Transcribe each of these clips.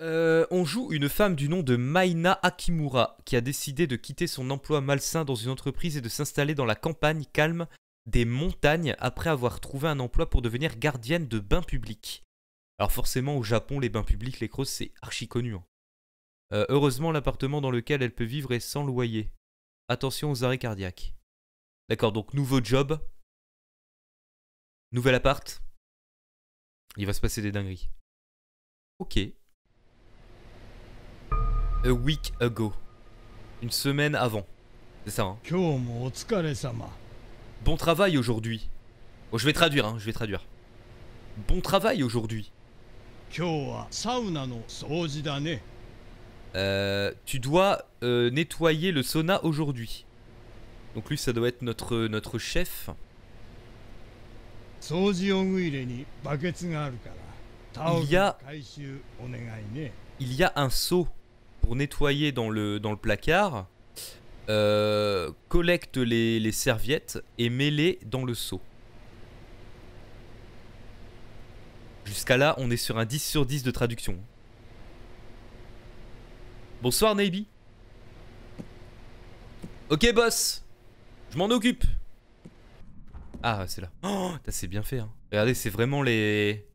Euh, on joue une femme du nom de Maina Akimura qui a décidé de quitter son emploi malsain dans une entreprise et de s'installer dans la campagne calme des montagnes après avoir trouvé un emploi pour devenir gardienne de bains publics. Alors forcément au Japon les bains publics, les crosses c'est archi connu. hein. Euh, heureusement l'appartement dans lequel elle peut vivre est sans loyer. Attention aux arrêts cardiaques. D'accord, donc nouveau job. Nouvel appart. Il va se passer des dingueries. Ok. A week ago. Une semaine avant. C'est ça, hein. Bon travail aujourd'hui. Je vais traduire, hein, je vais traduire. Bon travail aujourd'hui. Euh, tu dois euh, nettoyer le sauna aujourd'hui. Donc lui, ça doit être notre, notre chef. Il y a... Il y a un seau pour nettoyer dans le, placard. Euh, collecte les, serviettes et mets-les dans le seau. Jusqu'à là, on est sur un 10 sur 10 de traduction. Bonsoir, Navy. Ok, boss. Je m'en occupe. Ah, c'est là. Oh, c'est bien fait. hein. Regardez, c'est vraiment les...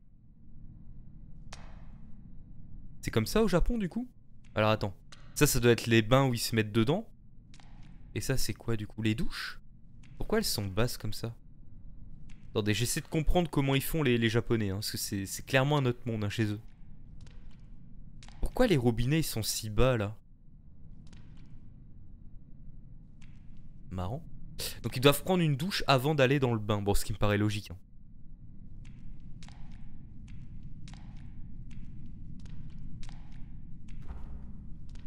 C'est comme ça au Japon, du coup? Alors, attends. Ça, ça doit être les bains où ils se mettent dedans. Et ça, c'est quoi, du coup? Les douches? Pourquoi elles sont basses comme ça? Attendez, j'essaie de comprendre comment ils font les, Japonais, hein, parce que c'est c'est clairement un autre monde hein, chez eux. Pourquoi les robinets ils sont si bas là? Marrant. Donc ils doivent prendre une douche avant d'aller dans le bain. Bon, ce qui me paraît logique. hein.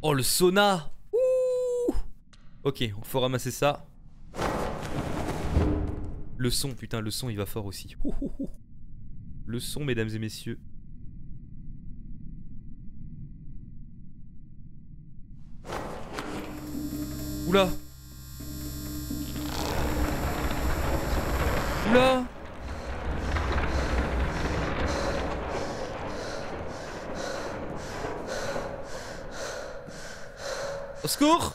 Oh le sauna Ouh Ok, on faut ramasser ça. Le son, putain, le son il va fort aussi. Ouh. Le son, mesdames et messieurs. Oula Oula Au secours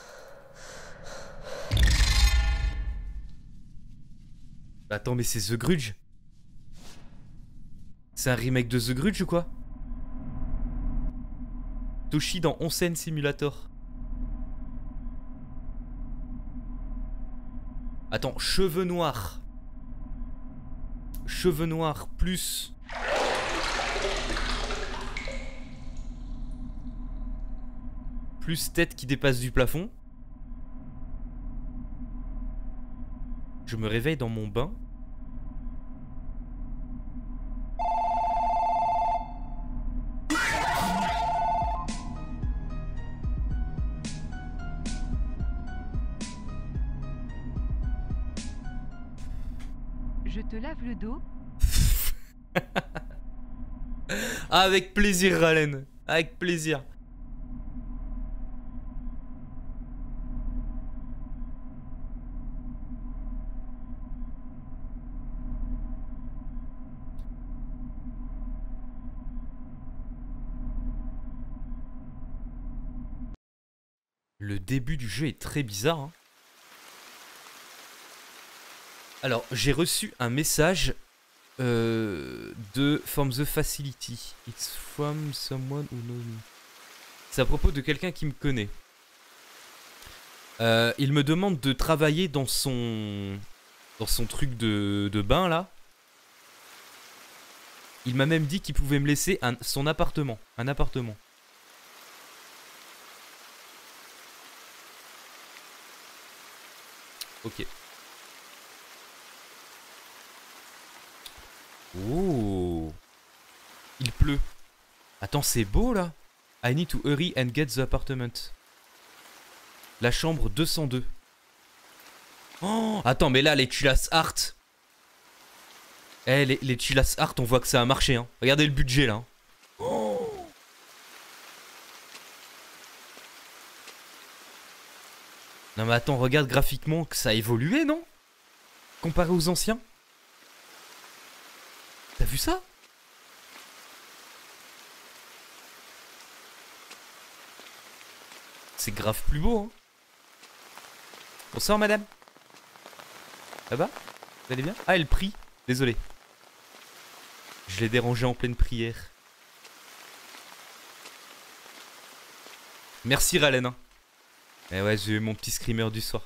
Attends, mais c'est The Grudge C'est un remake de The Grudge ou quoi? Toshi dans Onsen Simulator. Attends, cheveux noirs. Cheveux noirs plus. Plus tête qui dépasse du plafond. Je me réveille dans mon bain. Je te lave le dos. Avec plaisir, Ralen. Avec plaisir. Début du jeu est très bizarre. hein. Alors, j'ai reçu un message euh, de From the Facility. It's from someone who knows. C'est à propos de quelqu'un qui me connaît. Euh, il me demande de travailler dans son dans son truc de, de bain là. Il m'a même dit qu'il pouvait me laisser son appartement, un appartement. Ok. Oh Il pleut. Attends, c'est beau là I need to hurry and get the apartment. La chambre 202. Oh Attends, mais là, les Chilas Art. Eh, les, les Art, on voit que ça a marché. Hein. Regardez le budget là. hein. Oh non, mais attends, regarde graphiquement que ça a évolué, non? Comparé aux anciens? T'as vu ça? C'est grave plus beau, hein. Bonsoir, madame. Va? Vous allez bien? Ah, elle prie. Désolé. Je l'ai dérangé en pleine prière. Merci, Ralen. Eh ouais, j'ai eu mon petit screamer du soir.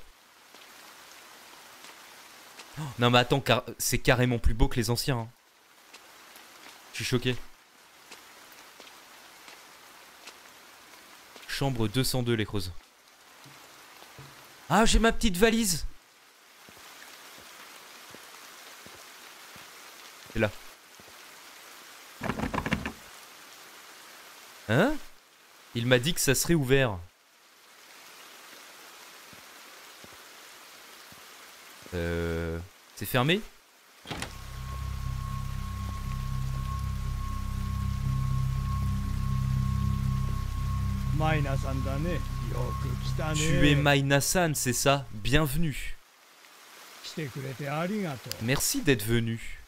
Oh, non, mais attends, car c'est carrément plus beau que les anciens. hein. Je suis choqué. Chambre 202, les creuses. Ah, j'ai ma petite valise. C'est là. Hein? Il m'a dit que ça serait ouvert. Euh... C'est fermé Tu es Maïna-san, c'est ça Bienvenue. Merci d'être venu.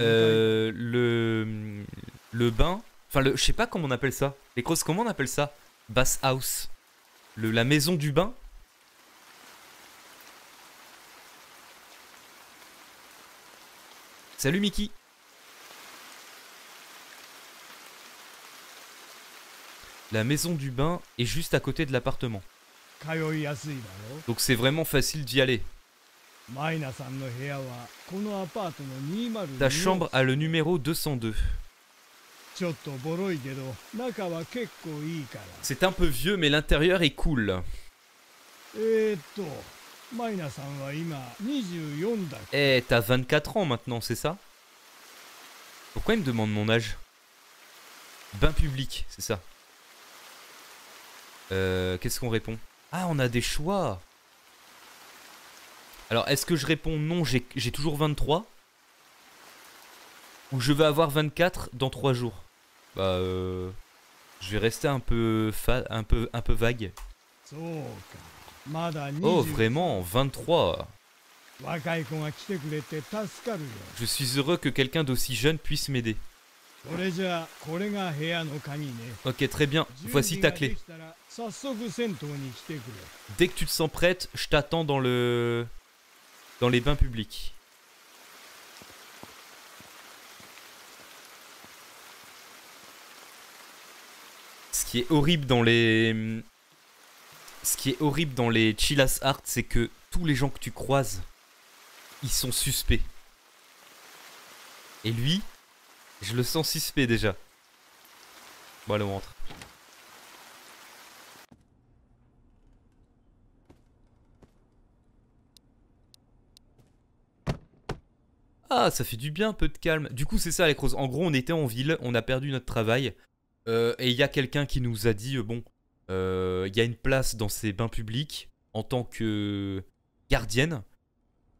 Euh, le... Le bain... Enfin, le, je sais pas comment on appelle ça. Les grosses, comment on appelle ça? Bass house. Le, la maison du bain? Salut Mickey La maison du bain est juste à côté de l'appartement. Donc c'est vraiment facile d'y aller. Ta chambre a le numéro 202. C'est un peu vieux mais l'intérieur est cool. Eh, t'as 24 ans maintenant, c'est ça? Pourquoi il me demande mon âge? Bain public, c'est ça. Euh, Qu'est-ce qu'on répond? Ah, on a des choix. Alors, est-ce que je réponds non, j'ai toujours 23 Ou je vais avoir 24 dans 3 jours? Bah, euh, je vais rester un peu, un peu, un peu vague. Oh, vraiment, 23 Je suis heureux que quelqu'un d'aussi jeune puisse m'aider. Ok, très bien. Voici ta clé. Dès que tu te sens prête, je t'attends dans le... dans les bains publics. Ce qui est horrible dans les ce qui est horrible dans les Chillas Art, c'est que tous les gens que tu croises, ils sont suspects. Et lui, je le sens suspect déjà. Bon, allez, on rentre. Ah, ça fait du bien, un peu de calme. Du coup, c'est ça, les crozes. En gros, on était en ville, on a perdu notre travail. euh, et il y a quelqu'un qui nous a dit euh, bon, il y a une place dans ces bains publics en tant que gardienne,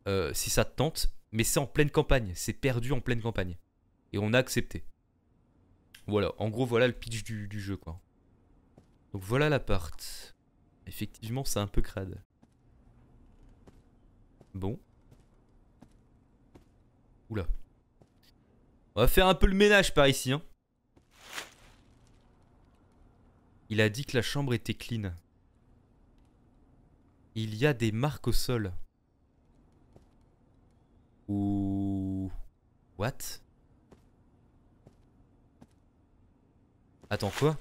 euh, si ça te tente. Mais c'est en pleine campagne, c'est perdu en pleine campagne. Et on a accepté. Voilà, en gros, voilà le pitch du, du jeu, quoi. Donc voilà l'appart. Effectivement, c'est un peu crade. Bon. Oula. On va faire un peu le ménage par ici, hein. Il a dit que la chambre était clean. Il y a des marques au sol. Ou... What? Attends, quoi?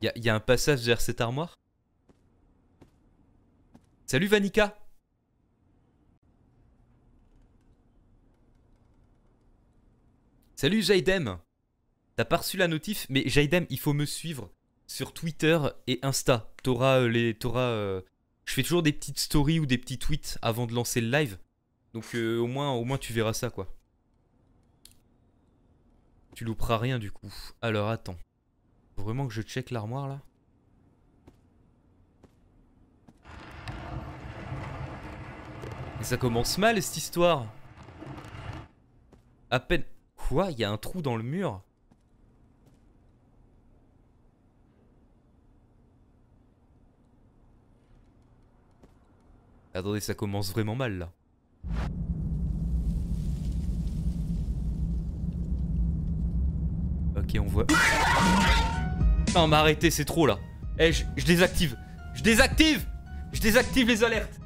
Il y, a- y a un passage vers cette armoire? Salut Vanika! Salut Jaidem! T'as pas reçu la notif? Mais Jaidem, il faut me suivre sur Twitter et Insta. T'auras euh, les... T'auras... euh, Je fais toujours des petites stories ou des petits tweets avant de lancer le live. Donc euh, au, moins, au moins tu verras ça quoi. Tu louperas rien du coup. Alors attends. Faut vraiment que je check l'armoire là ça commence mal cette histoire. À peine... Quoi? Il y a un trou dans le mur? Attendez, ça commence vraiment mal là. Ok, on voit. Non, mais arrêtez, c'est trop là. Eh, je, je désactive. Je désactive Je désactive les alertes.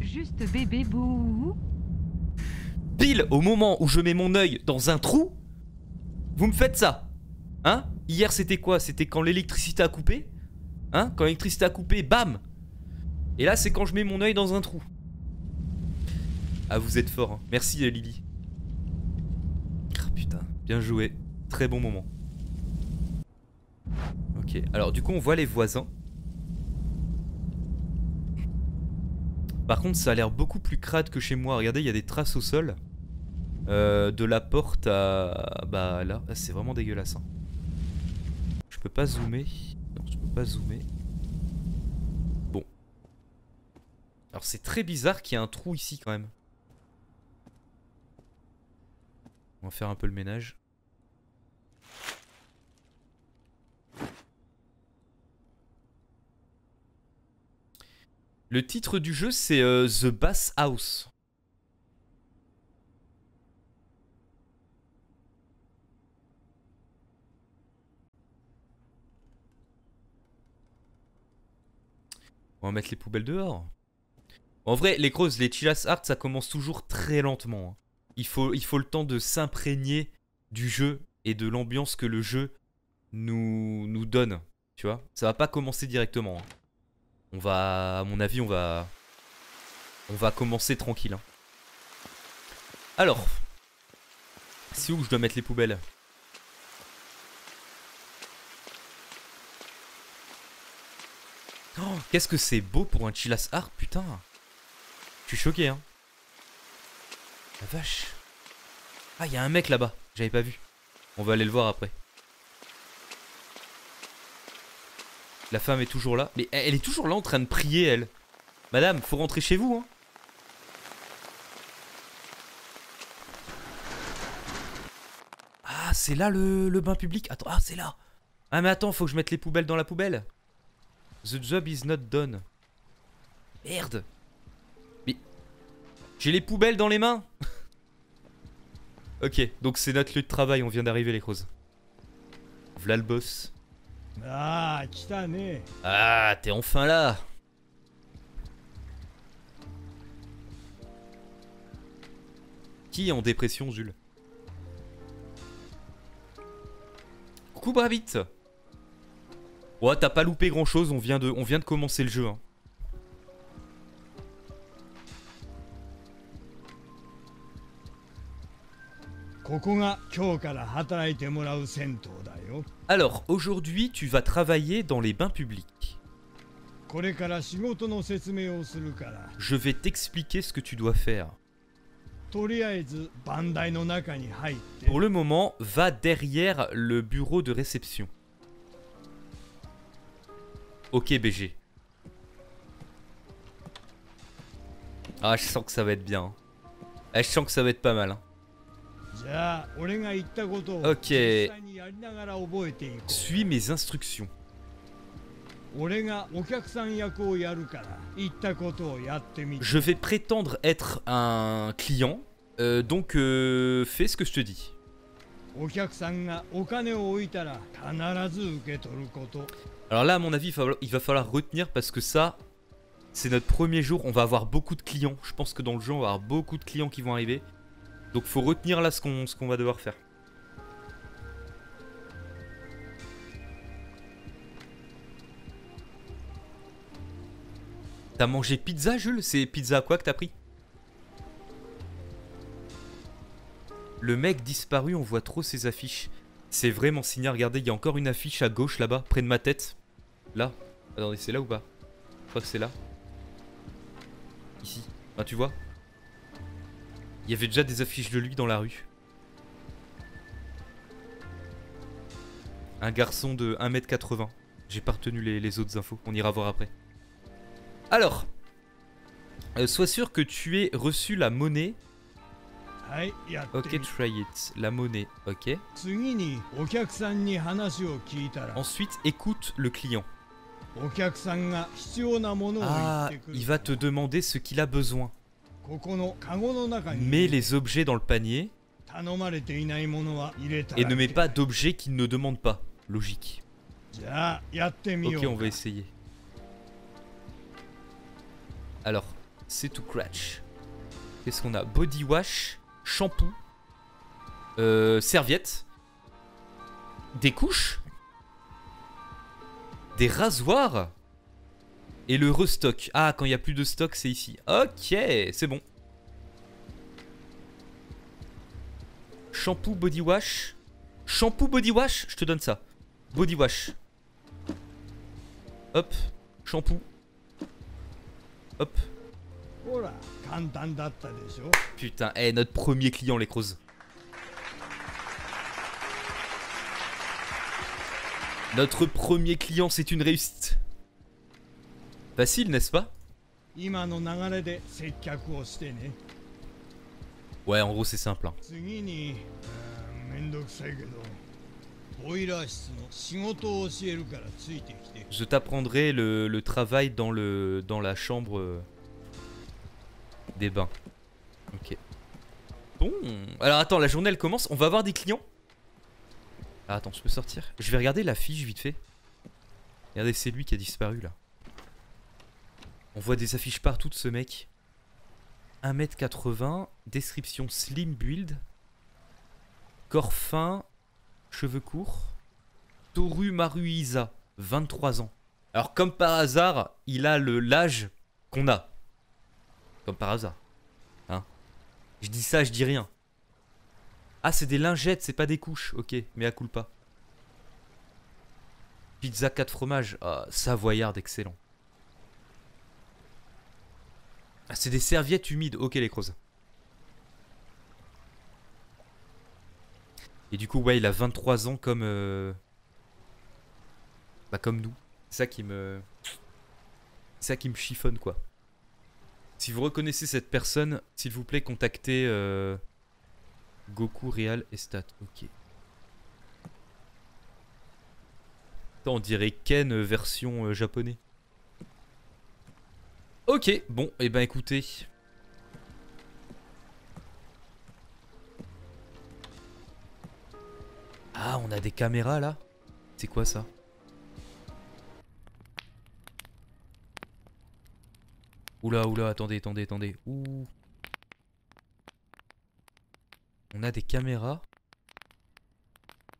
Juste bébé bouh. Pile au moment où je mets mon œil dans un trou, vous me faites ça. Hein? Hier, c'était quoi? C'était quand l'électricité a coupé? Hein Quand l'électricité a coupé, bam Et là, c'est quand je mets mon œil dans un trou. Ah, vous êtes fort. hein. Merci, euh, Lily. Ah, putain, bien joué. Très bon moment. Ok, alors du coup, on voit les voisins. Par contre, ça a l'air beaucoup plus crade que chez moi. Regardez, il y a des traces au sol. Euh, de la porte à... Bah là, Ah, c'est vraiment dégueulasse. hein. Je peux pas zoomer. Non, je peux pas zoomer. Bon. Alors c'est très bizarre qu'il y ait un trou ici quand même. On va faire un peu le ménage. Le titre du jeu c'est euh, The Bass House. On va mettre les poubelles dehors. En vrai, les creuses, les Chilas Art, ça commence toujours très lentement. hein. Il faut, il faut le temps de s'imprégner du jeu et de l'ambiance que le jeu nous, nous donne. Tu vois Ça va pas commencer directement. hein. On va, à mon avis, on va, on va commencer tranquille. hein. Alors, c'est où que je dois mettre les poubelles Oh, Qu'est-ce que c'est beau pour un Chilas Art, putain. Je suis choqué, hein. La vache. Ah, il y a un mec là-bas. J'avais pas vu. On va aller le voir après. La femme est toujours là. Mais elle est toujours là en train de prier, elle. Madame, faut rentrer chez vous, hein. Ah, c'est là le, le bain public Attends, ah, c'est là. Ah, mais attends, faut que je mette les poubelles dans la poubelle. The job is not done. Merde. Mais... J'ai les poubelles dans les mains. ok, donc c'est notre lieu de travail, on vient d'arriver les crozes. V'là le boss. Ah, titané. Ah, t'es enfin là. Qui est en dépression, Jules? Coucou Bravit Ouais, t'as pas loupé grand chose, on vient de, on vient de commencer le jeu. Hein. Alors, aujourd'hui, tu vas travailler dans les bains publics. Je vais t'expliquer ce que tu dois faire. Pour le moment, va derrière le bureau de réception. Ok BG. Ah je sens que ça va être bien. Ah, je sens que ça va être pas mal. Hein. Ok. Suis mes instructions. Je vais prétendre être un client, euh, donc euh, fais ce que je te dis. Alors là, à mon avis, il va falloir retenir parce que ça, c'est notre premier jour. On va avoir beaucoup de clients. Je pense que dans le jeu, on va avoir beaucoup de clients qui vont arriver. Donc faut retenir là ce qu'on va devoir faire. T'as mangé pizza, Jules? C'est pizza quoi que t'as pris? Le mec disparu, on voit trop ses affiches. C'est vraiment signé, regardez, il y a encore une affiche à gauche là-bas, près de ma tête. Là. Attendez, c'est là ou pas? Je crois que c'est là. Ici. Ah, tu vois? Il y avait déjà des affiches de lui dans la rue. Un garçon de 1m80. J'ai pas retenu les, autres infos, on ira voir après. Alors, euh, sois sûr que tu aies reçu la monnaie. Ok, try it. La monnaie. Ok. Ensuite, écoute le client. Ah, il va te demander ce qu'il a besoin. Mets les objets dans le panier et ne mets pas d'objets qu'il ne demande pas. Logique. Ok, on va essayer. Alors, c'est tout crash. Qu'est-ce qu'on a? Body wash shampoo, euh, serviette, des couches, des rasoirs et le restock. Ah, quand il n'y a plus de stock, c'est ici. Ok, c'est bon. Shampoo, body wash. Shampoo, body wash, je te donne ça. Body wash. Hop, shampoo. Hop. ほ Putain, eh, hey, notre premier client, les Crows. Notre premier client, c'est une réussite. Facile, n'est-ce pas? Ouais, en gros, c'est simple. Hein. Je t'apprendrai le, le, travail dans, le, dans la chambre euh, des bains. Ok. Bon. Alors attends, la journée elle commence. On va avoir des clients? Ah, attends, je peux sortir? Je vais regarder la fiche vite fait. Regardez, c'est lui qui a disparu là. On voit des affiches partout de ce mec. 1m80, description slim build, corps fin, cheveux courts, Toru Maruisa, 23 ans. Alors comme par hasard, il a l'âge qu'on a. Comme par hasard. Hein Je dis ça, je dis rien. Ah, c'est des lingettes, c'est pas des couches. Ok, mais à pas. Pizza 4 fromages. Ah, savoyard excellent. Ah, c'est des serviettes humides. Ok, les crozes. Et du coup, ouais, il a 23 ans comme... euh, Bah, comme nous. C'est ça qui me... C'est ça qui me chiffonne, quoi. Si vous reconnaissez cette personne, s'il vous plaît, contactez... euh, Goku, Real et Stat. Ok. On dirait Ken euh, version euh, japonais. Ok, bon, et ben écoutez. Ah, on a des caméras là? C'est quoi ça? Oula, oula, attendez, attendez, attendez. On a des caméras.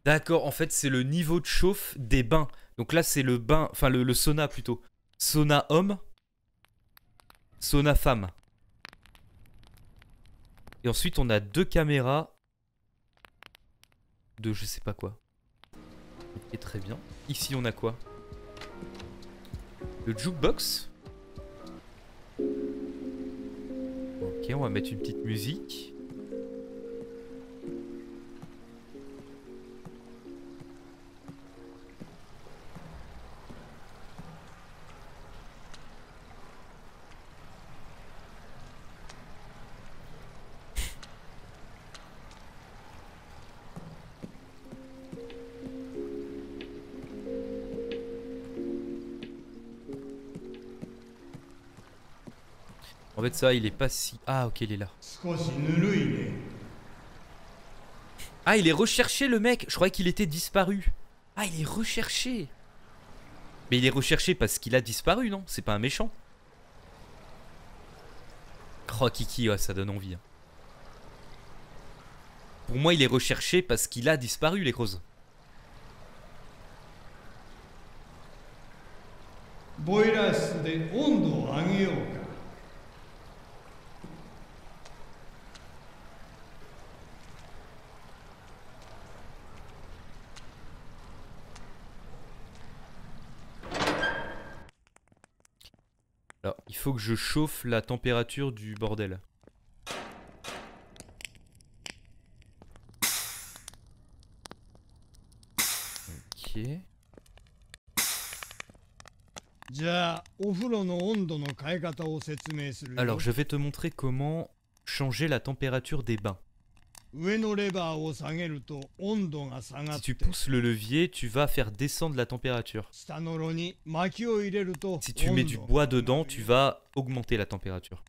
D'accord, en fait, c'est le niveau de chauffe des bains. Donc là, c'est le bain, enfin le, le sauna plutôt. Sauna homme, sauna femme. Et ensuite, on a deux caméras de je sais pas quoi. Ok, très bien. Ici, on a quoi? Le jukebox. On va mettre une petite musique. ça, il est pas si... Ah, ok, il est là. Ah, il est recherché, le mec Je croyais qu'il était disparu. Ah, il est recherché Mais il est recherché parce qu'il a disparu, non? C'est pas un méchant. Oh, Kiki, ça donne envie. Hein. Pour moi, il est recherché parce qu'il a disparu, les causes. Boilas de faut que je chauffe la température du bordel. Ok. Alors, je vais te montrer comment changer la température des bains. Si tu pousses le levier, tu vas faire descendre la température. Si tu mets du bois dedans, tu vas augmenter la température.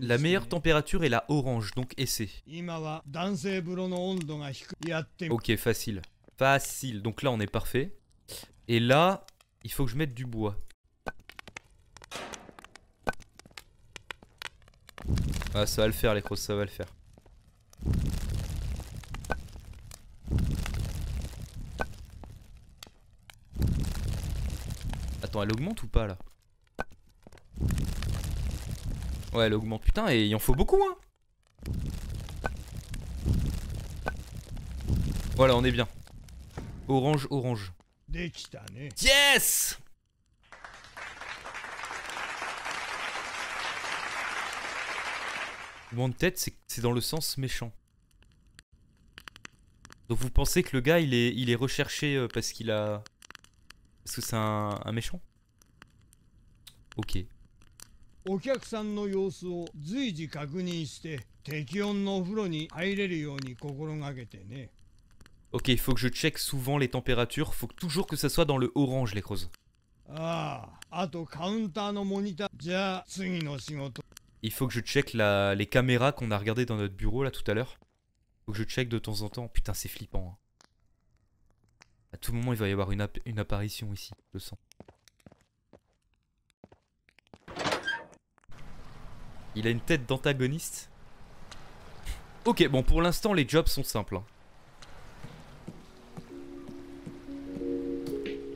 La meilleure température est la orange, donc essaie. Ok, facile. Facile. Donc là, on est parfait. Et là, il faut que je mette du bois. Ah ça va le faire, les crosses, ça va le faire. Attends, elle augmente ou pas là? Ouais, elle augmente. Putain, et il en faut beaucoup, hein Voilà, on est bien. Orange, orange. Yes Mon tête, c'est c'est dans le sens méchant. Donc vous pensez que le gars, il est, il est recherché euh, parce qu'il a... Parce que c'est un, un méchant Ok. お客さんの様子を随時確認して適温のお風呂に入れるように心がけてね Ok, il faut que je check souvent les températures. Faut que toujours que ça soit dans le orange, les creuses. あああとカウンターのモニターじゃあ次の仕事 il faut que je check la, les caméras qu'on a regardées dans notre bureau là tout à l'heure. Faut que je check de temps en temps. Putain, c'est flippant. hein. À tout moment, il va y avoir une, app- une apparition ici, je sens. Il a une tête d'antagoniste. Ok, bon, pour l'instant, les jobs sont simples. hein.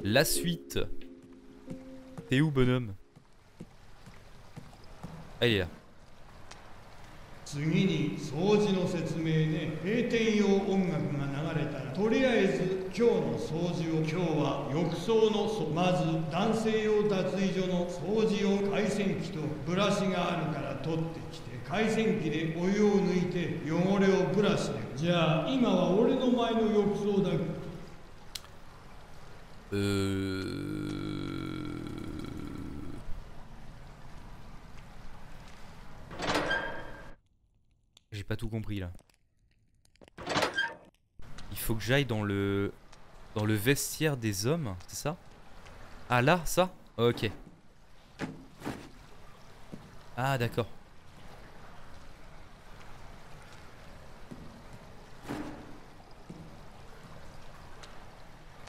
La suite. T'es où, bonhomme? Ah. 次に掃除の説明ね閉店用音楽が流れたらとりあえず今日の掃除を今日は浴槽のそまず男性用脱衣所の掃除用回線機とブラシがあるから取ってきて回線機でお湯を抜いて汚れをブラシで。じゃあ今は俺の前の浴槽だ Euh... pas tout compris là. Il faut que j'aille dans le dans le vestiaire des hommes, c'est ça? Ah là, ça? Ok. Ah d'accord.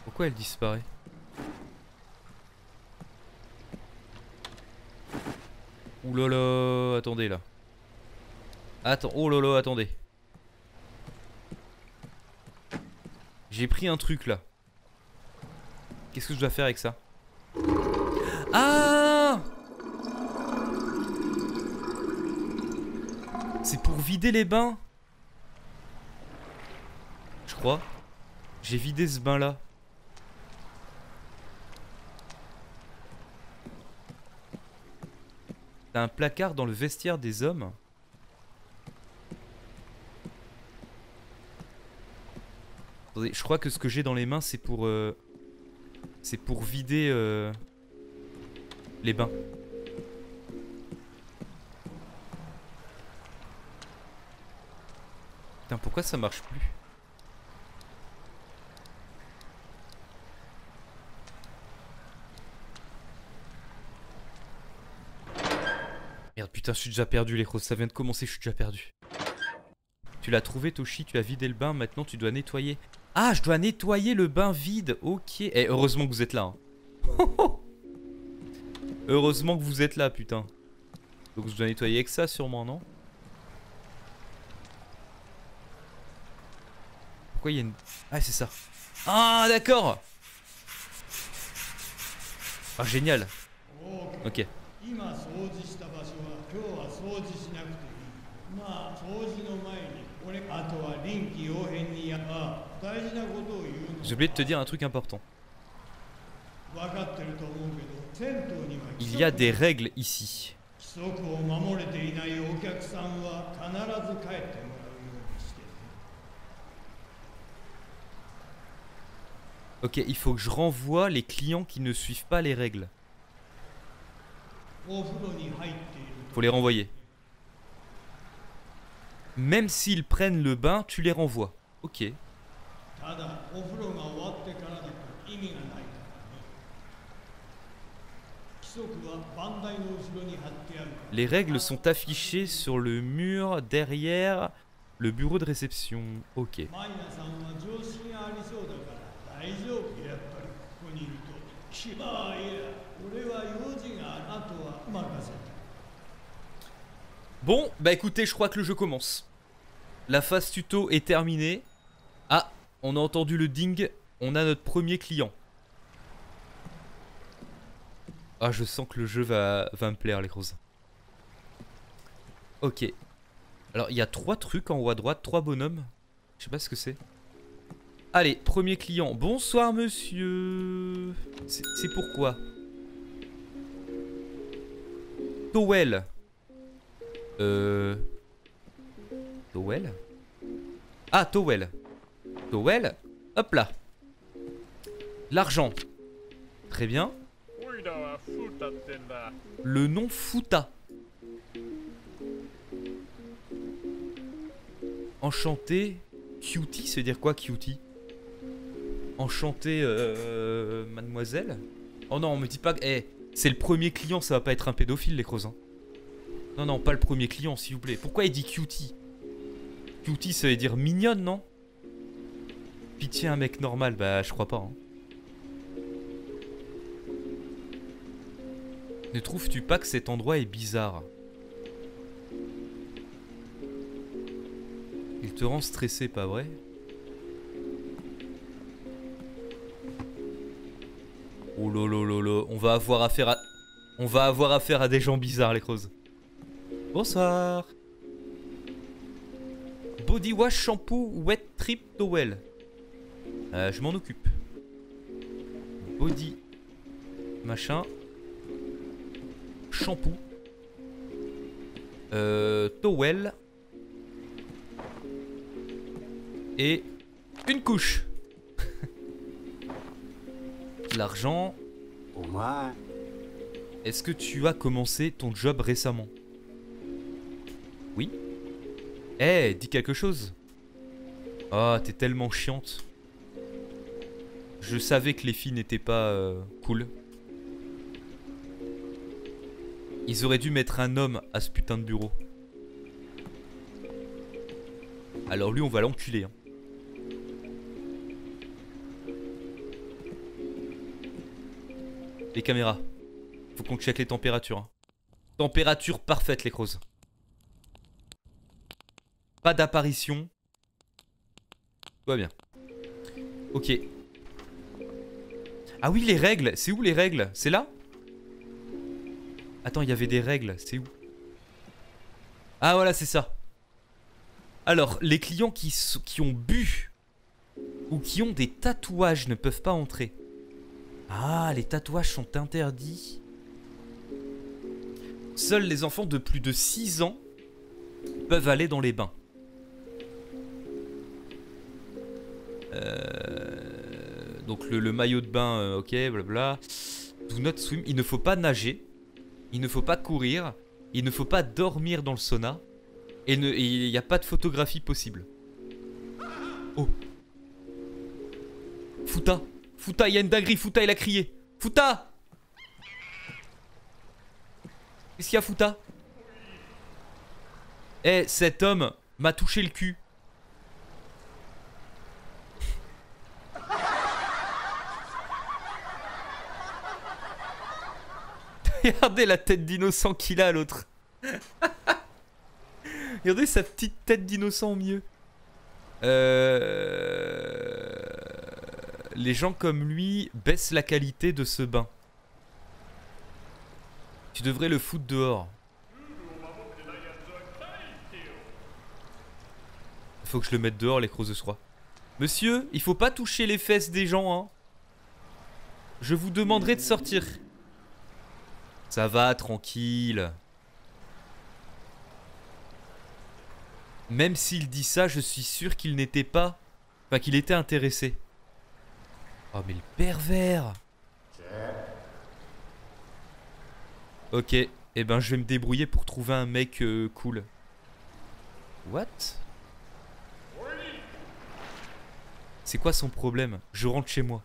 Pourquoi elle disparaît? Ouh là là, attendez là. Attends, oh là, attendez. J'ai pris un truc là. Qu'est-ce que je dois faire avec ça? Ah C'est pour vider les bains Je crois. J'ai vidé ce bain là. T'as un placard dans le vestiaire des hommes? Attendez, je crois que ce que j'ai dans les mains, c'est pour... euh, c'est pour vider euh, les bains. Putain, pourquoi ça marche plus? Merde, putain, je suis déjà perdu, les crosses. Ça vient de commencer, je suis déjà perdu. Tu l'as trouvé, Toshi, tu as vidé le bain, maintenant tu dois nettoyer. Ah, je dois nettoyer le bain vide, ok. Eh, heureusement que vous êtes là. hein. heureusement que vous êtes là, putain. Donc je dois nettoyer avec ça, sûrement, non? Pourquoi il y a une... Ah, c'est ça. Ah, d'accord Ah, génial. Ok. J'ai oublié de te dire un truc important. Il y a des règles ici. Ok, il faut que je renvoie les clients qui ne suivent pas les règles. Faut les renvoyer. Même s'ils prennent le bain, tu les renvoies. Ok, ただお風呂が終わってからだと意味がないからね 規則は番台の後ろに貼ってある Les règles sont affichées sur le mur derrière le bureau de réception. Ok. マイナさんは常識がありそうだから大丈夫やっぱりここにいるときああいや俺は用事があるあとは任せた Bon, bah écoutez, je crois que le jeu commence. La phase tuto est terminée. Ah, on a entendu le ding. On a notre premier client. Ah, je sens que le jeu va, va me plaire, les grosses. Ok. Alors, il y a trois trucs en haut à droite, trois bonhommes. Je sais pas ce que c'est. Allez, premier client. Bonsoir, monsieur. C'est c'est pourquoi? Towel. Euh... Towel? Ah, Towel. Towel. Hop là. L'argent. Très bien. Le nom Futa. Enchanté. Cutie, c'est dire quoi cutie? Enchanté, euh, mademoiselle? Oh non, on me dit pas que... Eh, c'est le premier client, ça va pas être un pédophile, les creusins. Non, non, pas le premier client, s'il vous plaît. Pourquoi il dit cutie? Cutie, ça veut dire mignonne, non? Pitié, un mec normal, bah, je crois pas. hein. Ne trouves-tu pas que cet endroit est bizarre? Il te rend stressé, pas vrai? Oh lolo lolo, on va avoir affaire à... On va avoir affaire à des gens bizarres, les creuses. Bonsoir Body wash, shampoo, wet trip, towel. Euh, je m'en occupe. Body... Machin shampoo, euh, towel et une couche. L'argent. Est-ce que tu as commencé ton job récemment? Oui Eh, dis quelque chose. Ah, t'es tellement chiante. Je savais que les filles n'étaient pas euh, cool. Ils auraient dû mettre un homme à ce putain de bureau. Alors lui, on va l'enculer. Hein. Les caméras. Faut qu'on check les températures. hein. Température parfaite, les crozes. Pas d'apparition. Tout va bien. Ok. Ah oui, les règles. C'est où les règles? C'est là? Attends, il y avait des règles. C'est où? Ah voilà, c'est ça. Alors, les clients qui, qui ont bu ou qui ont des tatouages ne peuvent pas entrer. Ah, les tatouages sont interdits. Seuls les enfants de plus de 6 ans peuvent aller dans les bains. Euh, donc le, maillot de bain, euh, ok, blabla. Do not swim. Il ne faut pas nager. Il ne faut pas courir. Il ne faut pas dormir dans le sauna. Et il n'y a pas de photographie possible. Oh. Fouta. Fouta, il y a une dinguerie. Fouta, il a crié. Fouta Qu'est-ce qu'il y a, Fouta? Eh, cet homme m'a touché le cul. Regardez la tête d'innocent qu'il a, l'autre. Regardez sa petite tête d'innocent au milieu. Euh... Les gens comme lui baissent la qualité de ce bain. Tu devrais le foutre dehors. Faut que je le mette dehors, les crozes froid. Monsieur, il faut pas toucher les fesses des gens, hein. Je vous demanderai de sortir. Ça va, tranquille. Même s'il dit ça, je suis sûr qu'il n'était pas... Enfin, qu'il était intéressé. Oh, mais le pervers Ok, eh ben je vais me débrouiller pour trouver un mec euh, cool. What? C'est quoi son problème? Je rentre chez moi.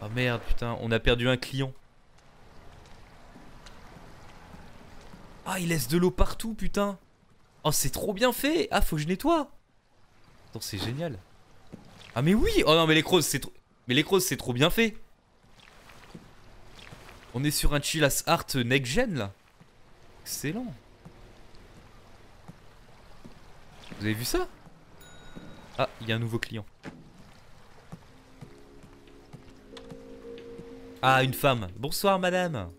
Oh merde, putain, on a perdu un client. Ah, il laisse de l'eau partout, putain. Oh, c'est trop bien fait. Ah, faut que je nettoie. Attends, c'est génial. Ah, mais oui. Oh non, mais les crozes, c'est trop... Mais les crozes, c'est trop bien fait. On est sur un Chillax Art next gen, là. Excellent. Vous avez vu ça? Ah, il y a un nouveau client. Ah, une femme. Bonsoir, madame.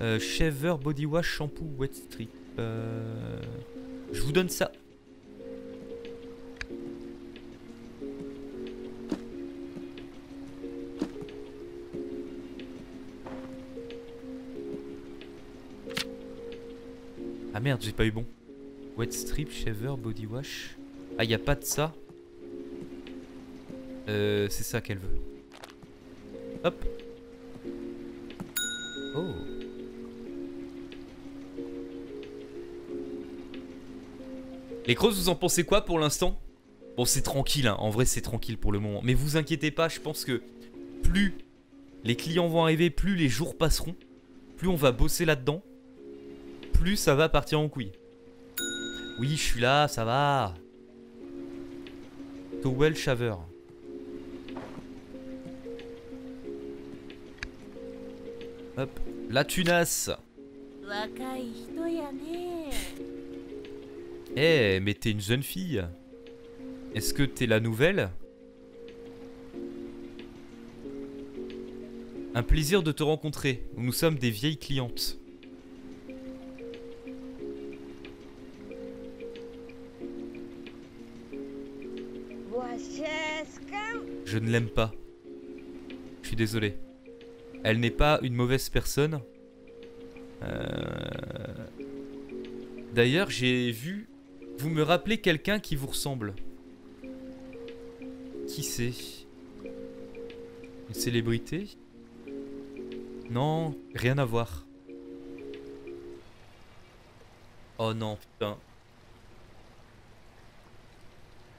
Euh, shaver, body wash, shampoo, wet strip. Je vous donne ça. Ah merde, j'ai pas eu bon. Wet strip, shaver, body wash. Ah, y a pas de ça. Euh, c'est ça qu'elle veut. Hop. Oh. Les crosses, vous en pensez quoi pour l'instant? Bon, c'est tranquille, hein. en vrai, c'est tranquille pour le moment. Mais vous inquiétez pas, je pense que plus les clients vont arriver, plus les jours passeront, plus on va bosser là-dedans, plus ça va partir en couille. Oui, je suis là, ça va. Towel Shaver. Hop, la tunasse. Eh, mais t'es une jeune fille. Est-ce que t'es la nouvelle? Un plaisir de te rencontrer. Nous sommes des vieilles clientes. Je ne l'aime pas. Je suis désolé. Elle n'est pas une mauvaise personne. Euh, D'ailleurs, j'ai vu... Vous me rappelez quelqu'un qui vous ressemble. Qui c'est? Une célébrité? Non, rien à voir. Oh non, putain.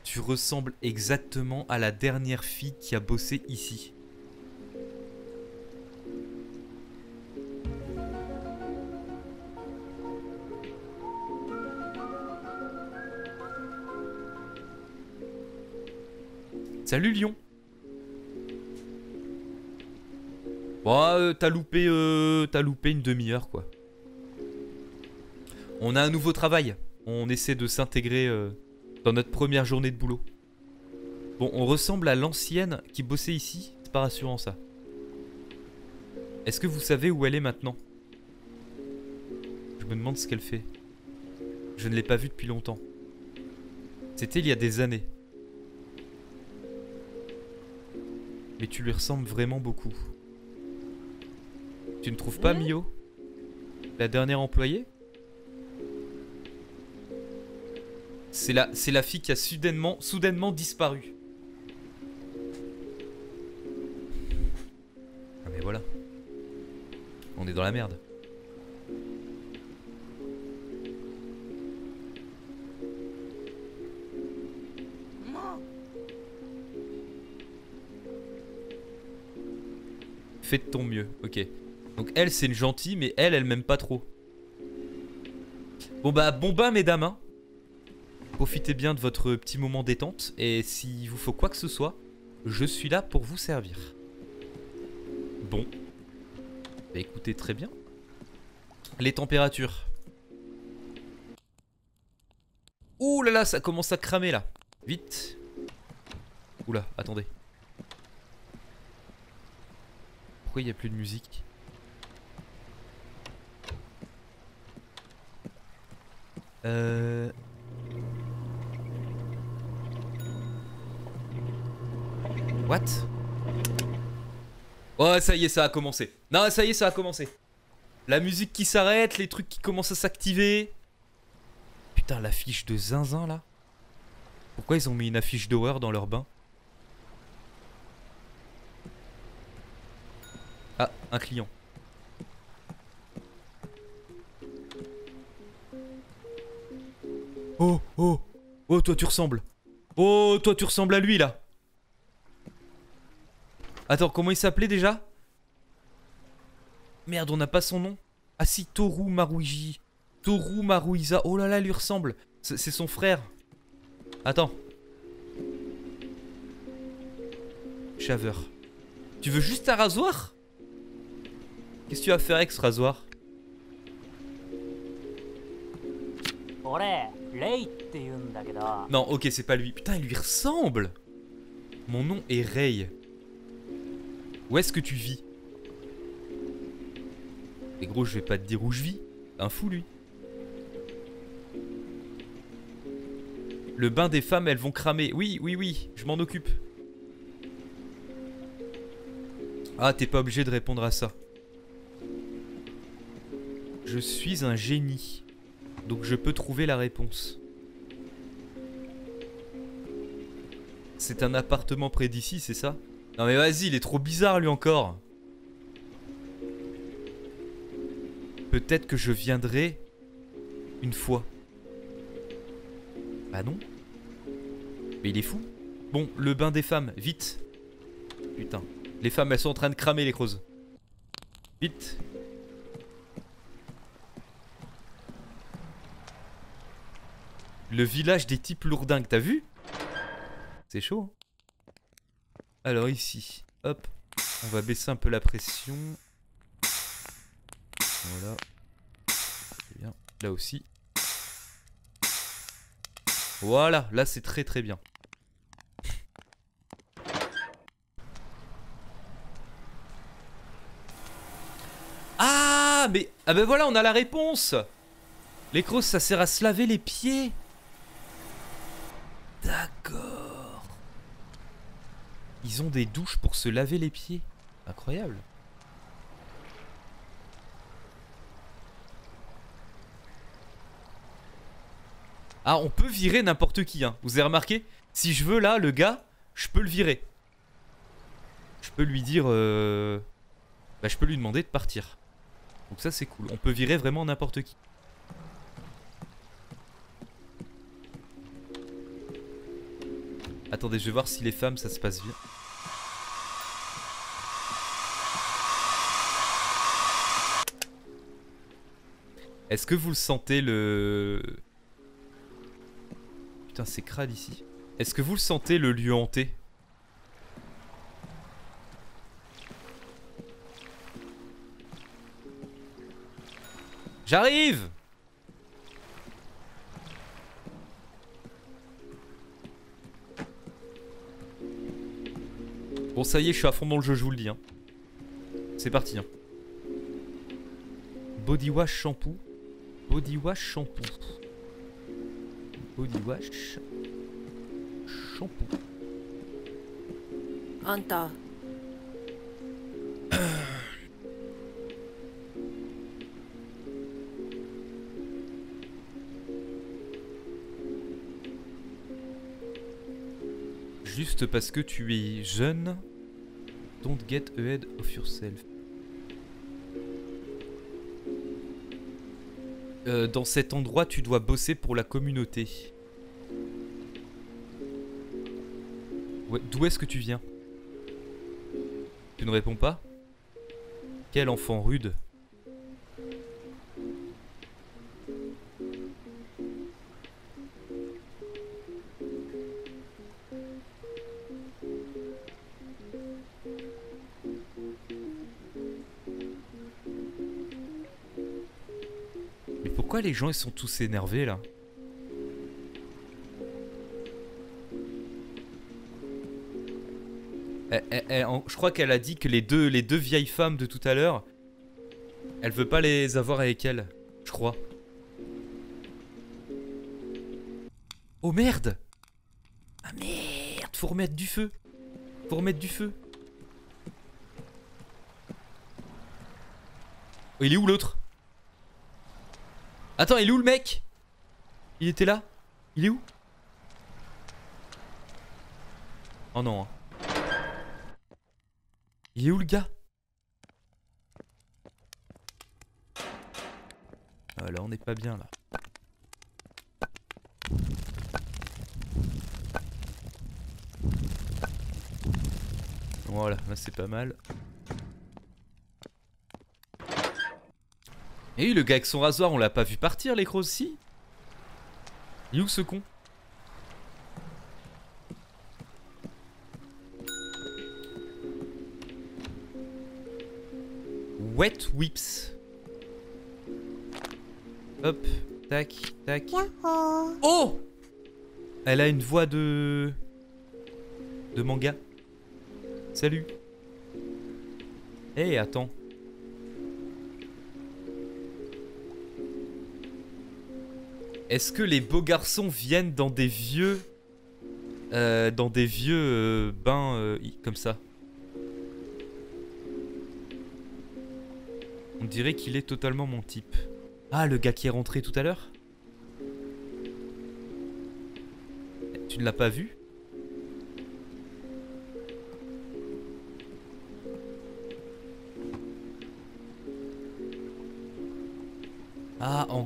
Tu ressembles exactement à la dernière fille qui a bossé ici. Salut Lyon Bon, euh, t'as loupé, euh, loupé une demi-heure quoi. On a un nouveau travail. On essaie de s'intégrer euh, dans notre première journée de boulot. Bon, on ressemble à l'ancienne qui bossait ici. C'est pas rassurant ça. Est-ce que vous savez où elle est maintenant? Je me demande ce qu'elle fait. Je ne l'ai pas vue depuis longtemps. C'était il y a des années. Mais tu lui ressembles vraiment beaucoup. Tu ne trouves pas Mio La dernière employée? C'est la, c'est la fille qui a soudainement, soudainement disparu. Ah mais voilà. On est dans la merde. Fais de ton mieux, ok. Donc elle c'est une gentille mais elle elle m'aime pas trop. Bon bah bon bain mesdames hein. Profitez bien de votre petit moment détente et s'il vous faut quoi que ce soit, je suis là pour vous servir. Bon. Bah écoutez très bien. Les températures. Ouh là là, ça commence à cramer là. Vite. Oula, attendez. Pourquoi il n'y a plus de musique Euh... What? Ouais, ça y est, ça a commencé. Non, ça y est, ça a commencé. La musique qui s'arrête, les trucs qui commencent à s'activer. Putain, l'affiche de zinzin là. Pourquoi ils ont mis une affiche d'horreur dans leur bain? Ah, un client. Oh, oh, oh, toi tu ressembles. Oh, toi tu ressembles à lui là. Attends, comment il s'appelait déjà? Merde, on n'a pas son nom. Ah si, Toru Maruiji. Toru Maruiza. Oh là là, lui ressemble. C'est son frère. Attends. Chaveur. Tu veux juste un rasoir? Qu'est-ce que tu vas faire avec ce rasoir? Non, ok, c'est pas lui. Putain, il lui ressemble Mon nom est Ray. Où est-ce que tu vis? Et gros, je vais pas te dire où je vis. Un fou, lui. Le bain des femmes, elles vont cramer. Oui, oui, oui, je m'en occupe. Ah, t'es pas obligé de répondre à ça. Je suis un génie. Donc je peux trouver la réponse. C'est un appartement près d'ici, c'est ça? Non mais vas-y, il est trop bizarre lui encore. Peut-être que je viendrai une fois. Bah non. Mais il est fou. Bon, le bain des femmes, vite. Putain. Les femmes, elles sont en train de cramer les creuses. Vite. Le village des types lourdingues, t'as vu? C'est chaud. hein Alors ici, hop, on va baisser un peu la pression. Voilà. Bien. Là aussi. Voilà, là c'est très très bien. Ah, mais... Ah ben voilà, on a la réponse Les crosses, ça sert à se laver les pieds D'accord. Ils ont des douches pour se laver les pieds. Incroyable. Ah, on peut virer n'importe qui, hein. Vous avez remarqué? Si je veux, là, le gars, je peux le virer. Je peux lui dire... euh, Bah, je peux lui demander de partir. Donc ça, c'est cool. On peut virer vraiment n'importe qui. Attendez, je vais voir si les femmes, ça se passe bien. Est-ce que vous le sentez le... Putain, c'est crade ici. Est-ce que vous le sentez le lieu hanté? J'arrive Bon, ça y est, je suis à fond dans le jeu, je vous le dis. Hein. C'est parti. Hein. Body wash shampoo. Body wash shampoo. Body wash shampoo. Anta. Juste parce que tu es jeune, don't get ahead of yourself. Euh, dans cet endroit, tu dois bosser pour la communauté. D'où est-ce que tu viens? Tu ne réponds pas? Quel enfant rude. Pourquoi les gens ils sont tous énervés là Je crois qu'elle a dit que les deux, les deux vieilles femmes de tout à l'heure, elle veut pas les avoir avec elle. Je crois. Oh merde Ah merde Faut remettre du feu Faut remettre du feu il est où l'autre? Attends, il est où le mec? Il était là? Il est où? Oh non. hein. Il est où le gars? Ah là on n'est pas bien là. Voilà, là c'est pas mal. Et oui, le gars avec son rasoir, on l'a pas vu partir, les crocs aussi Il est où ce con? Wet Whips. Hop, tac, tac. Oh Elle a une voix de... De manga. Salut. Eh, attends. Est-ce que les beaux garçons viennent dans des vieux... euh, dans des vieux euh, bains euh, comme ça? On dirait qu'il est totalement mon type. Ah, le gars qui est rentré tout à l'heure? Tu ne l'as pas vu?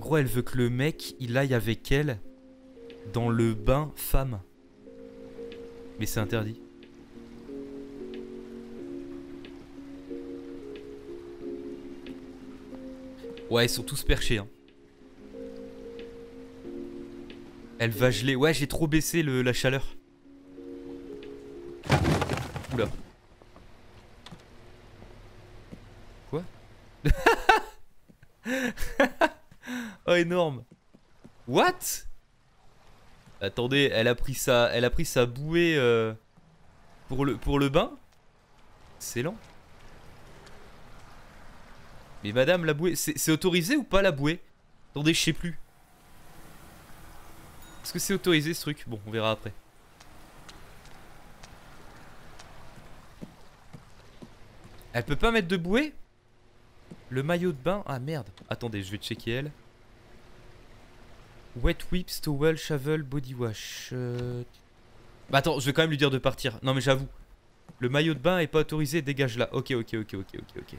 Gros, elle veut que le mec, il aille avec elle dans le bain femme. Mais c'est interdit. Ouais, ils sont tous perchés. Hein. Elle va geler. Ouais, j'ai trop baissé la chaleur. What? Attendez, elle a pris sa, elle a pris sa bouée euh, pour, le, pour le bain? Excellent. Mais madame, la bouée, c'est autorisé ou pas la bouée? Attendez, je sais plus. Est-ce que c'est autorisé ce truc? Bon, on verra après. Elle peut pas mettre de bouée? Le maillot de bain? Ah merde. Attendez, je vais checker elle. Wet whips, towel, shovel, body wash. euh, Bah attends, je vais quand même lui dire de partir. Non mais j'avoue. Le maillot de bain est pas autorisé, dégage là. Ok, ok, ok, ok, ok, ok.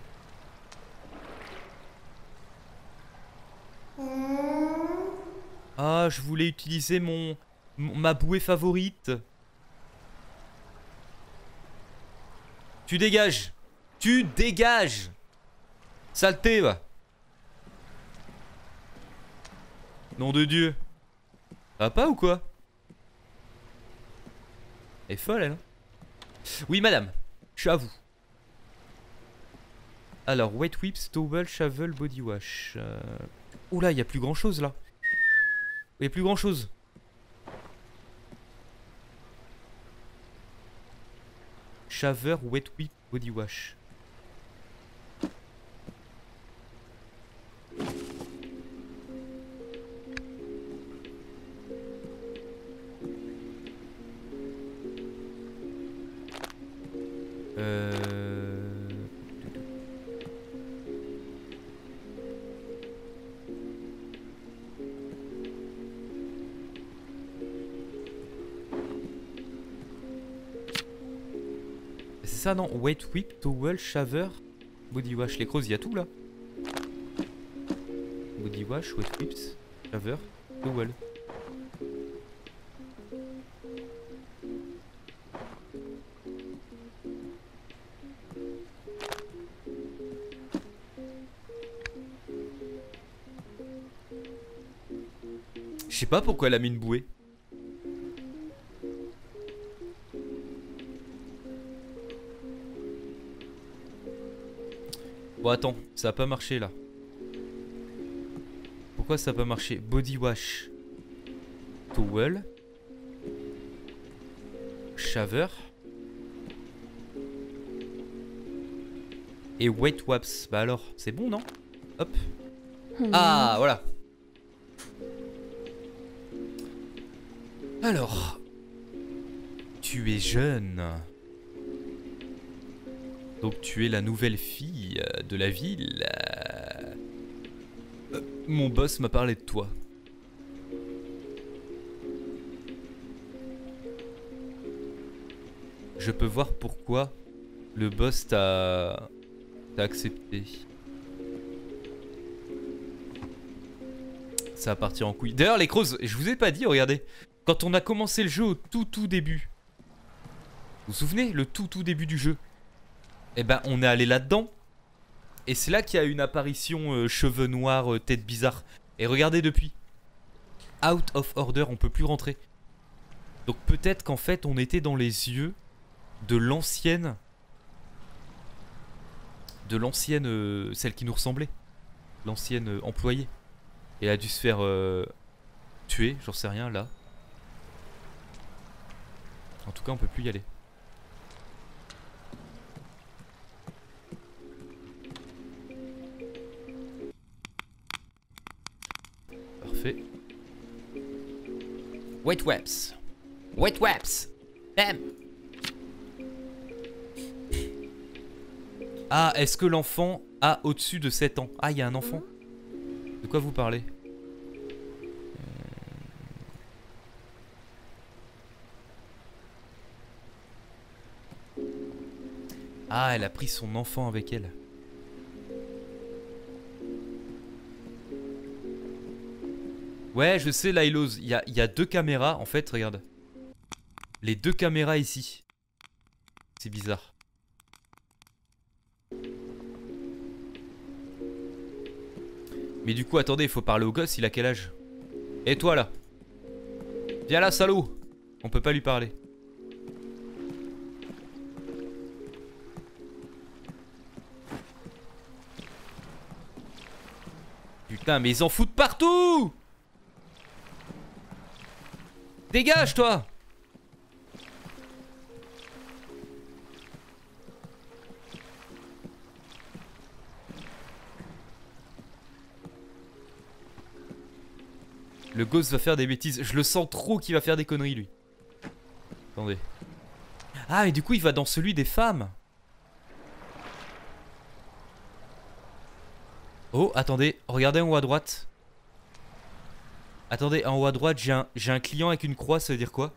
Ah, je voulais utiliser mon, mon- ma bouée favorite. Tu dégages. Tu dégages. Saleté, va. Nom de Dieu. Ça pas ou quoi? Elle est folle, elle. hein? Oui, madame. Je suis à vous. Alors, wet whips, towel, shovel, body wash. Euh... Oula, il y a plus grand chose là. Il plus grand chose. Shaver, wet whip, body wash. Wet whip, towel, shaver, body wash. Les crozes, il y a tout là. Body wash, wet whips, shaver, towel. Je sais pas pourquoi elle a mis une bouée. Attends, ça a pas marché là. Pourquoi ça a pas marché? Body wash. Towel. Shaver. Et wet waps. Bah alors, c'est bon non? Hop. Ah voilà. Alors. Tu es jeune. Donc tu es la nouvelle fille euh, de la ville. euh. Mon boss m'a parlé de toi. Je peux voir pourquoi le boss t'a accepté. Ça va partir en couille. D'ailleurs les crozes, je vous ai pas dit, regardez. Quand on a commencé le jeu au tout tout début. Vous vous souvenez Le tout tout début du jeu? Eh ben, on est allé là-dedans. Et c'est là qu'il y a une apparition euh, cheveux noirs, euh, tête bizarre. Et regardez depuis. Out of order, on peut plus rentrer. Donc peut-être qu'en fait on était dans les yeux de l'ancienne... De l'ancienne... euh, celle qui nous ressemblait. L'ancienne employée. Et elle a dû se faire tuer, j'en sais rien là. En tout cas on peut plus y aller. Wet webs. Wet webs. Bam. Ah, est-ce que l'enfant a au-dessus de 7 ans? Ah, il y a un enfant De quoi vous parlez? Euh. Ah, elle a pris son enfant avec elle. Ouais, je sais, Lylos. Il y a, y a deux caméras, en fait, regarde. Les deux caméras ici. C'est bizarre. Mais du coup, attendez, il faut parler au gosse, il a quel âge? Et toi, là? Viens là, salaud On peut pas lui parler. Putain, mais ils en foutent partout Dégage, toi Le gosse va faire des bêtises. Je le sens trop qu'il va faire des conneries, lui. Attendez. Ah, mais du coup, il va dans celui des femmes. Oh, attendez. Regardez en haut à droite. Attendez, en haut à droite, j'ai un, un client avec une croix, ça veut dire quoi?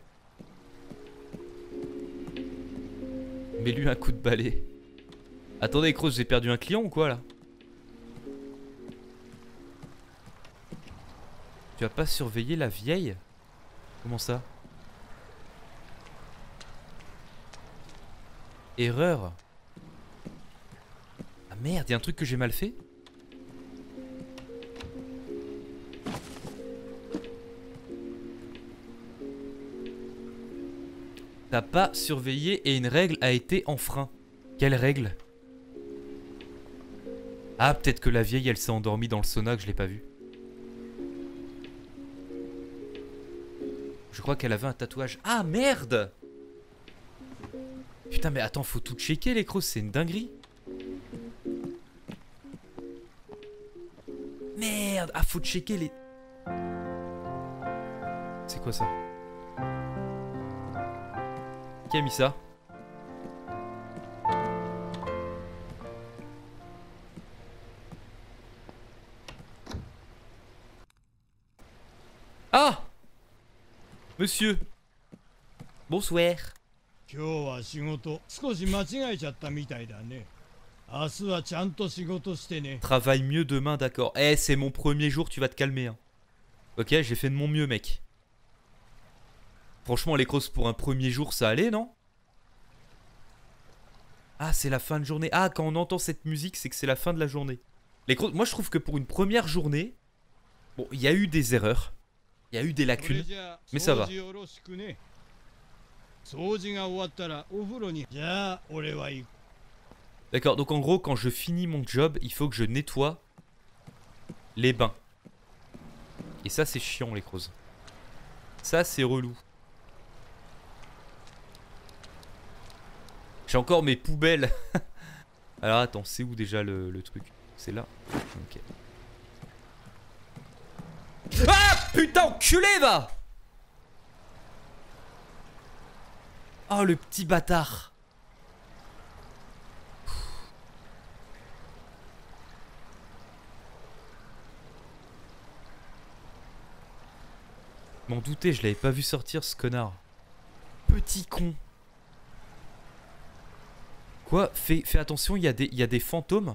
Mets-lui un coup de balai. Attendez, Cross, j'ai perdu un client ou quoi, là? Tu as pas surveillé la vieille? Comment ça? Erreur. Ah merde, y'a un truc que j'ai mal fait? T'as pas surveillé et une règle a été enfreint. Quelle règle? Ah, peut-être que la vieille, elle s'est endormie dans le sauna que je l'ai pas vue. Je crois qu'elle avait un tatouage. Ah merde Putain mais attends, faut tout checker les crocs, c'est une dinguerie. Merde Ah faut checker les... C'est quoi ça? Qui a mis ça Ah Monsieur Bonsoir 今日は仕事少し間違えちゃったみたいだね明日はちゃんと仕事してね Travaille mieux demain, d'accord. Eh, c'est mon premier jour, tu vas te calmer. hein. Ok, j'ai fait de mon mieux, mec. Franchement, les crosses pour un premier jour, ça allait, non? Ah, c'est la fin de journée. Ah, quand on entend cette musique, c'est que c'est la fin de la journée. Les moi je trouve que pour une première journée, bon, il y a eu des erreurs. Il y a eu des lacunes, mais ça va. D'accord, donc en gros, quand je finis mon job, il faut que je nettoie les bains. Et ça, c'est chiant, les creuses. Ça, c'est relou. J'ai encore mes poubelles. Alors attends, c'est où déjà le, truc? C'est là? Ok. Ah Putain, enculé, va Oh, le petit bâtard M'en doutais, je l'avais pas vu sortir ce connard. Petit con. Quoi fais, fais attention, il y, a des- il y a des fantômes.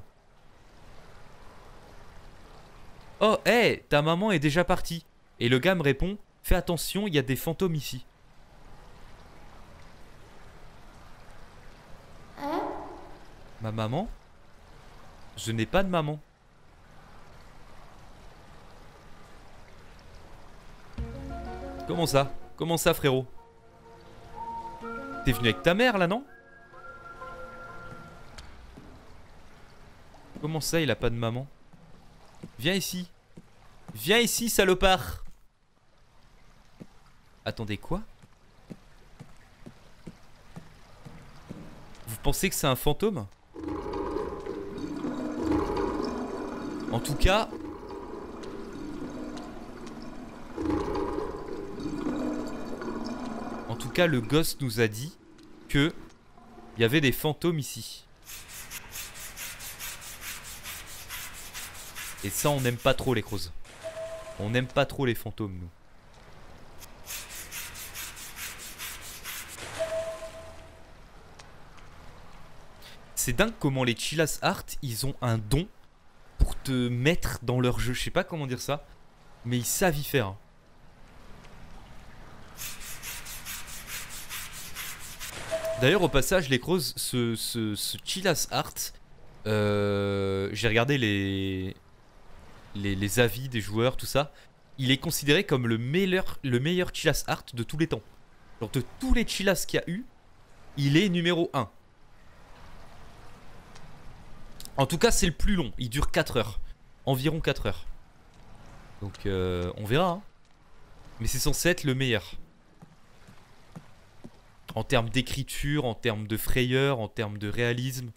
Oh, hé, ta maman est déjà partie. Et le gars me répond, fais attention, il y a des fantômes ici. Ma maman? Je n'ai pas de maman. Comment ça? Comment ça, frérot? T'es venu avec ta mère, là, non? Comment ça, il a pas de maman? Viens ici. Viens ici, salopard Attendez, quoi? Vous pensez que c'est un fantôme? En tout cas... En tout cas, le gosse nous a dit que il y avait des fantômes ici. Et ça, on n'aime pas trop les crozes. On n'aime pas trop les fantômes, nous. C'est dingue comment les Chillas Art, ils ont un don pour te mettre dans leur jeu. Je sais pas comment dire ça, mais ils savent y faire. D'ailleurs, au passage, les crozes, ce, Chillas Art, euh, j'ai regardé les, les, avis des joueurs, tout ça. Il est considéré comme le meilleur, le meilleur Art de tous les temps. De tous les Chillas qu'il y a eu, il est numéro 1. En tout cas, c'est le plus long. Il dure 4 heures. Environ 4 heures. Donc, euh, on verra. hein. Mais c'est censé être le meilleur. En termes d'écriture, en termes de frayeur, en termes de réalisme.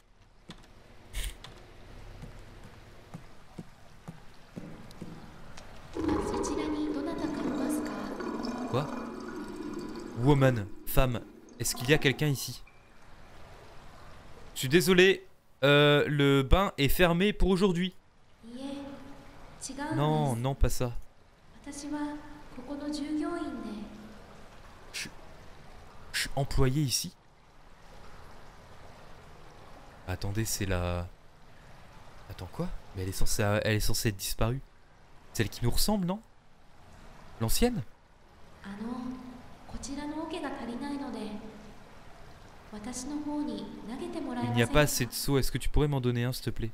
Woman, femme, est-ce qu'il y a quelqu'un ici Je suis désolé, euh, le bain est fermé pour aujourd'hui. Non, non, pas ça. Je suis employé ici Attendez, c'est la... Attends, quoi Mais elle est, censée, elle est censée être disparue. Celle qui nous ressemble, non? L'ancienne? Il n'y a pas assez de seaux. Est-ce que tu pourrais m'en donner un, s'il te plaît?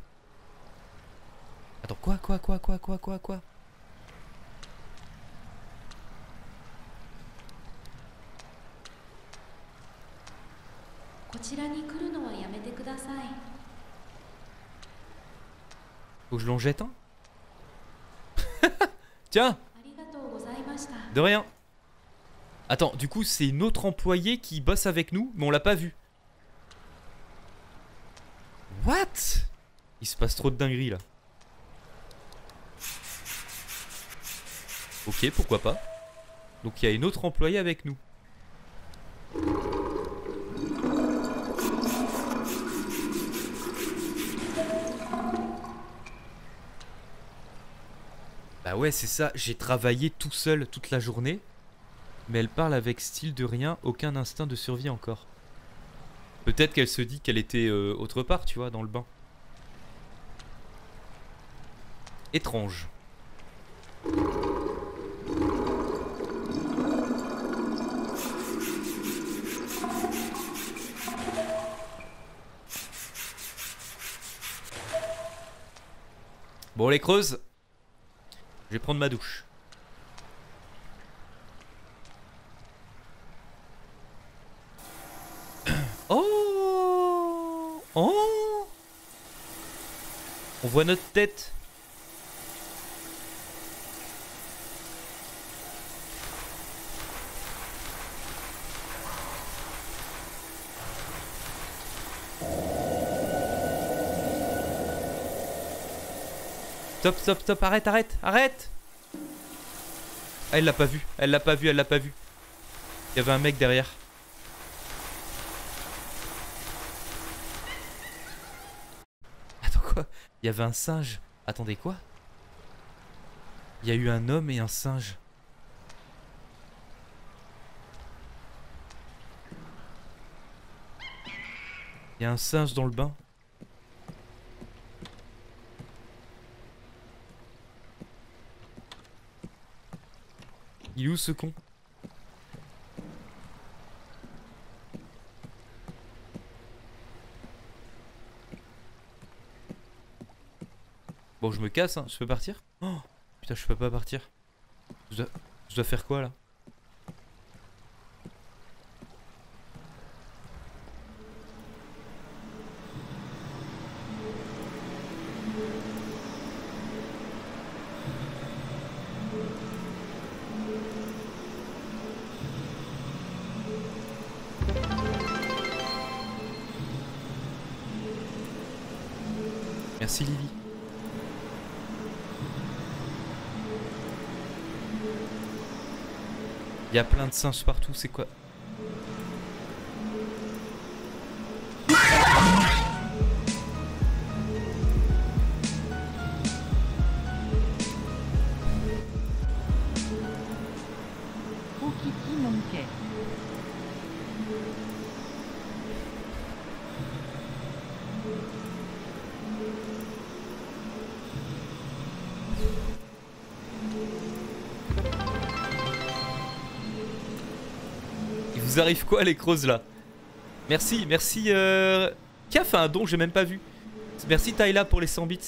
Attends, quoi, quoi, quoi, quoi, quoi, quoi, quoi? Faut que je l'en jette un? Tiens! De rien Attends, du coup, c'est une autre employée qui bosse avec nous, mais on l'a pas vue. What? Il se passe trop de dingueries là. Ok, pourquoi pas. Donc il y a une autre employée avec nous. Bah ouais, c'est ça, j'ai travaillé tout seul toute la journée. Mais elle parle avec style de rien, aucun instinct de survie encore. Peut-être qu'elle se dit qu'elle était euh, autre part, tu vois, dans le bain. Étrange. Bon les creuses, je vais prendre ma douche. Oh Oh On voit notre tête. Stop, stop, stop, arrête, arrête, arrête Ah, elle l'a pas vu, elle l'a pas vu, elle l'a pas vu. Il y avait un mec derrière. Attends, quoi Il y avait un singe. Attendez, quoi? Il y a eu un homme et un singe. Il y a un singe dans le bain. Il est où ce con? Bon, je me casse, hein. Je peux partir? Oh, Putain, je peux pas partir. Je dois, je dois faire quoi là? Il y a plein de singes partout, c'est quoi Il vous arrive quoi les creuses là? Merci, merci. Euh... Qui a fait un don J'ai même pas vu. Merci Tyla pour les 100 bits.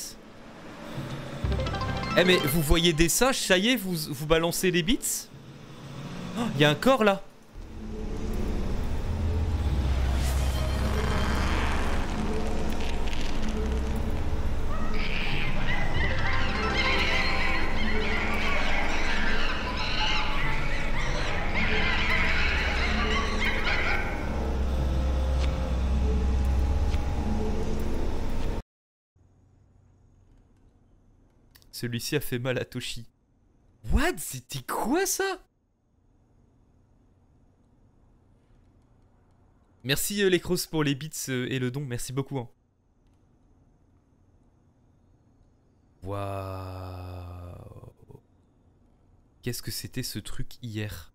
Eh mais vous voyez des singes, ça y est, vous, vous balancez les bits? Oh, Il y a un corps là Celui-ci a fait mal à Toshi. What? C'était quoi ça? Merci euh, les crosses pour les bits euh, et le don, merci beaucoup. hein. Waouh. Qu'est-ce que c'était ce truc hier?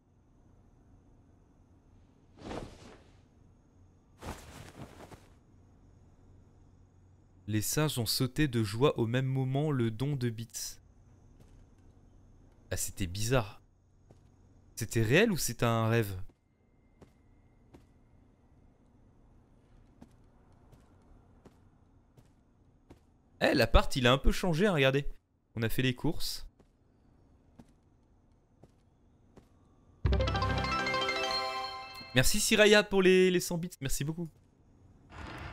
Les singes ont sauté de joie au même moment le don de bits. Ah, c'était bizarre. C'était réel ou c'était un rêve? Eh, l'appart, il a un peu changé, hein, regardez. On a fait les courses. Merci Siraya pour les, les 100 bits, merci beaucoup.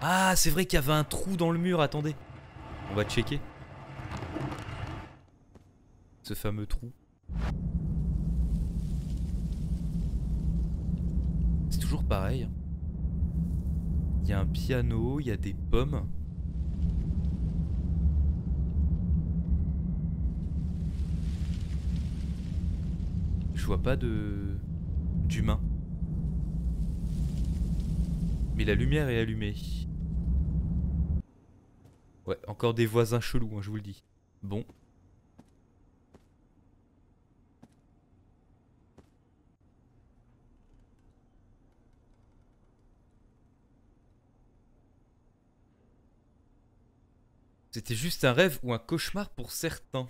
Ah, c'est vrai qu'il y avait un trou dans le mur, attendez. On va checker. Ce fameux trou. C'est toujours pareil. hein. Il y a un piano, il y a des pommes. Je vois pas de d'humain. Mais la lumière est allumée. Ouais, encore des voisins chelous, hein, je vous le dis. Bon. C'était juste un rêve ou un cauchemar pour certains.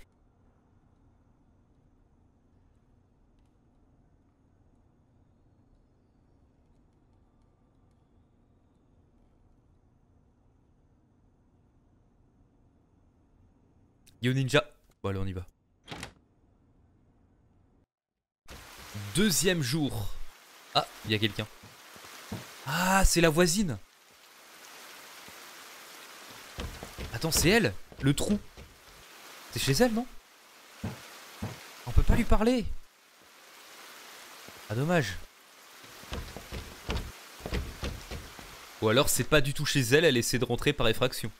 Yo Ninja. Bon allez on y va. Deuxième jour. Ah, il y a quelqu'un. Ah, c'est la voisine. Attends, c'est elle, le trou. C'est chez elle, non? On peut pas lui parler. Ah, dommage. Ou alors c'est pas du tout chez elle, elle essaie de rentrer par effraction.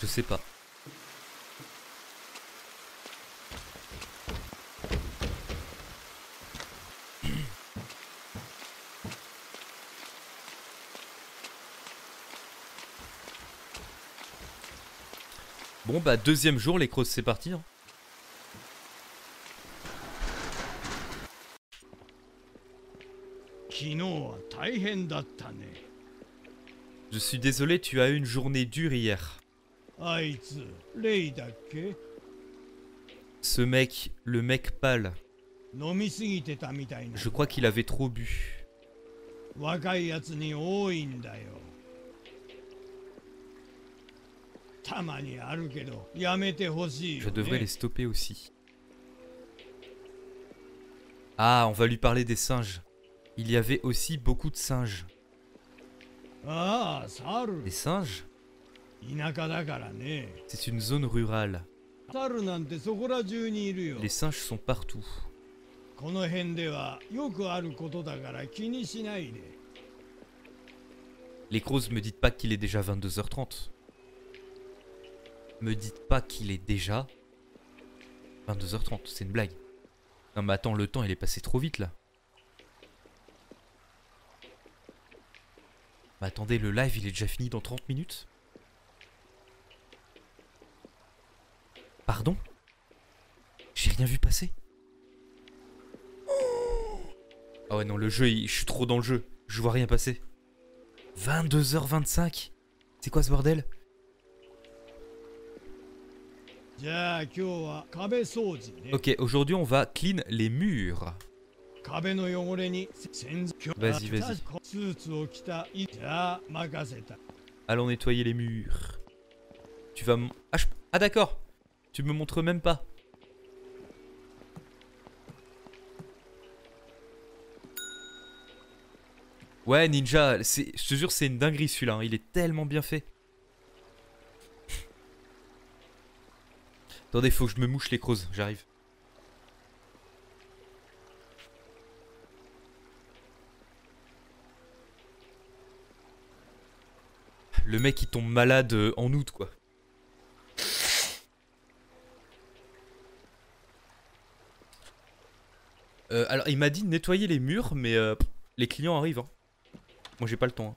Je sais pas. bah deuxième jour les crosses c'est parti. Hein. Je suis désolé, tu as eu une journée dure hier. Ce mec, le mec pâle. Je crois qu'il avait trop bu. Je devrais les stopper aussi. Ah, on va lui parler des singes. Il y avait aussi beaucoup de singes. Ah, des singes? C'est une zone rurale. Les singes sont partout. Les Crows me dites pas qu'il est déjà 22h30. Me dites pas qu'il est déjà 22h30, c'est une blague. Non mais attends, le temps il est passé trop vite là. Mais attendez, le live il est déjà fini dans 30 minutes Pardon? J'ai rien vu passer Ah ouais non, le jeu, je suis trop dans le jeu. Je vois rien passer. 22h25 C'est quoi ce bordel? Ok, aujourd'hui on va clean les murs. Vas-y, vas-y. Allons nettoyer les murs. Tu vas... Ah, ah d'accord Tu me montres même pas. Ouais, Ninja, je te jure, c'est une dinguerie celui-là. Hein. Il est tellement bien fait. Attendez, faut que je me mouche les crozes. J'arrive. Le mec il tombe malade euh, en août quoi. Euh, alors il m'a dit de nettoyer les murs mais euh, les clients arrivent. hein. Moi j'ai pas le temps.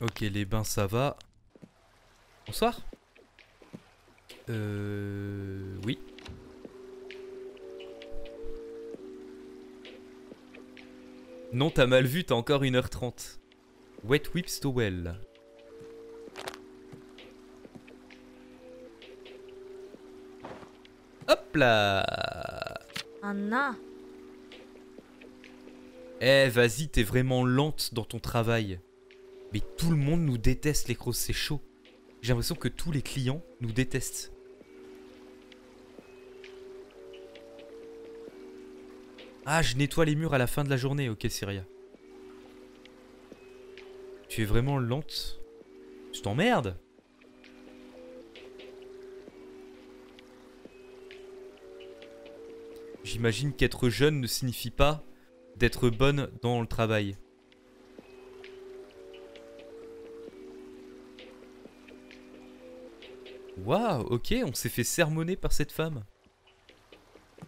hein. Ok les bains ça va. Bonsoir. Euh... Oui. Non, t'as mal vu, t'as encore 1h30. Wet Whips Stowell. Hop là Anna Eh, vas-y, t'es vraiment lente dans ton travail. Mais tout le monde nous déteste les grosses, c'est chaud. J'ai l'impression que tous les clients nous détestent. Ah, je nettoie les murs à la fin de la journée, ok Syria. Tu es vraiment lente? Je t'emmerde. J'imagine qu'être jeune ne signifie pas d'être bonne dans le travail. Waouh, ok, on s'est fait sermonner par cette femme.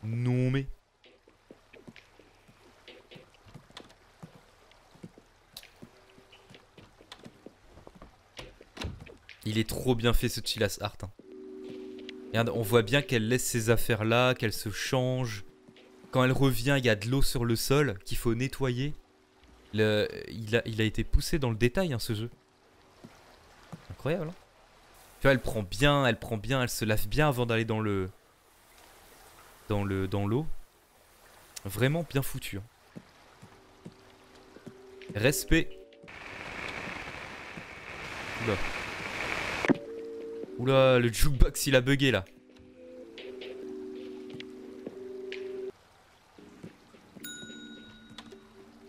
Non mais... Il est trop bien fait ce Chilas Art. hein. Regarde, on voit bien qu'elle laisse ses affaires là, qu'elle se change. Quand elle revient, il y a de l'eau sur le sol qu'il faut nettoyer. Il, a, été poussé dans le détail, hein, ce jeu. Incroyable. hein. tu vois, elle prend bien, elle prend bien, elle se lave bien avant d'aller dans le, dans le, dans l'eau. Vraiment bien foutu. Respect. Oula. Oula, le jukebox il a bugué là.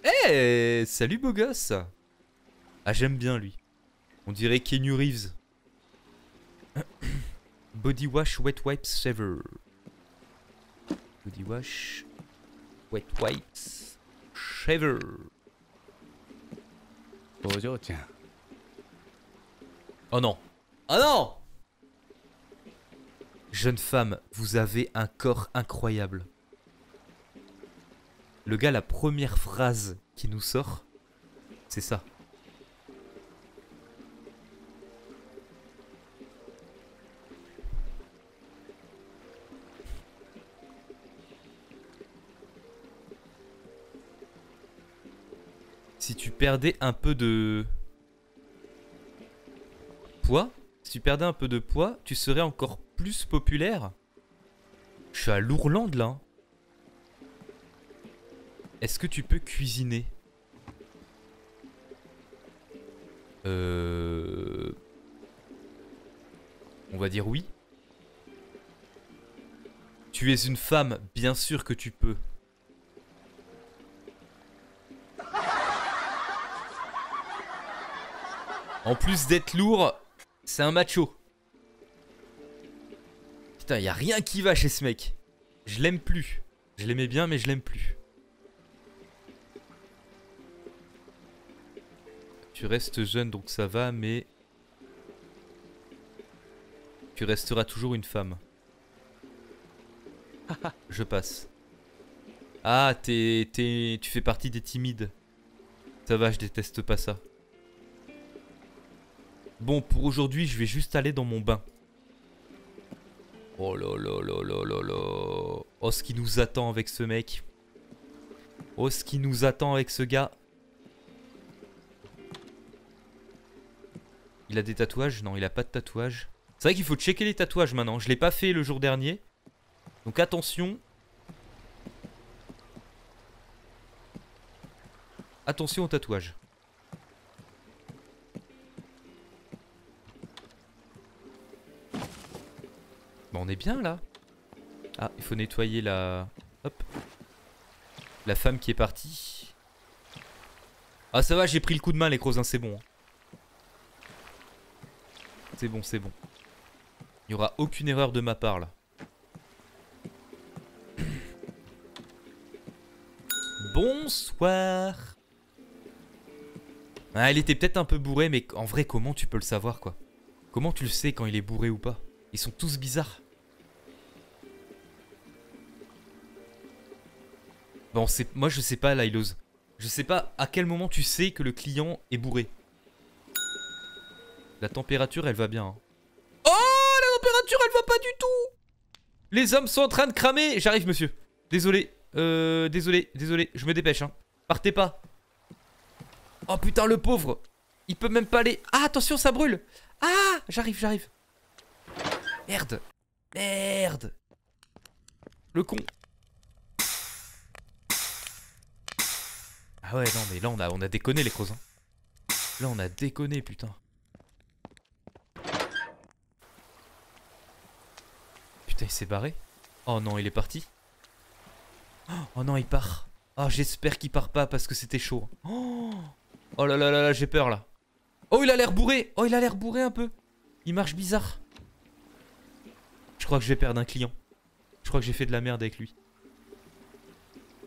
Hey Salut beau gosse Ah j'aime bien lui. On dirait Kenny Reeves. Body wash, wet wipes, shaver. Body wash, wet wipes, shaver. Oh non Oh non Jeune femme, vous avez un corps incroyable. Le gars, la première phrase qui nous sort, c'est ça. Si tu perdais un peu de poids, si tu perdais un peu de poids, tu serais encore plus populaire. Je suis à Lourlande là. Est-ce que tu peux cuisiner? Euh... On va dire oui. Tu es une femme, bien sûr que tu peux. En plus d'être lourd, c'est un macho. Putain, y a rien qui va chez ce mec. Je l'aime plus. Je l'aimais bien, mais je l'aime plus. Tu restes jeune, donc ça va, mais... Tu resteras toujours une femme. Je passe. Ah, t'es, t'es, tu fais partie des timides. Ça va, je déteste pas ça. Bon, pour aujourd'hui, je vais juste aller dans mon bain. Oh là là là là là là. Oh, ce qui nous attend avec ce mec. Oh, ce qui nous attend avec ce gars. Il a des tatouages? Non, il a pas de tatouages. C'est vrai qu'il faut checker les tatouages maintenant. Je l'ai pas fait le jour dernier. Donc attention. Attention aux tatouages. Bon, on est bien là. Ah, il faut nettoyer la... Hop. La femme qui est partie. Ah, ça va, j'ai pris le coup de main, les crozins, c'est bon. C'est bon, c'est bon. Il n'y aura aucune erreur de ma part là. Bonsoir. Ah, il était peut-être un peu bourré, mais en vrai, comment tu peux le savoir quoi? Comment tu le sais quand il est bourré ou pas? Ils sont tous bizarres. Bon, moi je sais pas, Lailos. Je sais pas à quel moment tu sais que le client est bourré. La température, elle va bien. hein. Oh, la température, elle va pas du tout Les hommes sont en train de cramer J'arrive, monsieur. Désolé. Euh, désolé, désolé. Je me dépêche, hein. Partez pas. Oh putain, le pauvre. Il peut même pas aller... Ah, attention, ça brûle. Ah, j'arrive, j'arrive. Merde. Merde. Le con. Ah ouais, non, mais là, on a, on a déconné, les creusins. Là, on a déconné, putain. Putain, il s'est barré. Oh non, il est parti. Oh non, il part. Oh, j'espère qu'il part pas parce que c'était chaud. Oh, oh là là là là, j'ai peur là. Oh, il a l'air bourré. Oh, il a l'air bourré un peu. Il marche bizarre. Je crois que je vais perdre un client. Je crois que j'ai fait de la merde avec lui.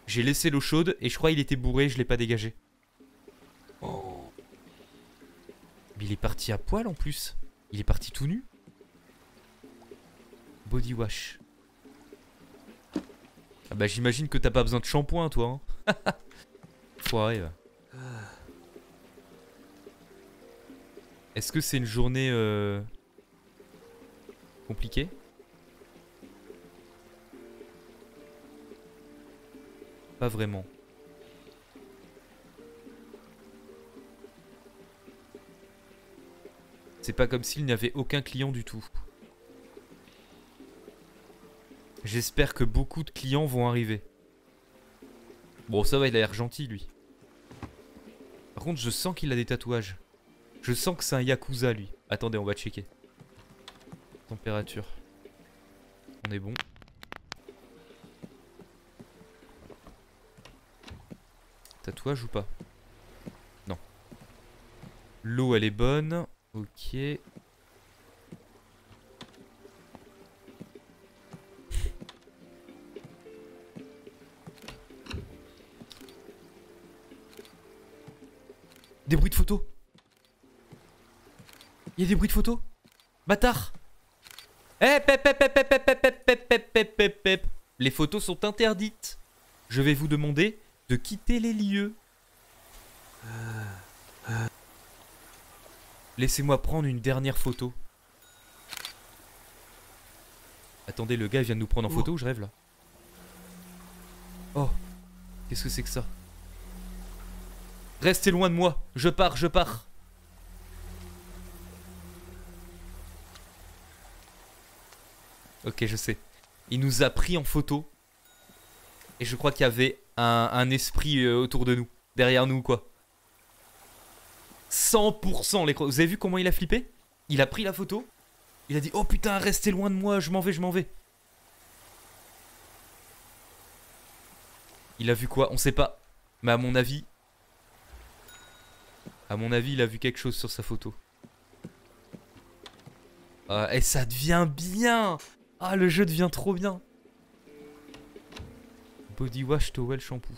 J'ai laissé l'eau chaude et je crois qu'il était bourré, je l'ai pas dégagé. Mais il est parti à poil en plus. Il est parti tout nu. Body wash. Ah bah j'imagine que t'as pas besoin de shampoing toi. Hein. Foiré. Est-ce que c'est une journée euh, compliquée? Pas vraiment. C'est pas comme s'il n'y avait aucun client du tout. J'espère que beaucoup de clients vont arriver. Bon, ça va, il a l'air gentil, lui. Par contre, je sens qu'il a des tatouages. Je sens que c'est un Yakuza, lui. Attendez, on va checker. Température. On est bon. Tatouage ou pas Non. L'eau, elle est bonne. Ok. Des bruits de photos Il y a des bruits de photos Bâtard hep. Les photos sont interdites. Je vais vous demander quitter les lieux. Laissez-moi prendre une dernière photo. Attendez, le gars vient de nous prendre en photo je rêve là Oh, qu'est-ce que c'est que ça? Restez loin de moi, je pars, je pars. Ok, je sais. Il nous a pris en photo. Et je crois qu'il y avait un, esprit euh, autour de nous. Derrière nous, quoi. 100% les Vous avez vu comment il a flippé? Il a pris la photo. Il a dit Oh putain, restez loin de moi, je m'en vais, je m'en vais. Il a vu quoi? On sait pas. Mais à mon avis. À mon avis, il a vu quelque chose sur sa photo. Ah, et ça devient bien Ah, le jeu devient trop bien Body wash, towel, shampoo.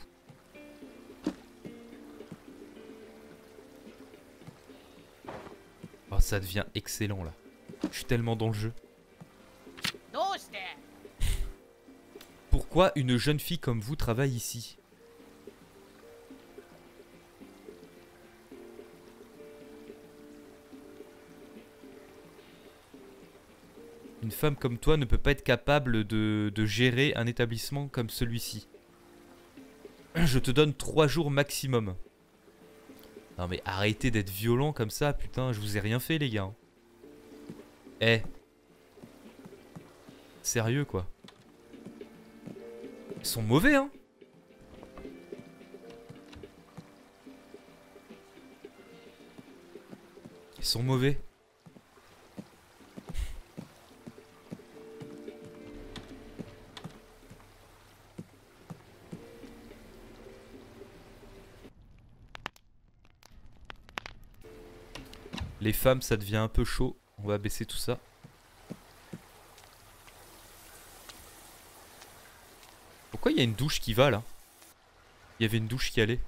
Oh, ça devient excellent là. Je suis tellement dans le jeu. Pourquoi une jeune fille comme vous travaille ici? Une femme comme toi ne peut pas être capable de, gérer un établissement comme celui-ci. Je te donne 3 jours maximum. Non mais arrêtez d'être violent comme ça, putain, je vous ai rien fait les gars. Eh. Sérieux quoi. Ils sont mauvais hein Ils sont mauvais. Les femmes, ça devient un peu chaud. On va baisser tout ça. Pourquoi il y a une douche qui va là? Il y avait une douche qui allait.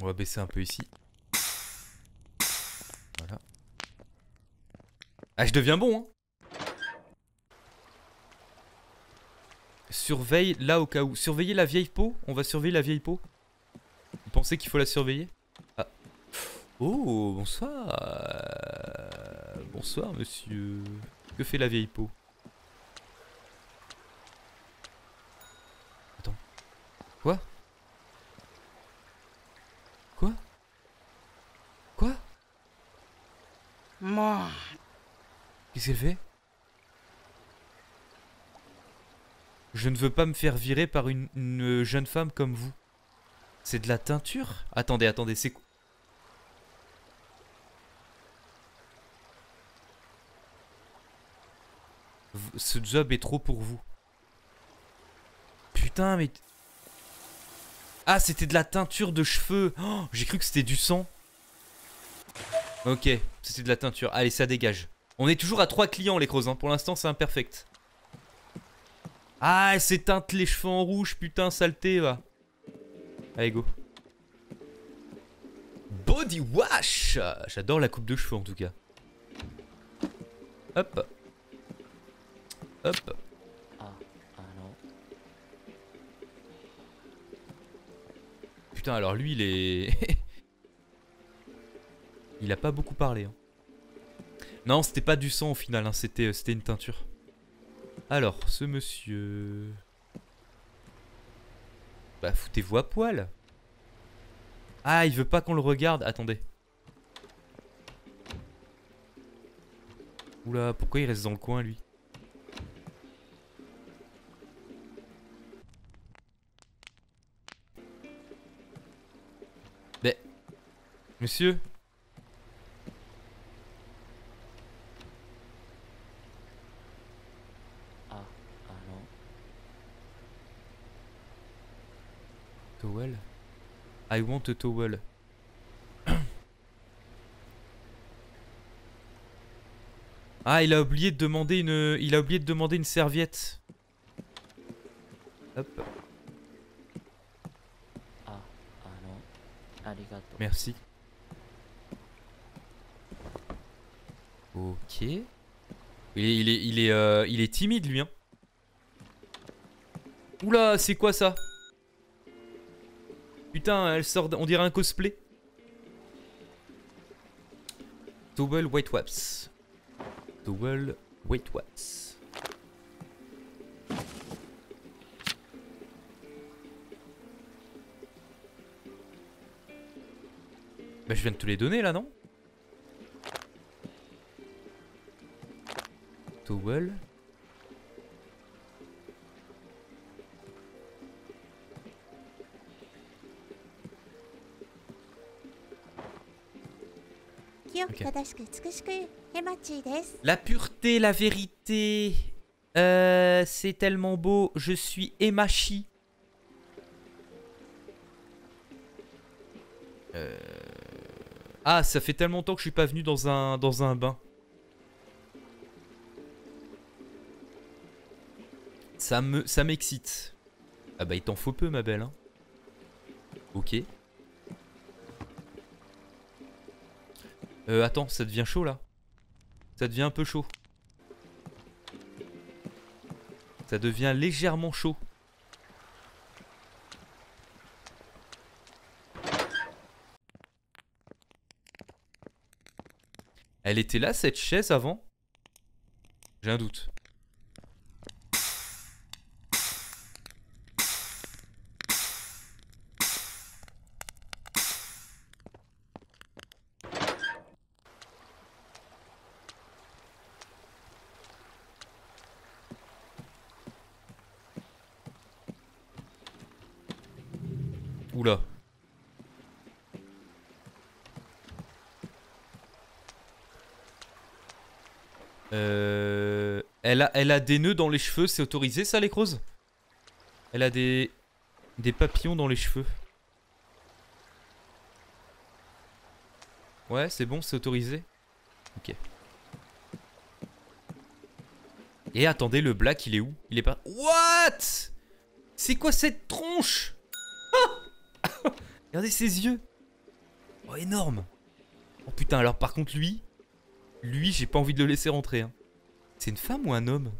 On va baisser un peu ici. Voilà. Ah, je deviens bon, hein Surveille là au cas où. Surveiller la vieille peau On va surveiller la vieille peau Vous pensez qu'il faut la surveiller? Ah. Oh, bonsoir. Bonsoir, monsieur. Que fait la vieille peau? Attends. Quoi? Quoi? Quoi? Moi. Qu'est-ce qu'elle fait? Je ne veux pas me faire virer par une, une jeune femme comme vous. C'est de la teinture? Attendez, attendez, c'est quoi? Ce job est trop pour vous. Putain, mais... Ah, c'était de la teinture de cheveux Oh, J'ai cru que c'était du sang. Ok, c'était de la teinture. Allez, ça dégage. On est toujours à 3 clients, les crozes. Pour l'instant, c'est imperfect. Ah, elle s'est teinte les cheveux en rouge, putain, saleté, va. Allez, go. Body wash J'adore la coupe de cheveux, en tout cas. Hop. Hop. Ah non Putain, alors lui, il est... il a pas beaucoup parlé. Hein. Non, c'était pas du sang au final, hein. c'était euh, une teinture. Alors, ce monsieur... Bah, foutez-vous à poil. Ah, il veut pas qu'on le regarde. Attendez. Oula, pourquoi il reste dans le coin, lui? Mais... Monsieur Ah, あの、Towel I want a towel. ah, il a oublié de demander une, il a oublié de demander une serviette. Hop. Ah, Merci. Ok. Il est, il est, il est, euh, il est timide lui. Hein. Oula, c'est quoi ça? Putain, elle sort, on dirait un cosplay. Towel White Waps. Towel White Waps. Bah je viens de te les donner là, non? Towel. La pureté, la vérité. Euh, c'est tellement beau. Je suis Emachi. Euh, ah, ça fait tellement longtemps que je suis pas venu dans un, dans un bain. Ça me, ça m'excite. Ah bah il t'en faut peu ma belle. Hein. Ok. Euh, attends, ça devient chaud là. Ça devient un peu chaud. Ça devient légèrement chaud. Elle était là cette chaise avant? J'ai un doute. Oula. Euh, elle, elle a des nœuds dans les cheveux, c'est autorisé ça les crozes Elle a des, des papillons dans les cheveux. Ouais, c'est bon, c'est autorisé? Ok. Et attendez, le black, il est où? Il est pas... What? C'est quoi cette tronche? Ah Regardez ses yeux Oh, énorme Oh putain, alors par contre, lui... Lui, j'ai pas envie de le laisser rentrer. Hein. C'est une femme ou un homme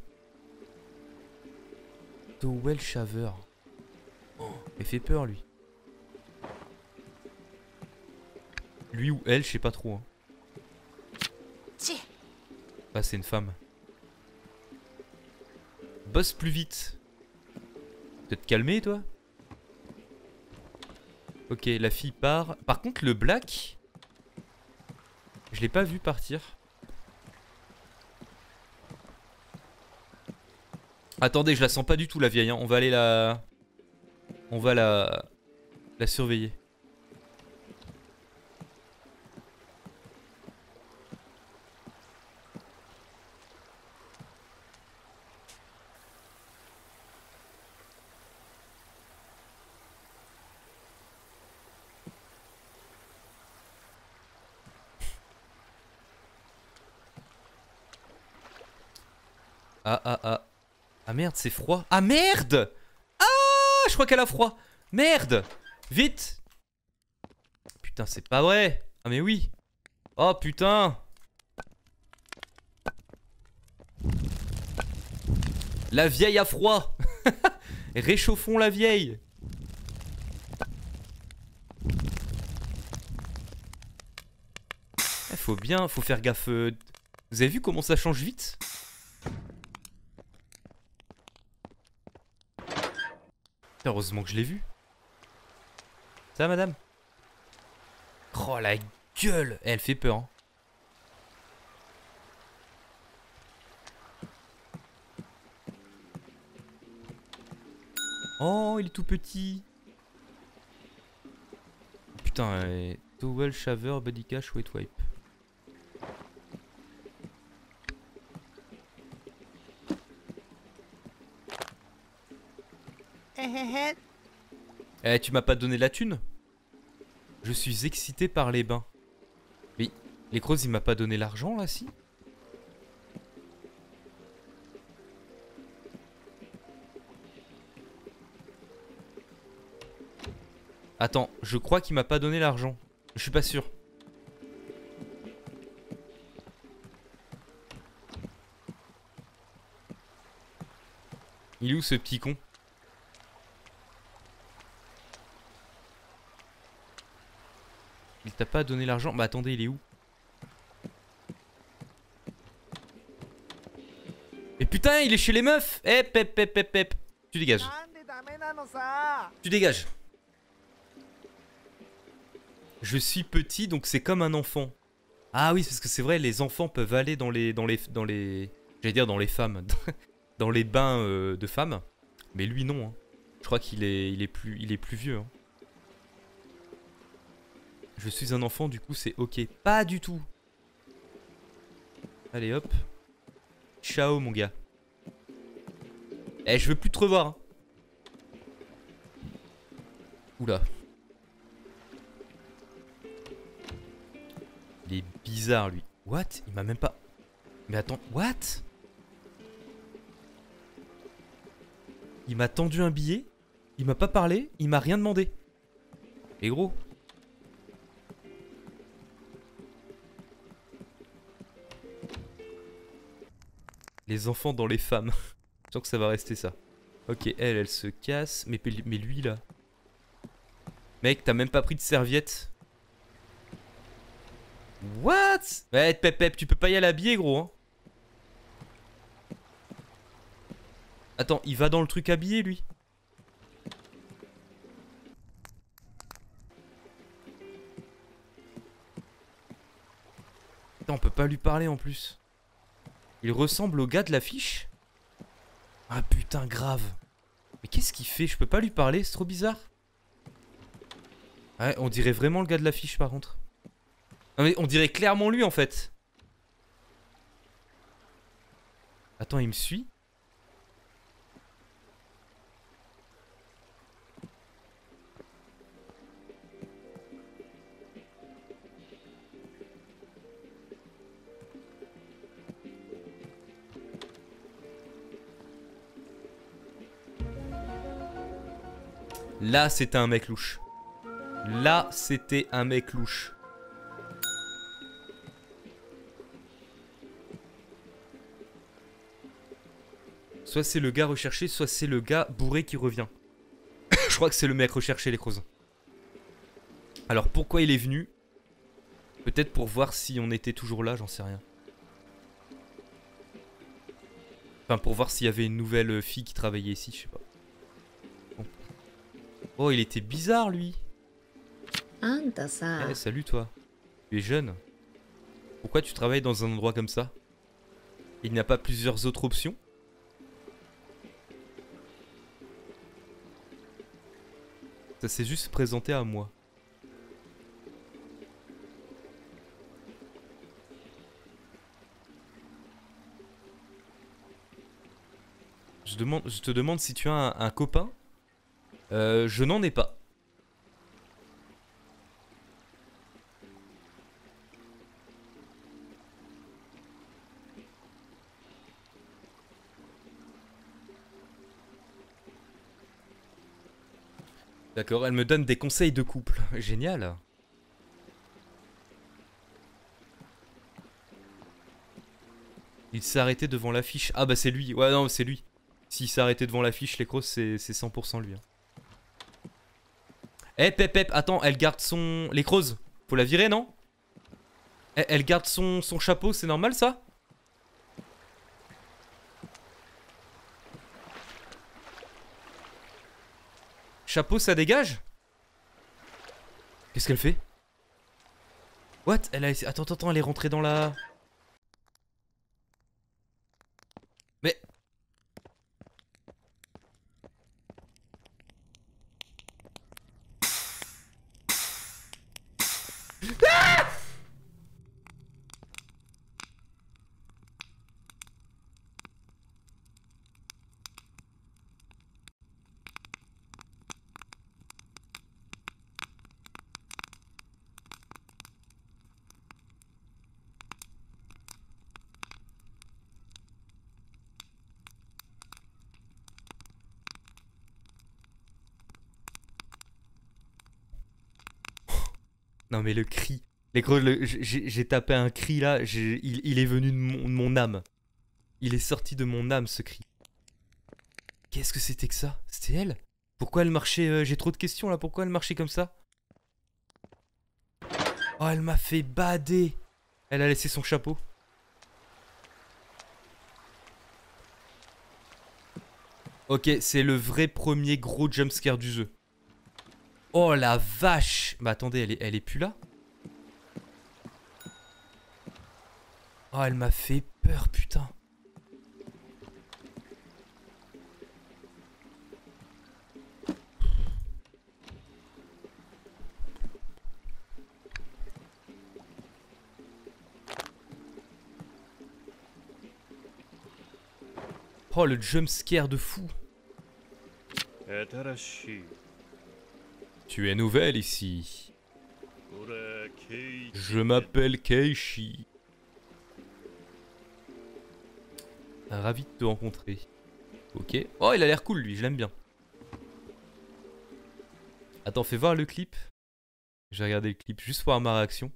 Towel Shaver. Oh, il fait peur, lui. Lui ou elle, je sais pas trop. Hein. Ah, c'est une femme. Bosse plus vite. Tu te calmer, toi Ok, la fille part. Par contre, le black... Je l'ai pas vu partir. Attendez, je la sens pas du tout, la vieille. hein. On va aller la... On va la... La surveiller. Ah ah ah. C'est froid. Ah merde Ah Je crois qu'elle a froid. Merde Vite Putain, c'est pas vrai. Ah mais oui. Oh putain La vieille a froid Réchauffons la vieille Eh, Faut bien, faut faire gaffe. Vous avez vu comment ça change vite? Heureusement que je l'ai vu. Ça madame? Oh la gueule Elle fait peur. hein. Oh, il est tout petit. Putain, euh, towel, shaver, body cash, wet wipe. Eh, tu m'as pas donné la thune? Je suis excité par les bains. Mais les crozes, il m'a pas donné l'argent là, si? Attends, je crois qu'il m'a pas donné l'argent. Je suis pas sûr. Il est où ce petit con? Il t'a pas donné l'argent Bah attendez, il est où? Et putain, il est chez les meufs Eh, pep, pep, pep, pep Tu dégages. Tu dégages. Je suis petit, donc c'est comme un enfant. Ah oui, parce que c'est vrai, les enfants peuvent aller dans les... Dans les, dans les J'allais dire dans les femmes. dans les bains euh, de femmes. Mais lui, non. hein. Je crois qu'il est, il est, plus, il est plus vieux. hein. Je suis un enfant, du coup c'est ok. Pas du tout. Allez hop. Ciao mon gars. Eh, je veux plus te revoir. hein. Oula. Il est bizarre lui. What? Il m'a même pas... Mais attends, what? Il m'a tendu un billet, il m'a pas parlé, il m'a rien demandé. Et gros. Les enfants dans les femmes. Je sens que ça va rester ça. Ok, elle, elle se casse. Mais, lui là. Mec, t'as même pas pris de serviette. What? Ouais, Pep, tu peux pas y aller habillé, gros. Hein. Attends, il va dans le truc habillé, lui Putain, on peut pas lui parler en plus. Il ressemble au gars de l'affiche Ah putain, grave. Mais qu'est-ce qu'il fait? Je peux pas lui parler, c'est trop bizarre. Ouais, on dirait vraiment le gars de l'affiche par contre. Non mais on dirait clairement lui en fait. Attends, il me suit Là, c'était un mec louche. Là, c'était un mec louche. Soit c'est le gars recherché, soit c'est le gars bourré qui revient. Je crois que c'est le mec recherché, les creuses. Alors pourquoi il est venu? Peut-être pour voir si on était toujours là, j'en sais rien. Enfin, pour voir s'il y avait une nouvelle fille qui travaillait ici, je sais pas. Oh, il était bizarre, lui. Hein, eh, salut, toi. Tu es jeune. Pourquoi tu travailles dans un endroit comme ça? Il n'y a pas plusieurs autres options? Ça s'est juste présenté à moi. Je, te demande si tu as un copain? Euh, je n'en ai pas. D'accord, elle me donne des conseils de couple. Génial. Il s'est arrêté devant l'affiche. Ah bah c'est lui. Ouais non c'est lui. S'il s'est arrêté devant l'affiche, les c'est c'est 100% lui. hein. Eh Pep Pep, attends, elle garde son... Les crozes, faut la virer non? Elle, elle garde son, son chapeau, c'est normal ça? Chapeau, ça dégage? Qu'est-ce qu'elle fait? What? Elle a... Attends, attends, attends, elle est rentrée dans la... Ah! Non mais le cri. Les gros, j'ai tapé un cri là, il, est venu de mon, de mon âme. Il est sorti de mon âme ce cri. Qu'est-ce que c'était que ça? C'était elle? Pourquoi elle marchait euh, J'ai trop de questions là, pourquoi elle marchait comme ça? Oh elle m'a fait bader Elle a laissé son chapeau. Ok, c'est le vrai premier gros jumpscare du jeu. Oh la vache Bah attendez, elle est, elle est plus là Oh, elle m'a fait peur, putain. Oh, le jumpscare de fou. Tu es nouvelle ici. Je m'appelle Keishi. Ravi de te rencontrer. Ok. Oh, il a l'air cool lui, je l'aime bien. Attends, fais voir le clip. J'ai regardé le clip juste pour ma réaction.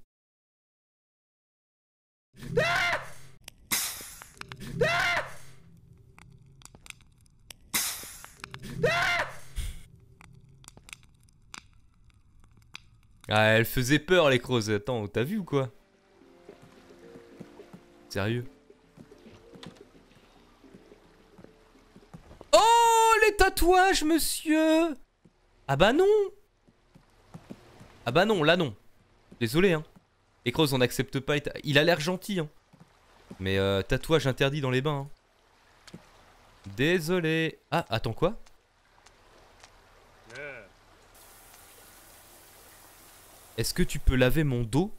Ah, elle faisait peur les crozes. Attends, t'as vu ou quoi? Sérieux? Oh, les tatouages, monsieur Ah bah non Ah bah non, là non. Désolé, hein. Les crozes, on n'accepte pas. Il a l'air gentil, hein. Mais euh, tatouage interdit dans les bains. hein. Désolé. Ah, attends quoi ねえ est-ce que tu peux laver mon dos?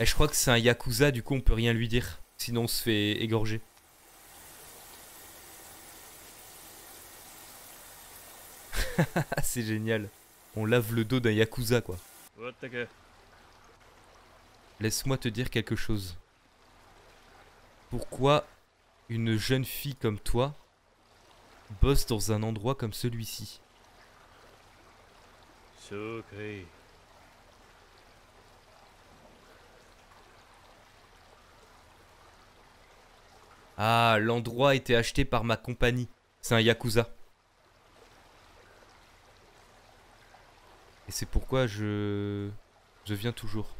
Et je crois que c'est un Yakuza, du coup on peut rien lui dire. Sinon on se fait égorger. c'est génial. On lave le dos d'un Yakuza quoi. Laisse-moi te dire quelque chose. Pourquoi une jeune fille comme toi bosse dans un endroit comme celui-ci Ah, l'endroit a été acheté par ma compagnie. C'est un Yakuza. Et c'est pourquoi. Je viens toujours.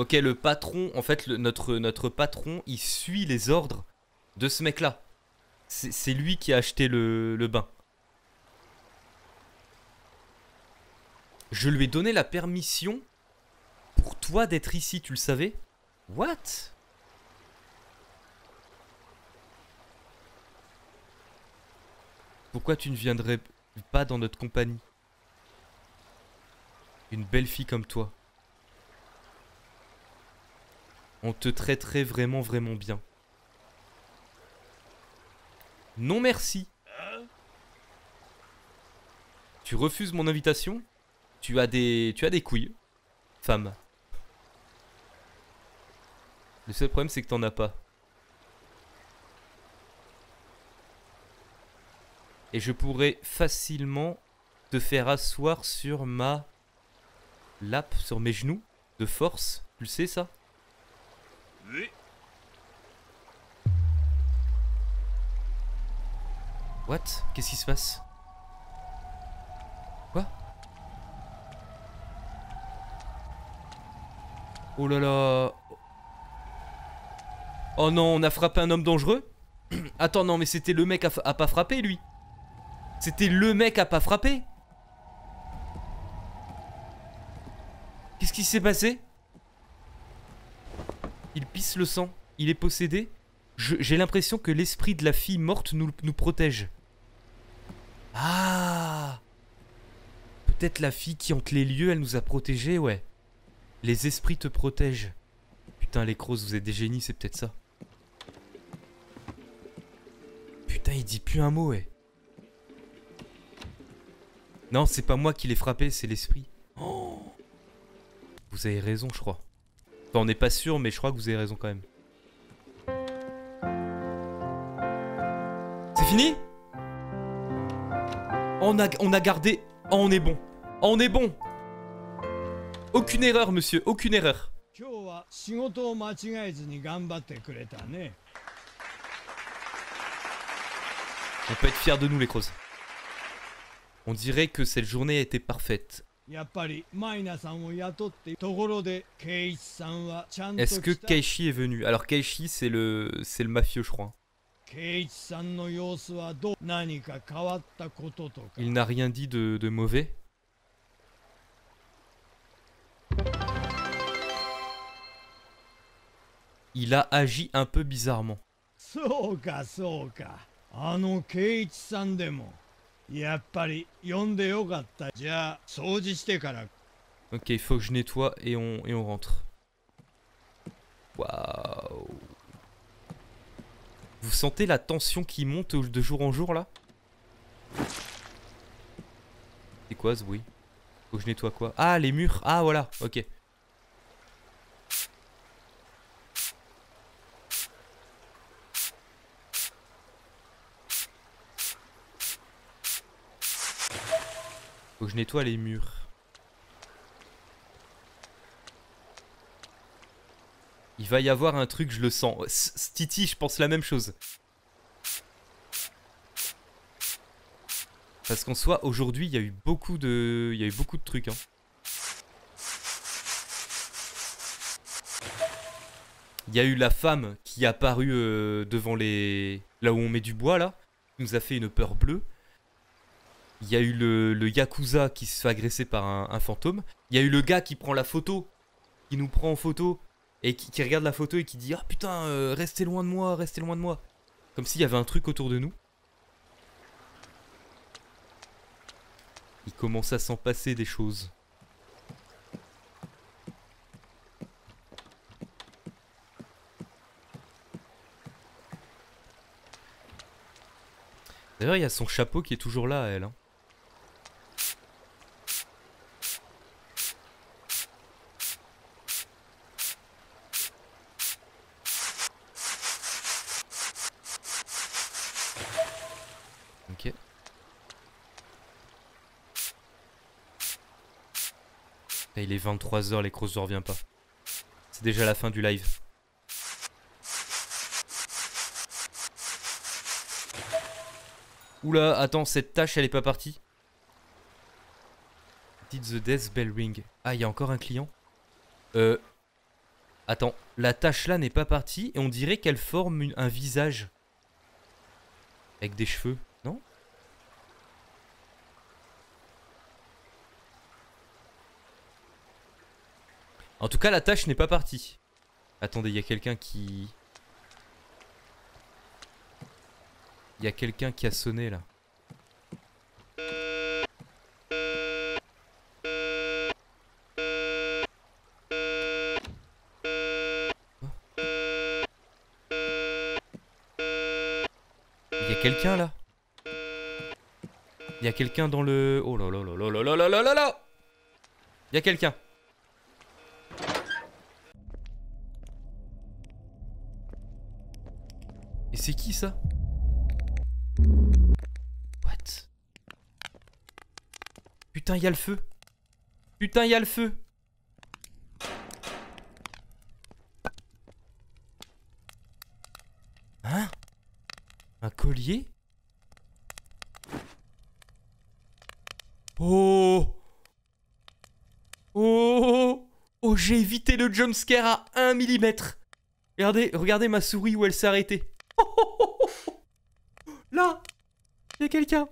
Ok, le patron, en fait, notre, patron, il suit les ordres de ce mec-là. C'est c'est lui qui a acheté le, le bain. Je lui ai donné la permission pour toi d'être ici, tu le savais? What? Pourquoi tu ne viendrais pas dans notre compagnie? Une belle fille comme toi. On te traiterait vraiment vraiment bien. Non merci. Tu refuses mon invitation? Tu as des tu as des couilles. Femme. Le seul problème c'est que t'en as pas. Et je pourrais facilement te faire asseoir sur ma lap, sur mes genoux, de force. Tu le sais ça? What? Qu'est-ce qui se passe? Quoi? Oh là là. Oh non, on a frappé un homme dangereux? Attends, non, mais c'était le mec à, à pas frapper, lui. C'était le mec à pas frapper. Qu'est-ce qui s'est passé? Il pisse le sang. Il est possédé. J'ai l'impression que l'esprit de la fille morte nous, protège. Ah Peut-être la fille qui hante les lieux, elle nous a protégés, ouais. Les esprits te protègent. Putain, les crozes, vous êtes des génies, c'est peut-être ça. Putain, il dit plus un mot, ouais. Non, c'est pas moi qui l'ai frappé, c'est l'esprit. Oh vous avez raison, je crois. On n'est pas sûr, mais je crois que vous avez raison quand même. C'est fini? On a, gardé... Oh, on est bon. Oh, on est bon. Aucune erreur, monsieur. Aucune erreur. On peut être fier de nous, les crozes. On dirait que cette journée a été parfaite. やっぱりマイナさんを雇ってところでケイチさんはちゃんと Est-ce que 来た Keishi est venu Alors, Keishi, c'est le, c'est le mafieux, je crois. ケイチさんの様子はどう何か変わったこととか Il n'a rien dit de, de mauvais. Il a agi un peu bizarrement. そうかそうかあのケイチさんでも やっぱり呼んでよかったじゃあ掃除してから Ok, il faut que je nettoie et on, et on rentre. Waouh. Vous sentez la tension qui monte au- de jour en jour là C'est quoi ce bruit Faut que je nettoie quoi Ah, les murs Ah, voilà, ok. Je nettoie les murs. Il va y avoir un truc, je le sens. Titi, je pense la même chose. Parce qu'en soi, aujourd'hui, il y a eu beaucoup de, il y a eu beaucoup de trucs. hein. Il y a eu la femme qui est apparue euh, devant les, là où on met du bois là, qui nous a fait une peur bleue. Il y a eu le, yakuza qui se fait agresser par un, fantôme. Il y a eu le gars qui prend la photo, qui nous prend en photo et qui, qui regarde la photo et qui dit ah putain euh, restez loin de moi, restez loin de moi. Comme s'il y avait un truc autour de nous. Il commence à s'en passer des choses. D'ailleurs, il y a son chapeau qui est toujours là, elle. hein. Ok. Et il est 23h, les crosses ne revient pas. C'est déjà la fin du live. Oula, attends, cette tâche elle est pas partie. Did the death bell ring? Ah, il y a encore un client? Euh. Attends, la tâche là n'est pas partie et on dirait qu'elle forme un visage. Avec des cheveux, non En tout cas, la tâche n'est pas partie. Attendez, il y a quelqu'un qui... Il y a quelqu'un qui a sonné là. Il y a quelqu'un là Il y a quelqu'un dans le... Oh là là là là là là là là là Il y a quelqu'un c'est qui ça What Putain, il y a le feu Putain, il y a le feu Hein Un collier Oh Oh Oh, j'ai évité le jumpscare à 1 mm Regardez, regardez ma souris où elle s'est arrêtée. Là Il y a quelqu'un.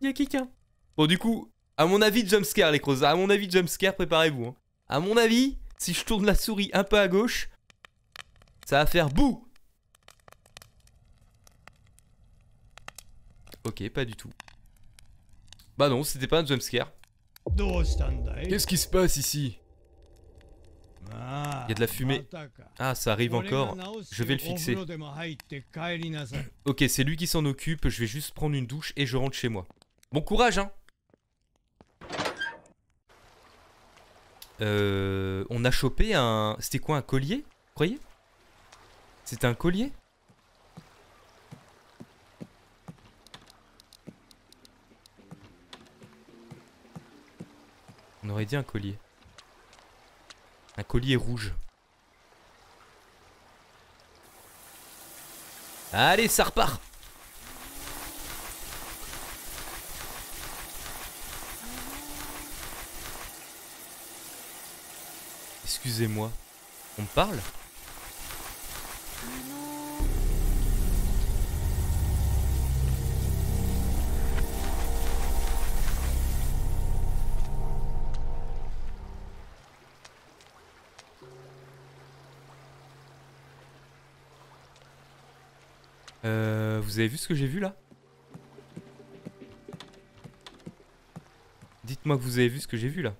Il y a quelqu'un. Bon, du coup, à mon avis, jumpscare, les crozes. À mon avis, jumpscare, préparez-vous. Hein. À mon avis, si je tourne la souris un peu à gauche, ça va faire bouh Ok, pas du tout. Bah non, c'était pas un jumpscare. Qu'est-ce qui se passe ici? Il y a de la fumée. Ah, ça arrive encore. Je vais le fixer. Ok, c'est lui qui s'en occupe. Je vais juste prendre une douche et je rentre chez moi. Bon courage, hein Euh, on a chopé un... C'était quoi, un collier croyez? C'était un collier? On aurait dit un collier. Un collier rouge. Allez, ça repart Excusez-moi. On me parle? Euh, vous avez vu ce que j'ai vu là? Dites-moi que vous avez vu ce que j'ai vu là.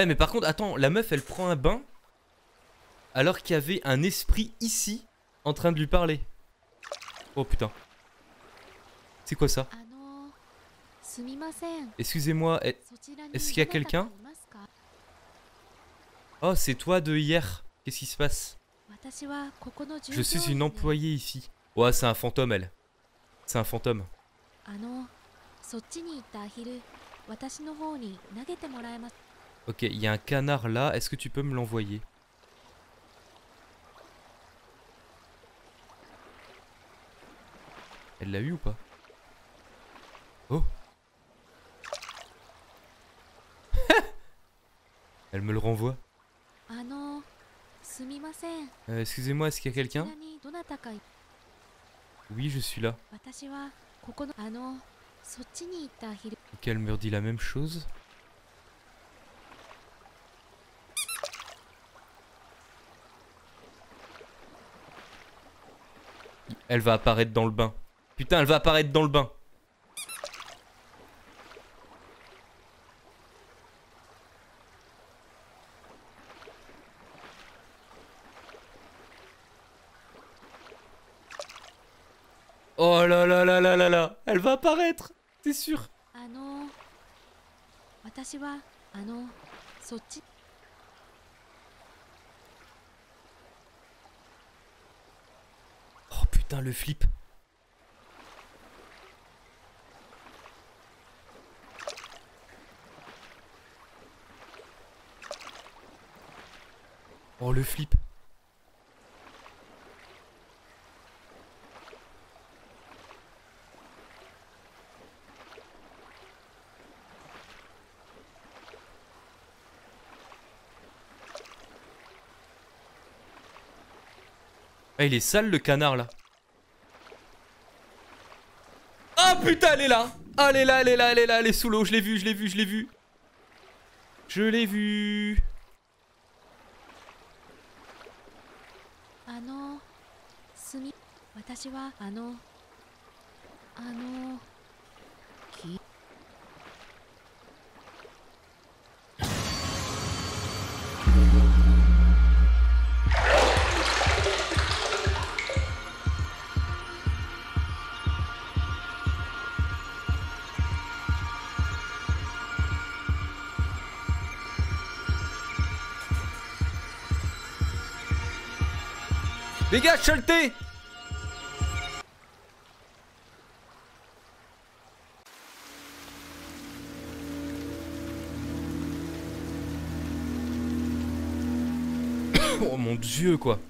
Eh, mais par contre, attends, la meuf, elle prend un bain alors qu'il y avait un esprit ici en train de lui parler. Oh putain. C'est quoi ça? Excusez-moi, est-ce qu'il y a quelqu'un? Oh, c'est toi de hier. Qu'est-ce qui se passe? Je suis une employée ici. Ouais, c'est un fantôme, elle. C'est un fantôme. Ah Ok, il y a un canard là. Est-ce que tu peux me l'envoyer? Elle l'a eu ou pas? Oh Elle me le renvoie. Euh, Excusez-moi, est-ce qu'il y a quelqu'un? Oui, je suis là. Quel me dit la même chose? Elle va apparaître dans le bain. Putain, elle va apparaître dans le bain. Oh là là là là là là Elle va apparaître C'est sûr? あの le flip. Oh le flip. Ah, il est sale le canard là. Ah putain, elle est là Ah, Elle est là, elle est là, elle est là, elle est sous l'eau, je l'ai vu, je l'ai vu, je l'ai vu. Je l'ai vu. あのすみ私はあのあの Dégage, Chalté Oh mon dieu, quoi.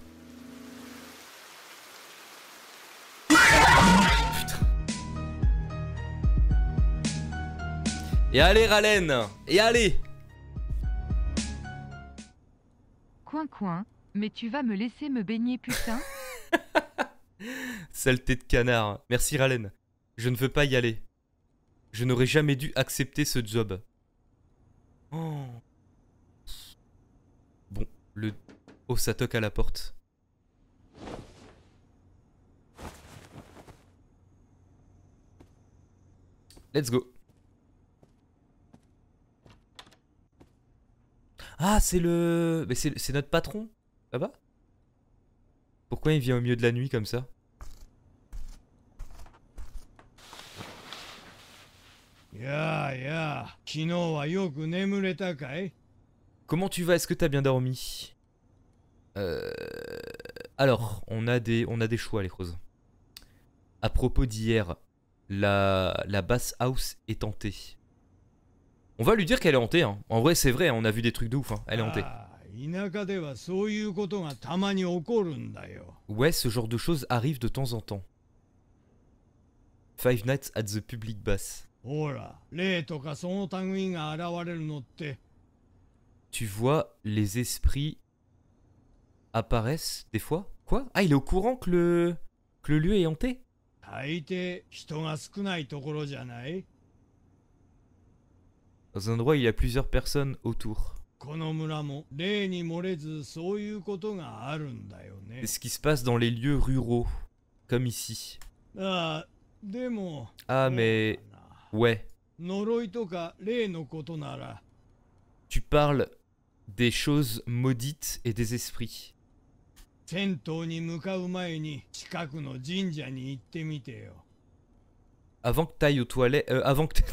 Et allez, Ralen. Et allez. Coin coin, mais tu vas me laisser me baigner putain Saleté de canard. Merci Ralen. Je ne veux pas y aller. Je n'aurais jamais dû accepter ce job. Bon, le... Oh, ça toque à la porte. Let's go. Ah, c'est le... Mais c'est notre patron, Là-bas Pourquoi il vient au milieu de la nuit comme ça Comment tu vas? Est-ce que t'as bien dormi? Euh, alors, on a, des, on a des choix, les choses. À propos d'hier, la, la bass house est hantée. On va lui dire qu'elle est hantée. Hein. En vrai, c'est vrai, on a vu des trucs de ouf. Hein. Elle est hantée. Ouais, ce genre de choses arrive de temps en temps. Five Nights at the Public Bass. Tu vois, les esprits apparaissent des fois Quoi? Ah, il est au courant que le, que le lieu est hanté? Dans un endroit, il y a plusieurs personnes autour. この村も例に漏れずそういうことがあるんだよね C'est ce qui se passe dans les lieux ruraux. Comme ici. ああでも Ah, mais... そうだな Ouais. 呪いとか霊のことなら Tu parles des choses maudites et des esprits. 銭湯に向かう前に近くの神社に行ってみてよ Avant que t'ailles aux toilettes... euh, avant que t'-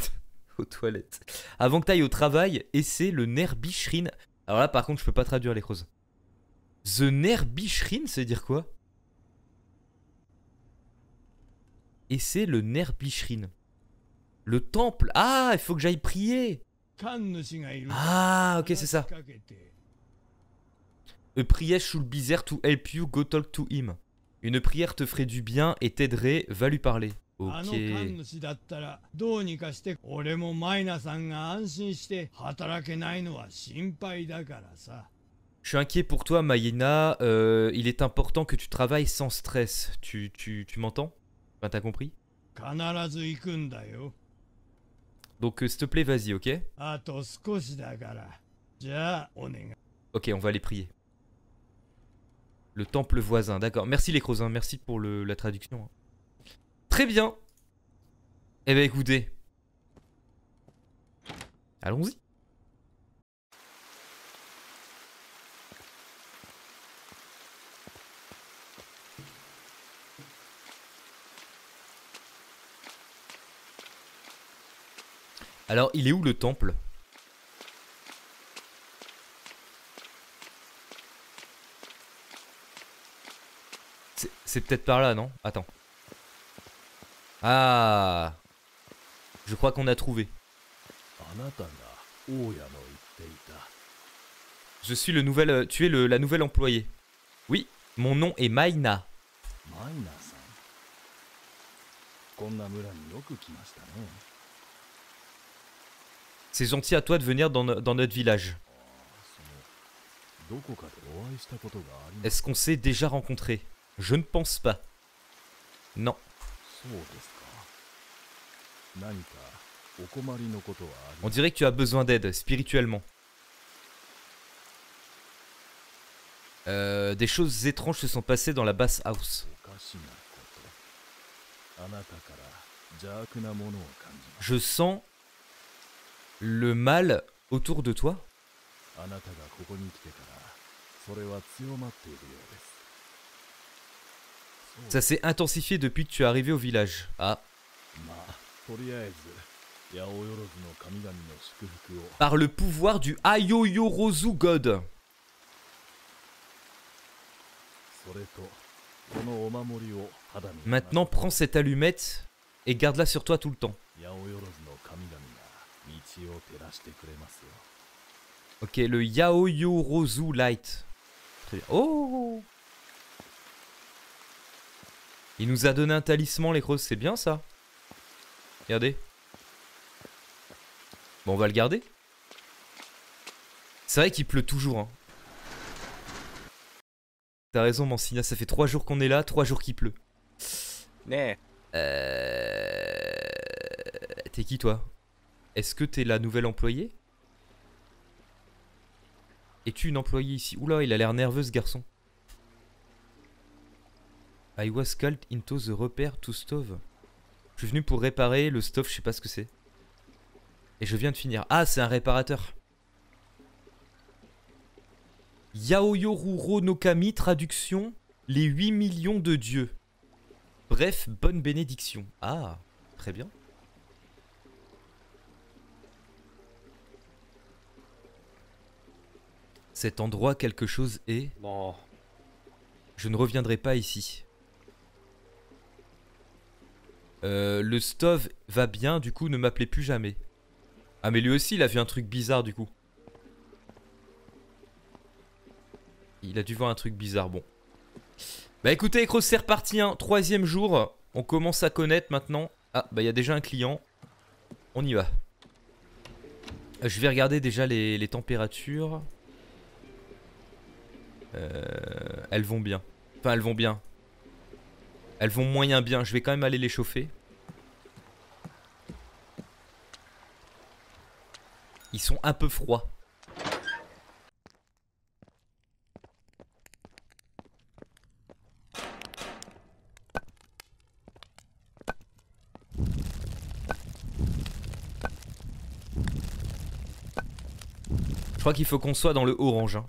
aux toilettes. Avant que t'ailles au travail, essaie le nerf bichrin. Alors là, par contre, je peux pas traduire les creuses. The nerf bichrin, c'est dire quoi? Essaie le nerf bichrin. Le temple. Ah, il faut que j'aille prier. Ah, ok, c'est ça. A prière should help you go talk to him. Une prière te ferait du bien et t'aiderait, va lui parler. あの Ok. 神主だったらどうにかして俺もマイナさんが安心して働けないのは心配だからさ Je suis inquiet pour toi, Mayena. Euh, il est important que tu travailles sans stress. Tu, tu, tu m'entends Enfin, t'as compris 必ず行くんだよ Donc, euh, s'il te plaît, vas-y, ok あと少しだからじゃあお願い Ok, on va aller prier. Le temple voisin, d'accord. Merci les Crozins, merci pour le, la traduction. Très bien. Eh ben écoutez. Allons-y. Alors, il est où le temple? C'est peut-être par là, non? Attends. Ah Je crois qu'on a trouvé. Je suis le nouvel... Euh, tu es le, la nouvelle employée. Oui, mon nom est Maina. C'est gentil à toi de venir dans, dans notre village. Est-ce qu'on s'est déjà rencontré Je ne pense pas. Non. On dirait que tu as besoin d'aide spirituellement. Euh, des choses étranges se sont passées dans la basse house. Je sens le mal autour de toi. Ça s'est intensifié depuis que tu es arrivé au village. Ah. Par le pouvoir du Ayoyorozu God. Maintenant, prends cette allumette et garde-la sur toi tout le temps. Ok, le Yaoyorozu Light. Oh! Il nous a donné un talisman, les creuses, c'est bien ça? Regardez. Bon, on va le garder. C'est vrai qu'il pleut toujours. Hein. T'as raison, Mancina, ça fait 3 jours qu'on est là, 3 jours qu'il pleut. ね Euh... T'es qui toi? Est-ce que t'es la nouvelle employée? Es-tu une employée ici? Oula, il a l'air nerveux ce garçon. I was called into the repair to stove. Je suis venu pour réparer le stove, je sais pas ce que c'est. Et je viens de finir. Ah, c'est un réparateur. Yaoyoruro no Kami, traduction Les 8 millions de dieux. Bref, bonne bénédiction. Ah, très bien. Cet endroit, quelque chose est. も Je ne reviendrai pas ici. Euh, le stove va bien, du coup, ne m'appelez plus jamais. Ah, mais lui aussi, il a vu un truc bizarre, du coup. Il a dû voir un truc bizarre, bon. Bah écoutez, Cross, c'est reparti, hein. Troisième jour. On commence à connaître maintenant. Ah, bah il y a déjà un client. On y va. Euh, Je vais regarder déjà les, températures. Euh, elles vont bien. Enfin, elles vont bien. Elles vont moyen bien. Je vais quand même aller les chauffer. Ils sont un peu froids. Je crois qu'il faut qu'on soit dans le orange. hein.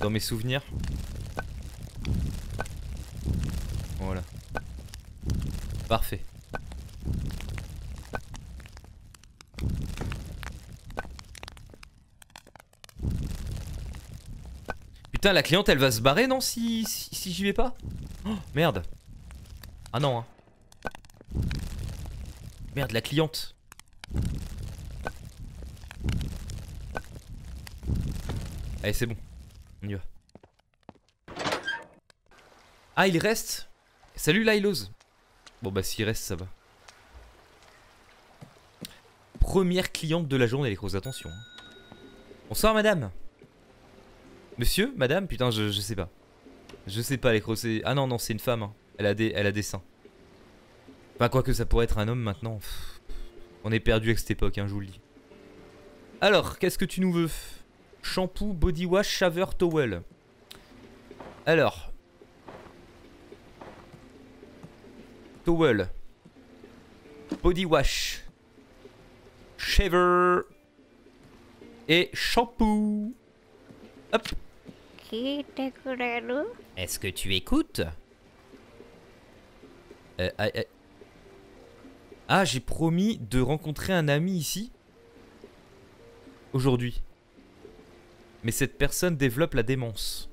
Dans mes souvenirs. Voilà. Parfait. Putain, la cliente elle va se barrer non si, si, j'y vais pas Oh, Merde. Ah non. Hein. Merde, la cliente. Allez, c'est bon. On y va. Ah, il reste Salut Lylos Bon bah s'il reste, ça va. Première cliente de la journée, les grosses attention. hein. Bonsoir madame Monsieur Madame Putain, je, je sais pas. Je sais pas les gros, c'est... Ah non, non, c'est une femme. hein. Elle, a des, seins. Enfin, quoi que ça pourrait être un homme maintenant. On est perdu avec cette époque, hein, je vous le dis. Alors, qu'est-ce que tu nous veux? Shampoo, body wash, shower, towel. Alors. Towel. Body wash. Shaver. Et shampoo. Hop. Est-ce que tu écoutes? Euh, ah, ah. Ah, j'ai promis de rencontrer un ami ici. Aujourd'hui. Mais cette personne développe la démence.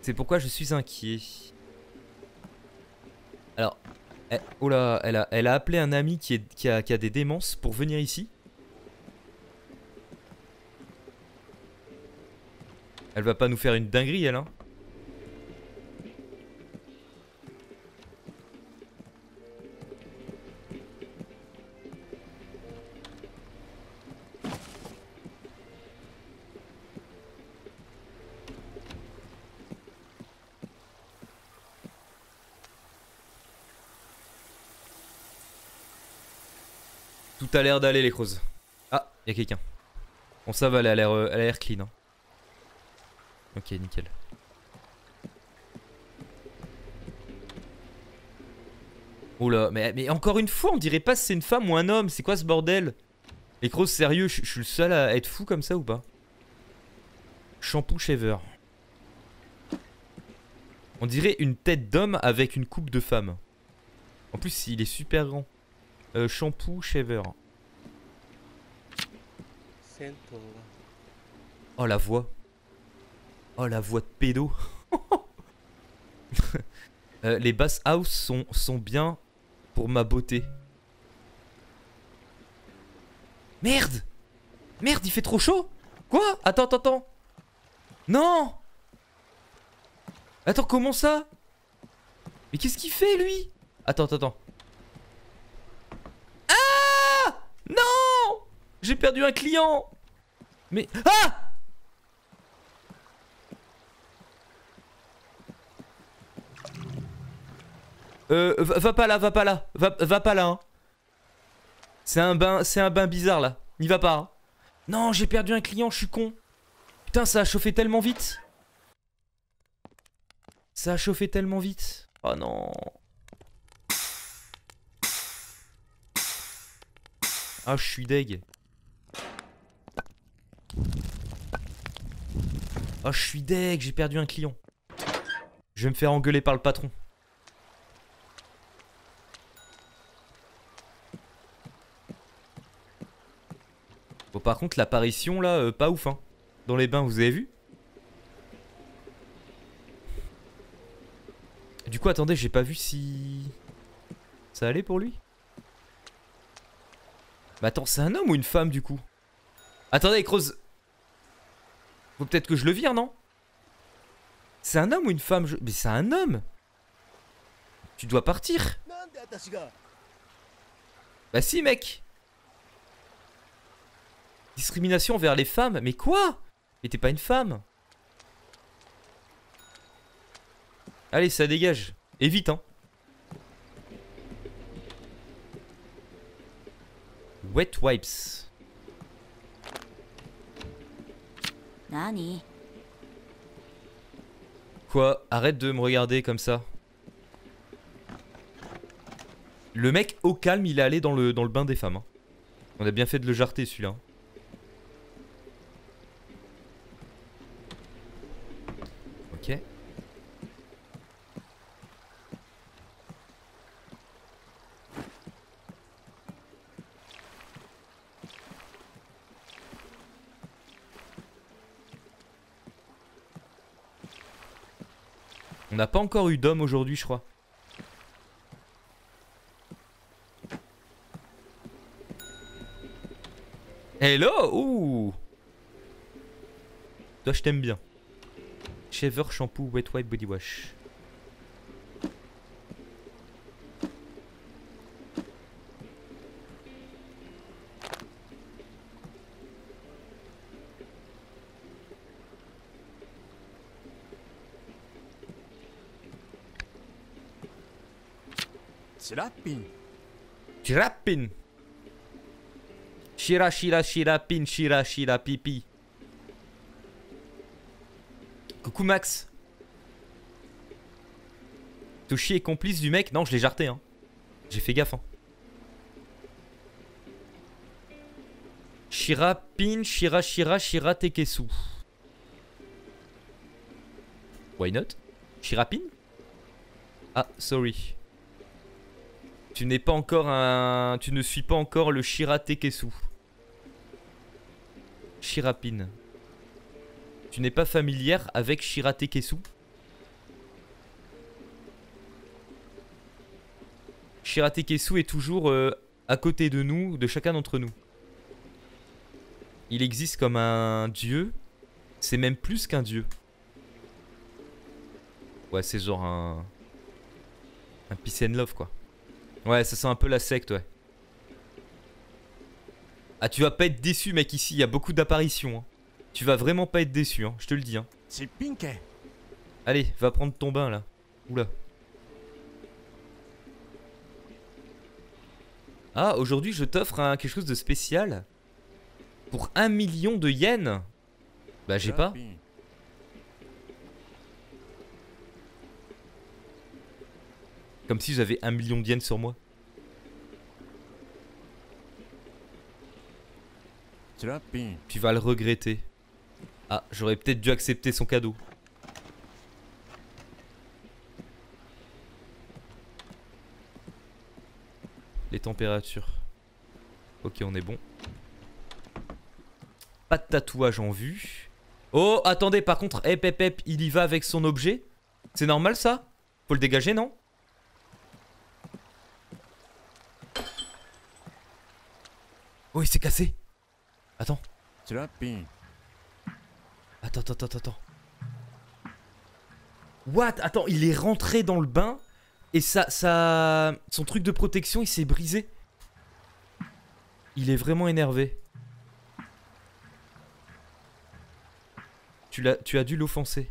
C'est pourquoi je suis inquiet. Alors, elle, oh là, elle a, elle a appelé un ami qui, a, qui a des démences pour venir ici. Elle va pas nous faire une dinguerie, elle, hein Tout l'air d'aller, les creuses. Ah, y a quelqu'un. Bon, ça va, elle a l'air euh, elle a l'air clean. hein. Ok, nickel. Oula, mais, mais encore une fois, on dirait pas si c'est une femme ou un homme. C'est quoi ce bordel? Les crozes, sérieux, je suis le seul à être fou comme ça ou pas? Shampoo shaver. On dirait une tête d'homme avec une coupe de femme. En plus, il est super grand. Euh, shampoo shaver. Oh la voix. Oh la voix de pédo. Euh, les bass house sont, sont bien pour ma beauté. Merde Merde, il fait trop chaud Quoi? Attends, attends, attends. Non Attends, comment ça? Mais qu'est-ce qu'il fait lui? Attends, attends, attends. Ah Non J'ai perdu un client Mais... Ah Euh, va, pas là, va pas là, va, va pas là. hein. C'est un bain, c'est un bain bizarre là. N'y va pas. hein. Non, j'ai perdu un client, je suis con. Putain, ça a chauffé tellement vite. Ça a chauffé tellement vite. Oh non. Ah, je suis deg. Oh, je suis deg, j'ai perdu un client. Je vais me faire engueuler par le patron. Bon, par contre, l'apparition là, euh, pas ouf, hein. Dans les bains, vous avez vu? Du coup, attendez, j'ai pas vu si. Ça allait pour lui? Mais attends, c'est un homme ou une femme du coup? Attendez, Croze. Faut peut-être que je le vire, non? C'est un homme ou une femme? Je- Mais c'est un homme! Tu dois partir! Bah si, mec! Discrimination envers les femmes Mais quoi? Mais t'es pas une femme! Allez, ça dégage. Et vite, hein. Wet wipes. 何 Quoi? Arrête de me regarder comme ça. Le mec, au calme, il est allé dans le, dans le bain des femmes. hein. On a bien fait de le jarter celui-là. Ok. N'a pas encore eu d'homme aujourd'hui, je crois. Hello Ouh Toi, je t'aime bien. Shaver, shampoo, wet wipe, body wash. Chirappin. Chirapin Shira shira shira pin shira shira pipi. Coucou Max. Toshi est complice du mec? Non, je l'ai jarté hein. J'ai fait gaffe hein. Shira pin shira shira shira tekesu. Why not? Shirapin Ah, sorry. Tu n'es pas encore un. Tu ne suis pas encore le Shira Tekesu. Shirapin. Tu n'es pas familière avec Shira Tekesu Shira Tekesu est toujours euh, à côté de nous, de chacun d'entre nous. Il existe comme un dieu. C'est même plus qu'un dieu. Ouais, c'est genre un. Un peace and love quoi. Ouais, ça sent un peu la secte, ouais. Ah, tu vas pas être déçu, mec, ici, il y a beaucoup d'apparitions. hein. Tu vas vraiment pas être déçu, hein, je te le dis. Hein. Chippinke. Allez, va prendre ton bain, là. Oula. Ah, aujourd'hui, je t'offre un- quelque chose de spécial. Pour un million de yens Bah, j'ai pas. Comme si j'avais un million de yens sur moi. Tu vas le regretter. Ah, j'aurais peut-être dû accepter son cadeau. Les températures. Ok, on est bon. Pas de tatouage en vue. Oh, attendez, par contre, hep hep hep, il y va avec son objet. C'est normal ça? Faut le dégager, non? Oh, il s'est cassé. Attends. Attends, attends, attends, attends. What? Attends, il est rentré dans le bain et ça, ça, son truc de protection, il s'est brisé. Il est vraiment énervé. Tu, l'as, tu as dû l'offenser.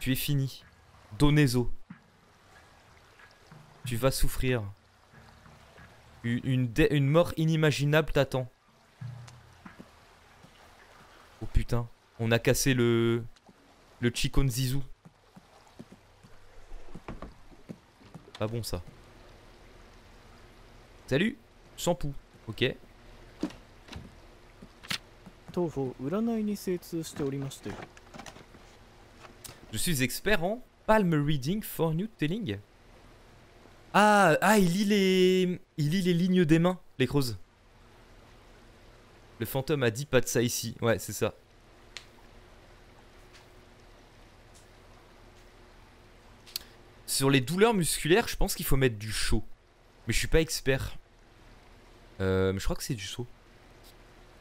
Tu es fini. Donezo. Tu vas souffrir. Une, mort inimaginable t'attend. Oh putain, on a cassé le... Le Chikon Zizou. Pas bon ça. Salut Sans pou. Ok. Je suis expert en palm reading for new telling. Ah, ah, il lit les. Il lit les lignes des mains, les creuses. Le fantôme a dit pas de ça ici. Ouais, c'est ça. Sur les douleurs musculaires, je pense qu'il faut mettre du chaud. Mais je suis pas expert. Euh, mais je crois que c'est du chaud.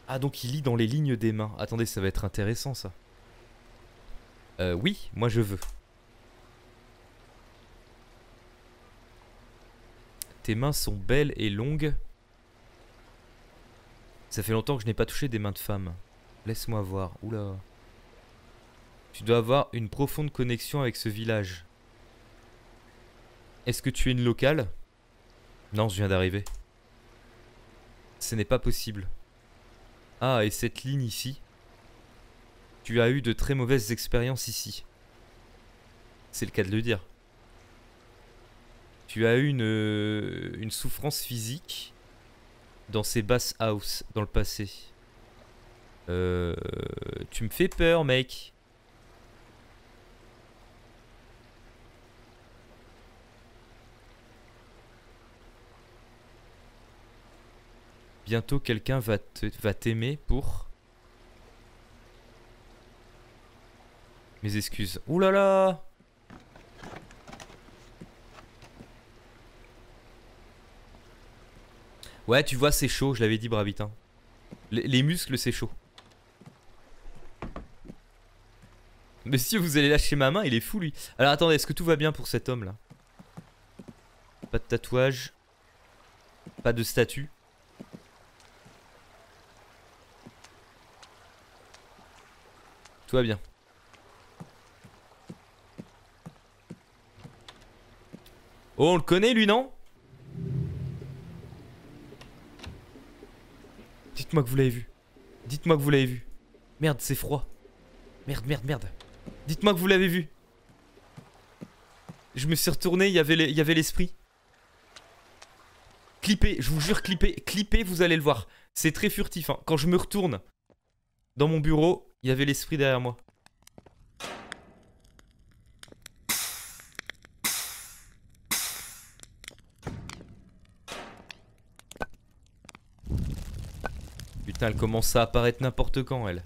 Ah, donc il lit dans les lignes des mains. Attendez, ça va être intéressant ça. Euh, oui, moi je veux. Tes mains sont belles et longues. Ça fait longtemps que je n'ai pas touché des mains de femme. Laisse-moi voir. Oula. Tu dois avoir une profonde connexion avec ce village. Est-ce que tu es une locale? Non, je viens d'arriver. Ce n'est pas possible. Ah, et cette ligne ici? Tu as eu de très mauvaises expériences ici. C'est le cas de le dire. Tu as eu une, euh, une souffrance physique dans ces basses house dans le passé. Euh, tu me fais peur, mec. Bientôt quelqu'un va te- va t'aimer pour... Mes excuses. Ouh là là Ouais, tu vois, c'est chaud, je l'avais dit, Bravitin. Les, les muscles, c'est chaud. Mais si vous allez lâcher ma main, il est fou, lui. Alors attendez, est-ce que tout va bien pour cet homme-là? Pas de tatouage. Pas de statue. Tout va bien. Oh, on le connaît, lui, non? Dites-moi que vous l'avez vu. Dites-moi que vous l'avez vu. Merde, c'est froid. Merde, merde, merde. Dites-moi que vous l'avez vu. Je me suis retourné, il y avait l'esprit. Clippez, je vous jure, clippez, clippez, vous allez le voir. C'est très furtif. hein. Quand je me retourne dans mon bureau, il y avait l'esprit derrière moi. Putain, elle commence à apparaître n'importe quand, elle.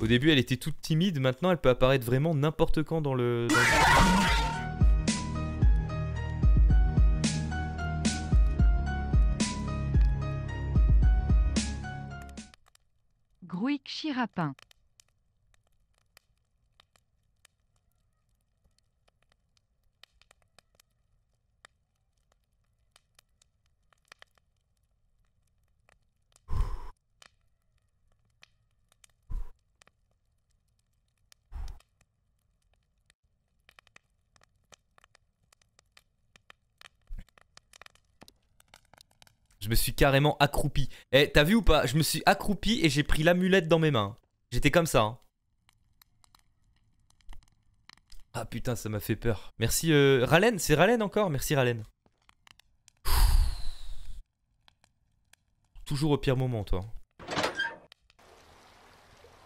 Au début, elle était toute timide, maintenant elle peut apparaître vraiment n'importe quand dans le... dans le- Gruik Chirapin. Je me suis carrément accroupi. Eh, t'as vu ou pas? Je me suis accroupi et j'ai pris l'amulette dans mes mains. J'étais comme ça. hein. Ah putain, ça m'a fait peur. Merci euh... Ralen, c'est Ralen encore? Merci Ralen. Toujours au pire moment, toi.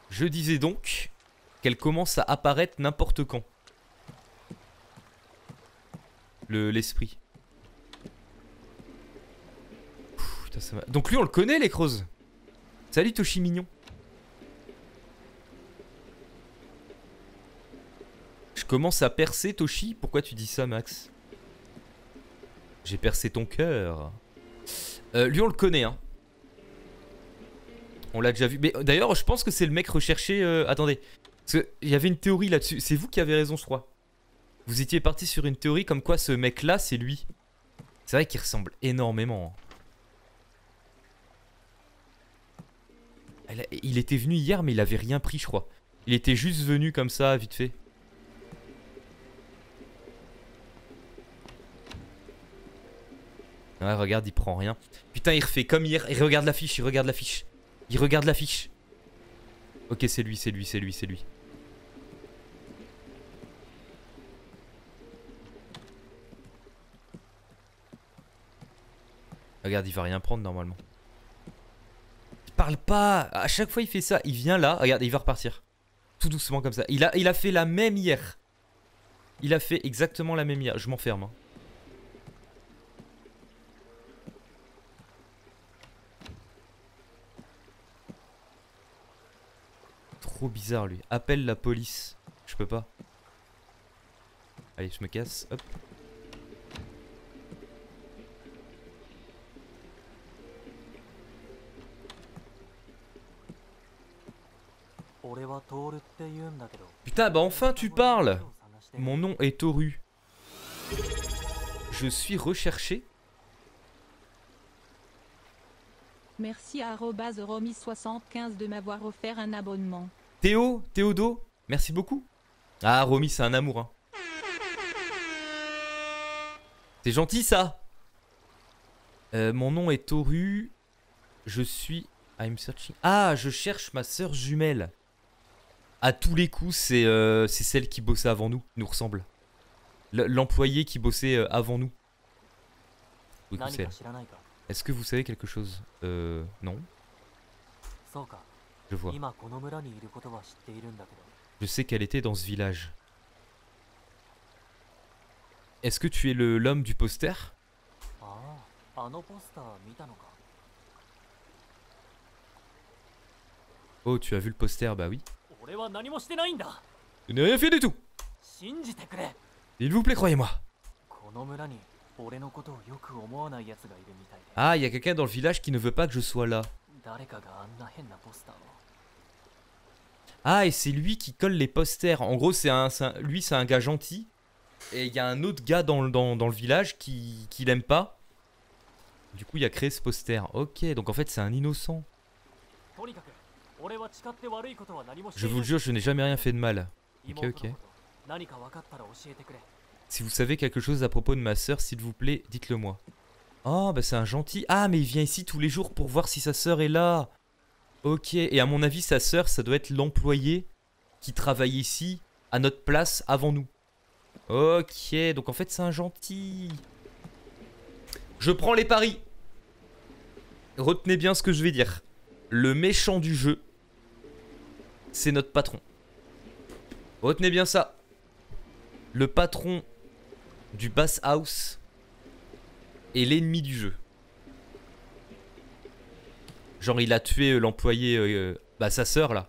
Je disais donc qu'elle commence à apparaître n'importe quand. Le l'esprit. Donc lui, on le connaît, les creuses. Salut Toshi Mignon. Je commence à percer, Toshi. Pourquoi tu dis ça, Max? J'ai percé ton cœur. Euh, lui, on le connaît, hein. On l'a déjà vu. Mais d'ailleurs, je pense que c'est le mec recherché. euh, Attendez. Parce qu'il y avait une théorie là-dessus. C'est vous qui avez raison, je crois. Vous étiez parti sur une théorie comme quoi ce mec-là, c'est lui. C'est vrai qu'il ressemble énormément. hein. Il était venu hier, mais il avait rien pris, je crois. Il était juste venu comme ça, vite fait. Ouais, regarde, il prend rien. Putain, il refait comme hier. Il regarde l'affiche, il regarde l'affiche. Il regarde l'affiche. Ok, c'est lui, c'est lui, c'est lui, c'est lui. Regarde, il va rien prendre normalement. Parle pas. À chaque fois, il fait ça. Il vient là. Regarde, il va repartir. Tout doucement comme ça. Il a, il a fait la même hier. Il a fait exactement la même hier. Je m'enferme. hein. Trop bizarre lui. Appelle la police. Je peux pas. Allez, je me casse. Hop. Putain, bah enfin tu parles Mon nom est Toru. Je suis recherché Merci à Romy75 de m'avoir offert un abonnement. Théo, Théodo, merci beaucoup. Ah, Romy, c'est un amour. Hein. C'est gentil ça. Euh, mon nom est Toru. Je suis. I'm searching. Ah, je cherche ma sœur jumelle à tous les coups, c'est euh, celle qui bossait avant nous, nous ressemble. L'employé qui bossait euh, avant nous. Oui, Est-ce que vous savez quelque chose Euh, non? Je vois. Je sais qu'elle était dans ce village. Est-ce que tu es l'homme du poster? Oh, tu as vu le poster, bah oui. Je n'ai rien fait du tout. Il vous plaît, croyez-moi. Ah, il y a quelqu'un dans le village qui ne veut pas que je sois là. Ah, et c'est lui qui colle les posters. En gros, c'est un, lui, c'est un gars gentil. Et il y a un autre gars dans, dans le village qui, qui l'aime pas. Du coup, il a créé ce poster. Ok, donc en fait, c'est un innocent. Je vous le jure, je n'ai jamais rien fait de mal. Ok, ok. Si vous savez quelque chose à propos de ma sœur, s'il vous plaît, dites-le moi. Oh, bah c'est un gentil. Ah, mais il vient ici tous les jours pour voir si sa sœur est là. Ok, et à mon avis, sa sœur, ça doit être l'employé qui travaille ici, à notre place, avant nous. Ok, donc en fait, c'est un gentil. Je prends les paris. Retenez bien ce que je vais dire. Le méchant du jeu c'est notre patron. Retenez bien ça. Le patron du Bass House est l'ennemi du jeu. Genre, il a tué euh, l'employé, euh, bah sa sœur là.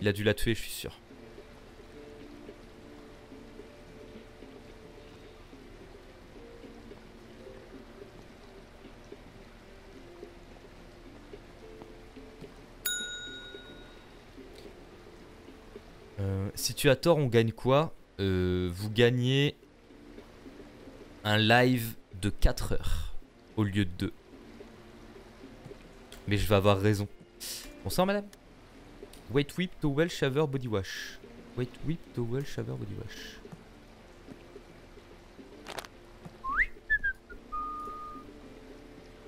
Il a dû la tuer, je suis sûr. Euh, si tu as tort, on gagne quoi Euh, Vous gagnez un live de 4 heures au lieu de 2. Mais je vais avoir raison. Bonsoir madame. Wait whip towel shaver body wash. Wait whip towel shaver body wash.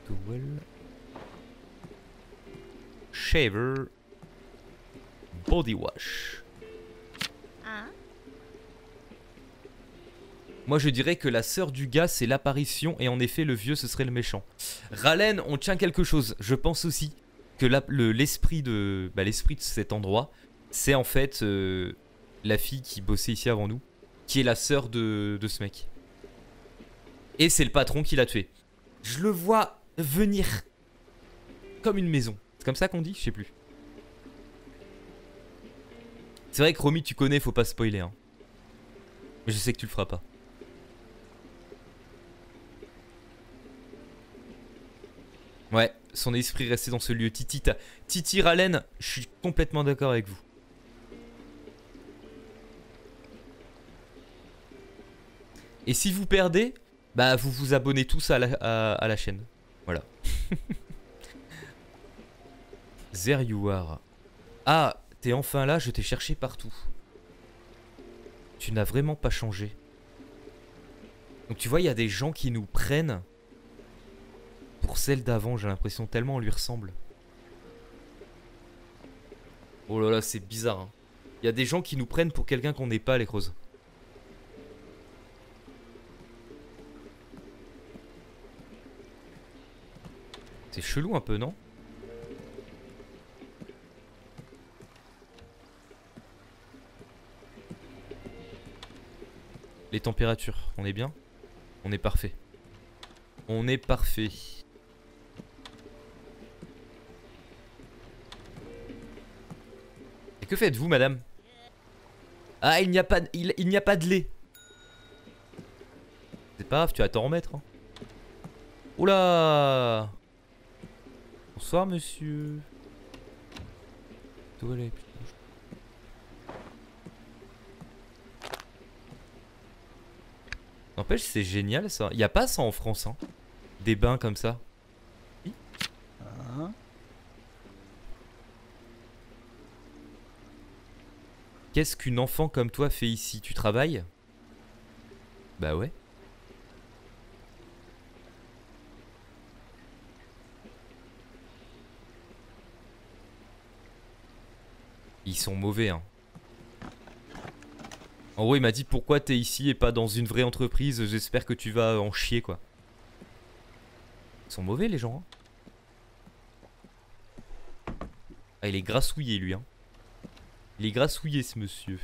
Towel shaver body wash. Moi je dirais que la sœur du gars c'est l'apparition et en effet le vieux ce serait le méchant. Ralen, on tient quelque chose. Je pense aussi que l'esprit de bah, l'esprit de cet endroit, c'est en fait euh, la fille qui bossait ici avant nous, qui est la sœur de, de ce mec. Et c'est le patron qui l'a tué. Je le vois venir comme une maison. C'est comme ça qu'on dit Je sais plus. C'est vrai que Romy, tu connais, faut pas spoiler. Hein. Mais je sais que tu le feras pas. Ouais, son esprit resté dans ce lieu. Titi, Titi Ralen, je suis complètement d'accord avec vous. Et si vous perdez, bah vous vous abonnez tous à la, à, à la chaîne. Voilà. There you are. Ah, t'es enfin là, je t'ai cherché partout. Tu n'as vraiment pas changé. Donc tu vois, il y a des gens qui nous prennent pour celle d'avant, j'ai l'impression tellement on lui ressemble. Oh là là, c'est bizarre. hein. Il y a des gens qui nous prennent pour quelqu'un qu'on n'est pas, les creuses. C'est chelou un peu, non? Les températures, on est bien? On est parfait. On est parfait. Et que faites-vous, madame? Ah, il n'y a pas, il, il n'y a pas de lait. C'est pas grave, tu vas t'en remettre. Hein. Oula Bonsoir, monsieur. Je- N'empêche, c'est génial ça. Il a pas ça en France, hein. Des bains comme ça. Ah Qu'est-ce qu'une enfant comme toi fait ici? Tu travailles? Bah ouais. Ils sont mauvais, hein. En gros, il m'a dit pourquoi t'es ici et pas dans une vraie entreprise? J'espère que tu vas en chier, quoi. Ils sont mauvais, les gens. hein. Ah, il est grassouillé, lui. Hein. Il est grassouillé, ce monsieur.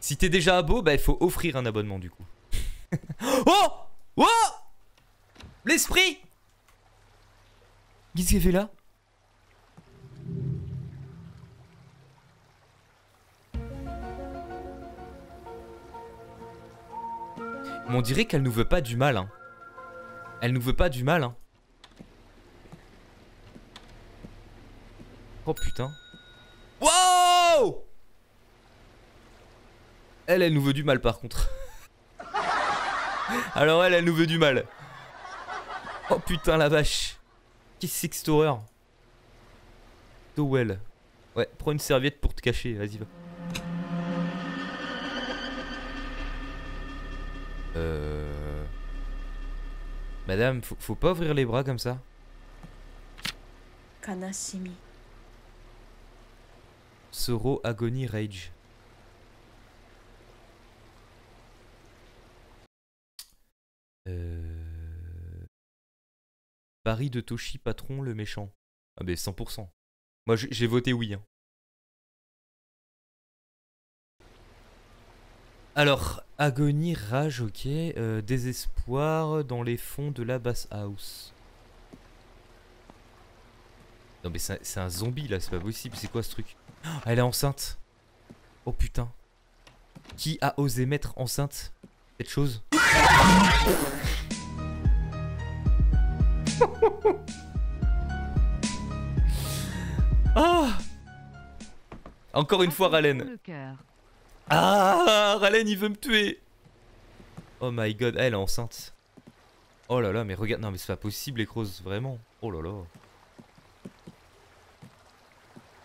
Si t'es déjà abo, bah il faut offrir un abonnement, du coup. oh Oh L'esprit Qu'est-ce qu'il fait là? On dirait qu'elle nous veut pas du mal. Hein. Elle nous veut pas du mal. Hein. Oh putain. Wow Elle, elle nous veut du mal par contre. Alors elle, elle nous veut du mal. Oh putain la vache. Qu'est-ce que c'est que cette horreur? Ouais, prends une serviette pour te cacher, vas-y va. Euh... Madame, faut, faut pas ouvrir les bras comme ça. Kanashimi. Sorrow, Agony, Rage. Euh... Paris de Toshi, patron, le méchant. Ah ben 100%. Moi j'ai voté oui. hein. Alors, agonie, rage, ok. Euh, désespoir dans les fonds de la basse house. Non mais c'est un- zombie là, c'est pas possible. C'est quoi ce truc? Elle est enceinte. Oh putain. Qui a osé mettre enceinte cette chose Ah Encore une fois Ralen. Ah Ralen il veut me tuer Oh my god, elle est enceinte. Oh là là, mais regarde, non mais c'est pas possible les crozes, vraiment. Oh là là.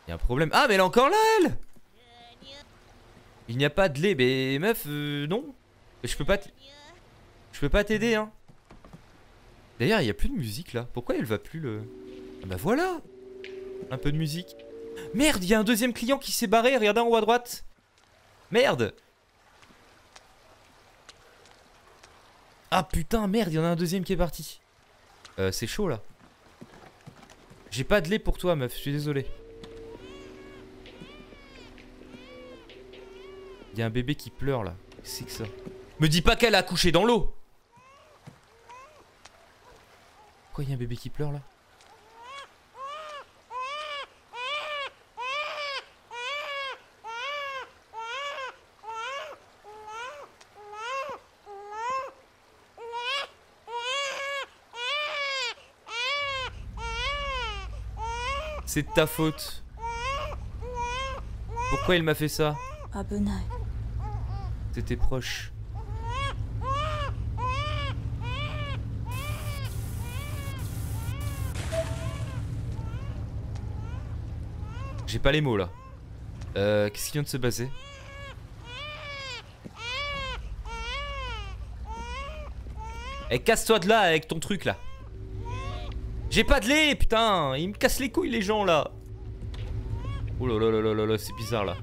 Y'a un problème. Ah mais elle encore là elle Il n'y a pas de lait, mais meuf, euh, non. Je peux pas Je pas t'aider hein. D'ailleurs, il y a plus de musique là. Pourquoi elle va plus le... Ah bah voilà Un peu de musique. Merde, il y a un deuxième client qui s'est barré, regardez en haut à droite. Merde Ah putain, merde, il y en a un deuxième qui est parti. Euh, c'est chaud là. J'ai pas de lait pour toi, meuf, je suis désolé. Il y a un bébé qui pleure là. C'est que ça. Me dis pas qu'elle a accouché dans l'eau. Pourquoi il y a un bébé qui pleure là? C'est de ta faute. Pourquoi il m'a fait ça? T'étais proche. J'ai pas les mots là. Euh, qu'est-ce qui vient de se passer? Eh, casse-toi de là avec ton truc là. J'ai pas de lait, putain Ils me cassent les couilles les gens là Oh là là là là là là, c'est bizarre là.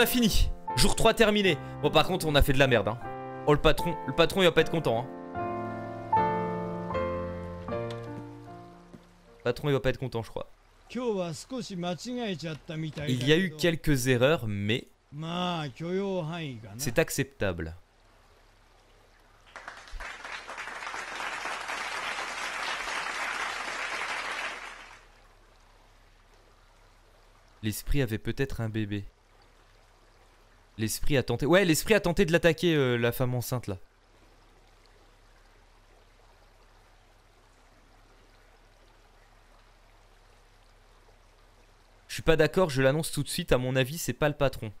a fini. Jour 3 terminé. Bon, par contre, on a fait de la merde. Hein. Oh, le patron, le patron, il va pas être content. Hein. Le patron, il va pas être content, je crois. Il y a eu quelques erreurs, mais c'est acceptable. L'esprit avait peut-être un bébé. L'esprit a tenté... Ouais, l'esprit a tenté de l'attaquer, euh, la femme enceinte, là. Je suis pas d'accord, je l'annonce tout de suite. À mon avis, c'est pas le patron.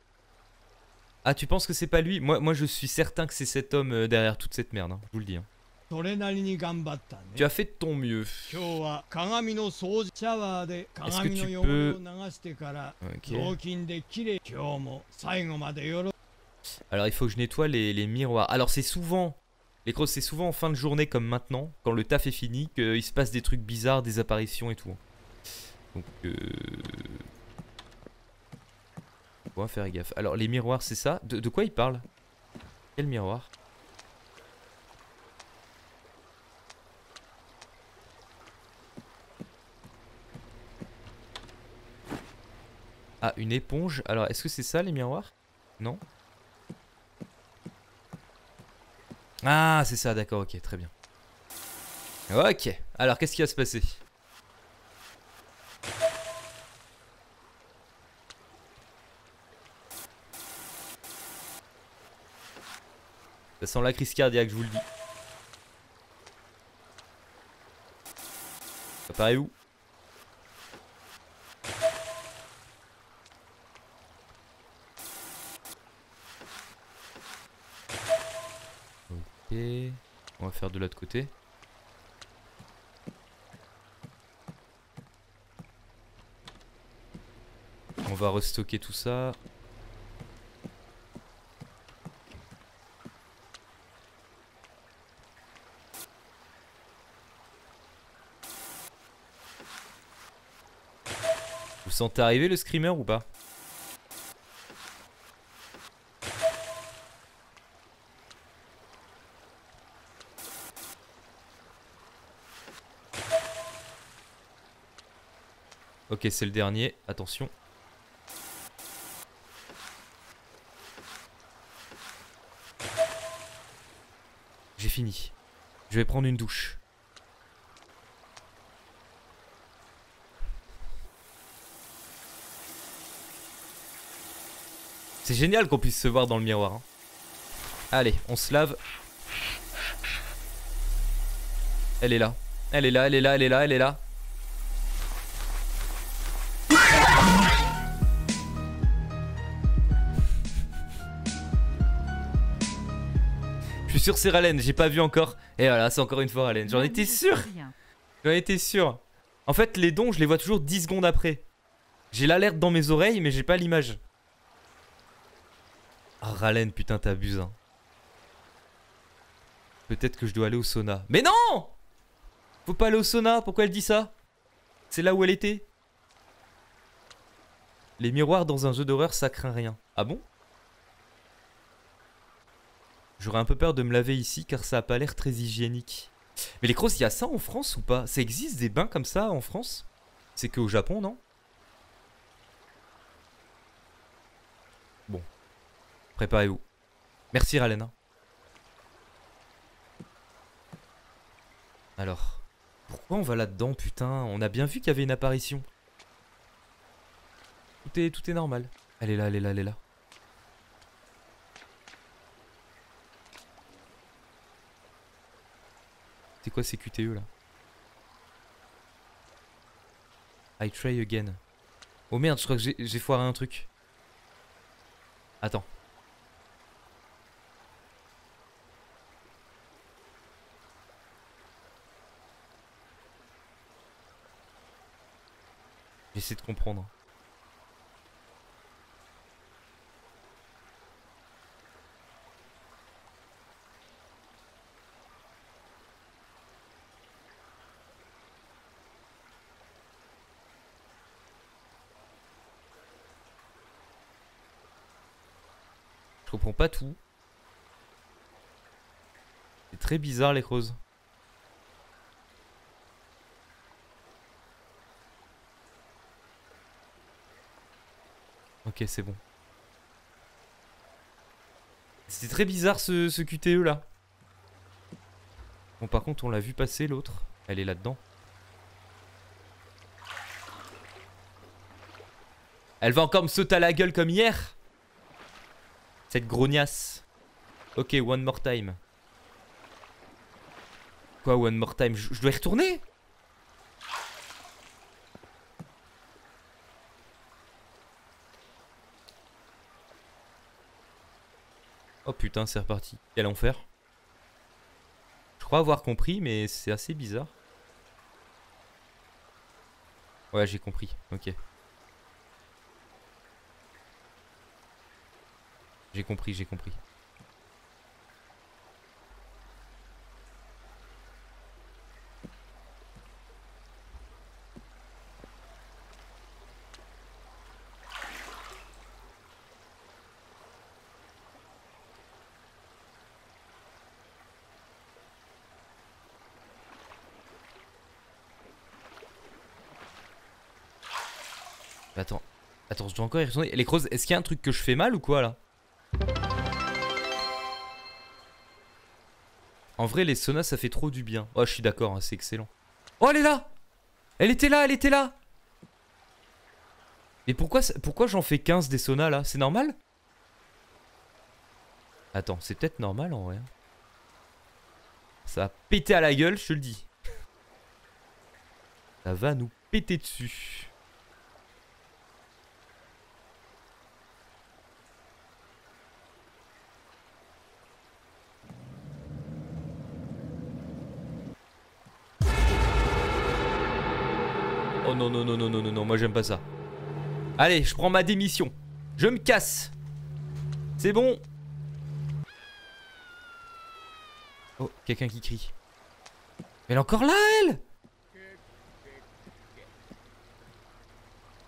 Ah, tu penses que c'est pas lui? Moi, je suis certain que c'est cet homme euh, derrière toute cette merde. hein, je vous le dis. hein. Tu as fait de ton mieux. Alors il faut que je nettoie les, les miroirs. Alors c'est souvent... Les crosses, c'est souvent en fin de journée comme maintenant, quand le taf est fini, qu'il se passe des trucs bizarres, des apparitions et tout. Donc, euh... Bon, faire gaffe. Alors, les miroirs, c'est ça? De, de quoi il parle? Quel miroir? Ah, une éponge. Alors, est-ce que c'est ça les miroirs? Non? Ah, c'est ça, d'accord, ok, très bien. Ok, alors qu'est-ce qui va se passer? Ça sent la crise cardiaque, je vous le dis. Ça paraît où? On va faire de l'autre côté. On va restocker tout ça. Vous sentez arriver le screamer ou pas? Ok, c'est le dernier. Attention. J'ai fini. Je vais prendre une douche. C'est génial qu'on puisse se voir dans le miroir. hein. Allez, on se lave. Elle est là. Elle est là, elle est là, elle est là, elle est là. Suis sûr c'est Ralen, j'ai pas vu encore. Et voilà, c'est encore une fois Ralen. J'en étais sûr. J'en étais sûr. En fait, les dons, je les vois toujours 10 secondes après. J'ai l'alerte dans mes oreilles, mais j'ai pas l'image. Ah, Ralen, putain, t'abuses. Hein. Peut-être que je dois aller au sauna. Mais non Faut pas aller au sauna, pourquoi elle dit ça? C'est là où elle était. Les miroirs dans un jeu d'horreur, ça craint rien. Ah bon? J'aurais un peu peur de me laver ici car ça a pas l'air très hygiénique. Mais les crosses, il y a ça en France ou pas? Ça existe des bains comme ça en France? C'est que au Japon, non? Bon. Préparez-vous. Merci Ralena. Alors, pourquoi on va là-dedans, putain? On a bien vu qu'il y avait une apparition. Tout est normal. Elle est là, elle est là, elle est là. C'est quoi ces QTE là? I try again. Oh merde, je crois que j'ai- foiré un truc. Attends. J'essaie de comprendre. Pas tout. C'est très bizarre les creuses. Ok, c'est bon. C'était très bizarre ce, ce QTE là. Bon, par contre, on l'a vu passer l'autre. Elle est là-dedans. Elle va encore me sauter à la gueule comme hier. Cette grognasse. Ok, one more time. Quoi, one more time? Je, dois y retourner? Oh putain, c'est reparti. Quel enfer. Je crois avoir compris, mais c'est assez bizarre. Ouais, j'ai compris. Ok. J'ai compris, j'ai compris. Attends. Attends, je dois encore y retourner. Les creuses, est-ce qu'il y a un truc que je fais mal ou quoi là? En vrai, les saunas, ça fait trop du bien. Oh, je suis d'accord, hein, c'est excellent. Oh, elle est là Elle était là, elle était là Mais pourquoi, pourquoi j'en fais 15 des saunas là? C'est normal? Attends, c'est peut-être normal en vrai. hein. Ça va péter à la gueule, je te le dis. Ça va nous péter dessus. Oh non, non, non, non, non, moi j'aime pas ça. Allez, je prends ma démission. Je me casse. C'est bon. Oh, quelqu'un qui crie. Elle est encore là, elle?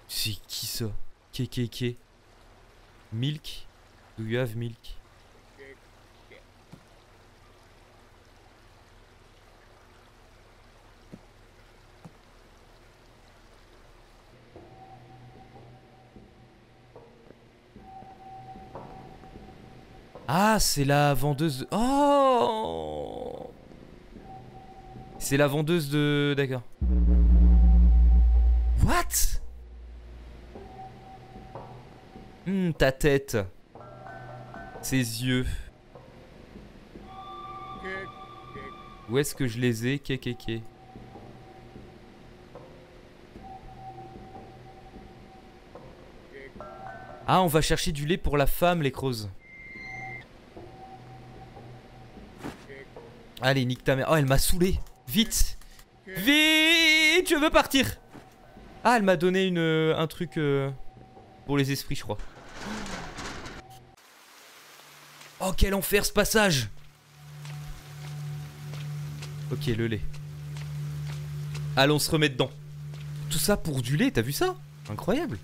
C'est qui ça? KKK. Milk? Do you have milk? Ah, c'est la vendeuse de... Oh C'est la vendeuse de... D'accord. What? Hmm, ta tête. Ses yeux. Où est-ce que je les ai? Kekeke. Ah, on va chercher du lait pour la femme, les crozes. Allez, nique ta mère. Oh, elle m'a saoulé. Vite. Vite Je veux partir. Ah, elle m'a donné une, euh, un truc euh, pour les esprits, je crois. Oh, quel enfer ce passage Ok, le lait. Allons, on se remet dedans. Tout ça pour du lait, t'as vu ça? Incroyable.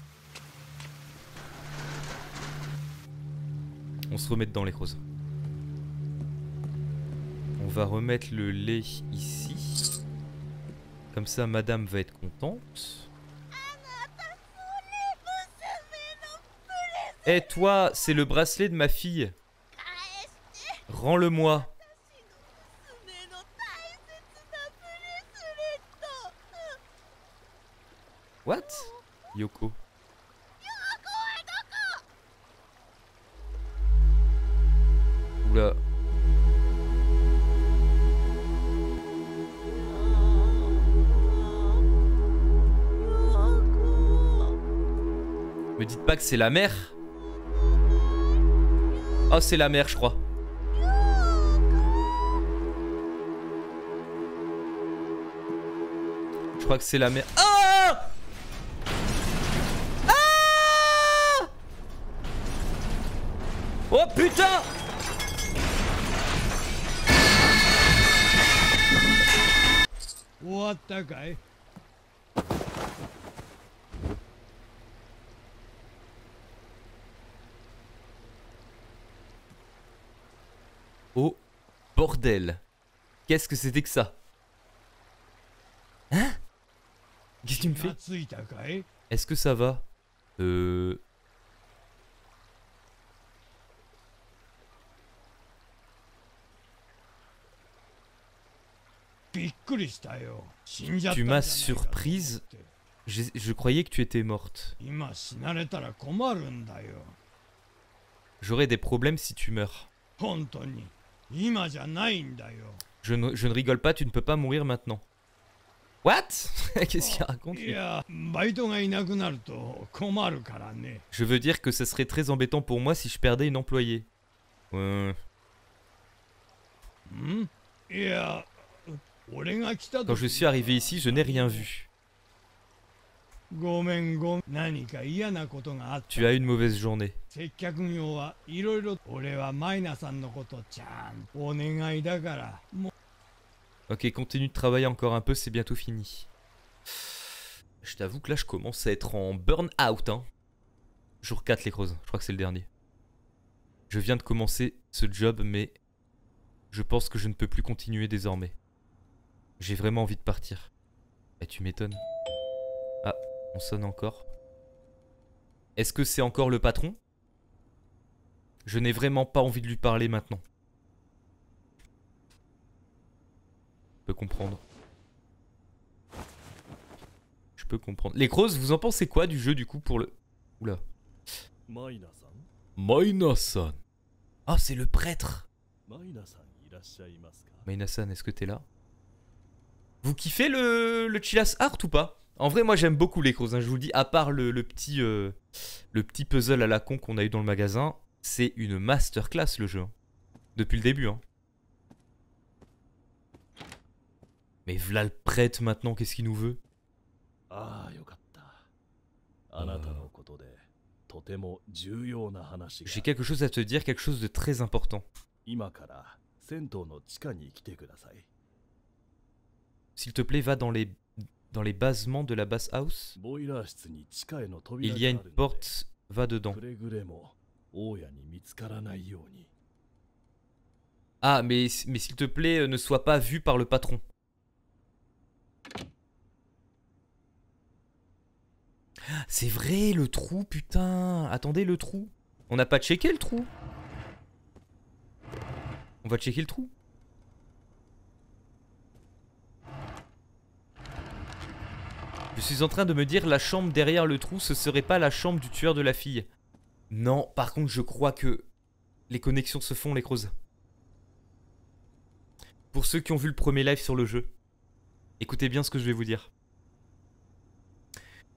On se remet dedans, les crozes. Va remettre le lait ici. Comme ça, madame va être contente. Eh toi, c'est le bracelet de ma fille. Rends-le-moi. What? Yoko. C'est la mère. Oh, c'est la mère, je crois. Je crois que c'est la mère. Ah Ah Oh putain What the guy? Oh Qu'est-ce que c'était que ça? Hein? Qu'est-ce que tu me fais? Est-ce que ça va? Euh... Tu m'as surprise. Je, je, croyais que tu étais morte. J'aurais des problèmes si tu meurs. Je ne, je ne rigole pas, tu ne peux pas mourir maintenant. What? Qu'est-ce qu'il raconte Je veux dire que ce serait très embêtant pour moi si je perdais une employée. Euh. Hmm? Euh, Quand je suis arrivé ici, je n'ai rien vu. Tu as une mauvaise journée. Ok, continue de travailler encore un peu, c'est bientôt fini. Je t'avoue que là, je commence à être en burn-out. Hein. Jour 4, les creuses. Je crois que c'est le dernier. Je viens de commencer ce job, mais je pense que je ne peux plus continuer désormais. J'ai vraiment envie de partir. Et tu m'étonnes. On sonne encore. Est-ce que c'est encore le patron? Je n'ai vraiment pas envie de lui parler maintenant. Je peux comprendre. Je peux comprendre. Les Crows, vous en pensez quoi du jeu du coup pour le... Oula. Maina-san. Ah, oh, c'est le prêtre. Maina-san, est-ce que t'es là? Vous kiffez le, le Chilas Art ou pas? En vrai, moi j'aime beaucoup les crozes, hein. je vous le dis, à part le, petit, euh, le petit puzzle à la con qu'on a eu dans le magasin, c'est une masterclass le jeu. Hein. Depuis le début. Hein. Mais v'là le prêtre maintenant, qu'est-ce qu'il nous veut? Euh. J'ai quelque chose à te dire, quelque chose de très important. S'il te plaît, va dans les dans les basements de la basse house, il y a une porte, va dedans. Ah, mais, mais s'il te plaît, euh, ne sois pas vu par le patron. C'est vrai, le trou, putain Attendez, le trou On n'a pas checké le trou On va checker le trou Je suis en train de me dire la chambre derrière le trou, ce serait pas la chambre du tueur de la fille. Non, par contre, je crois que les connexions se font, les creuses. Pour ceux qui ont vu le premier live sur le jeu, écoutez bien ce que je vais vous dire.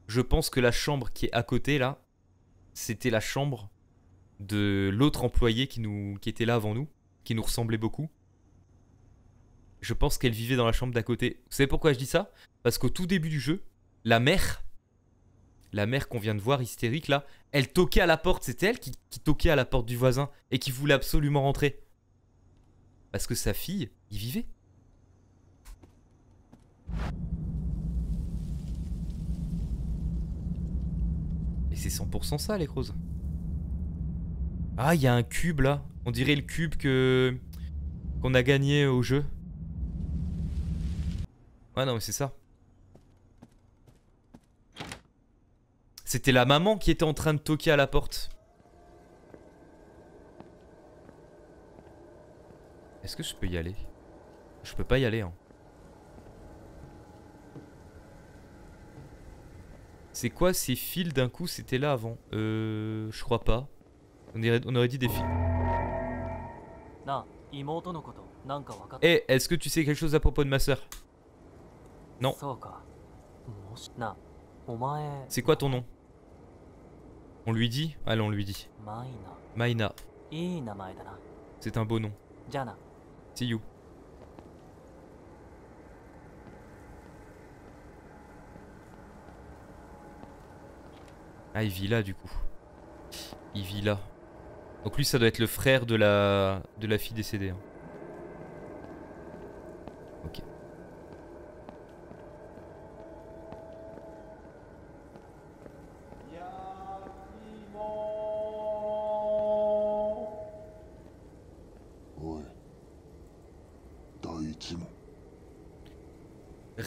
Je pense que la chambre qui est à côté là, c'était la chambre de l'autre employé qui, nous, qui était là avant nous, qui nous ressemblait beaucoup. Je pense qu'elle vivait dans la chambre d'à côté. Vous savez pourquoi je dis ça? Parce qu'au tout début du jeu, la mère, la mère qu'on vient de voir hystérique là, elle toquait à la porte. C'était elle qui, toquait à la porte du voisin et qui voulait absolument rentrer. Parce que sa fille y vivait. Et c'est 100% ça les crozes. Ah, il y a un cube là. On dirait le cube que qu'on a gagné au jeu. Ouais, non, mais c'est ça. C'était la maman qui était en train de toquer à la porte. Est-ce que je peux y aller? Je peux pas y aller, hein. C'est quoi ces fils? D'un coup C'était là avant. Euh... Je crois pas. On, aurait dit des fils. Eh, est-ce que tu sais quelque chose à propos de ma sœur? Non. C'est quoi ton nom? On lui dit Allez, on lui dit. Maina. C'est un beau nom. Jana. See you. Ah, il vit là du coup. Il vit là. Donc lui, ça doit être le frère de la, de la fille décédée. Hein.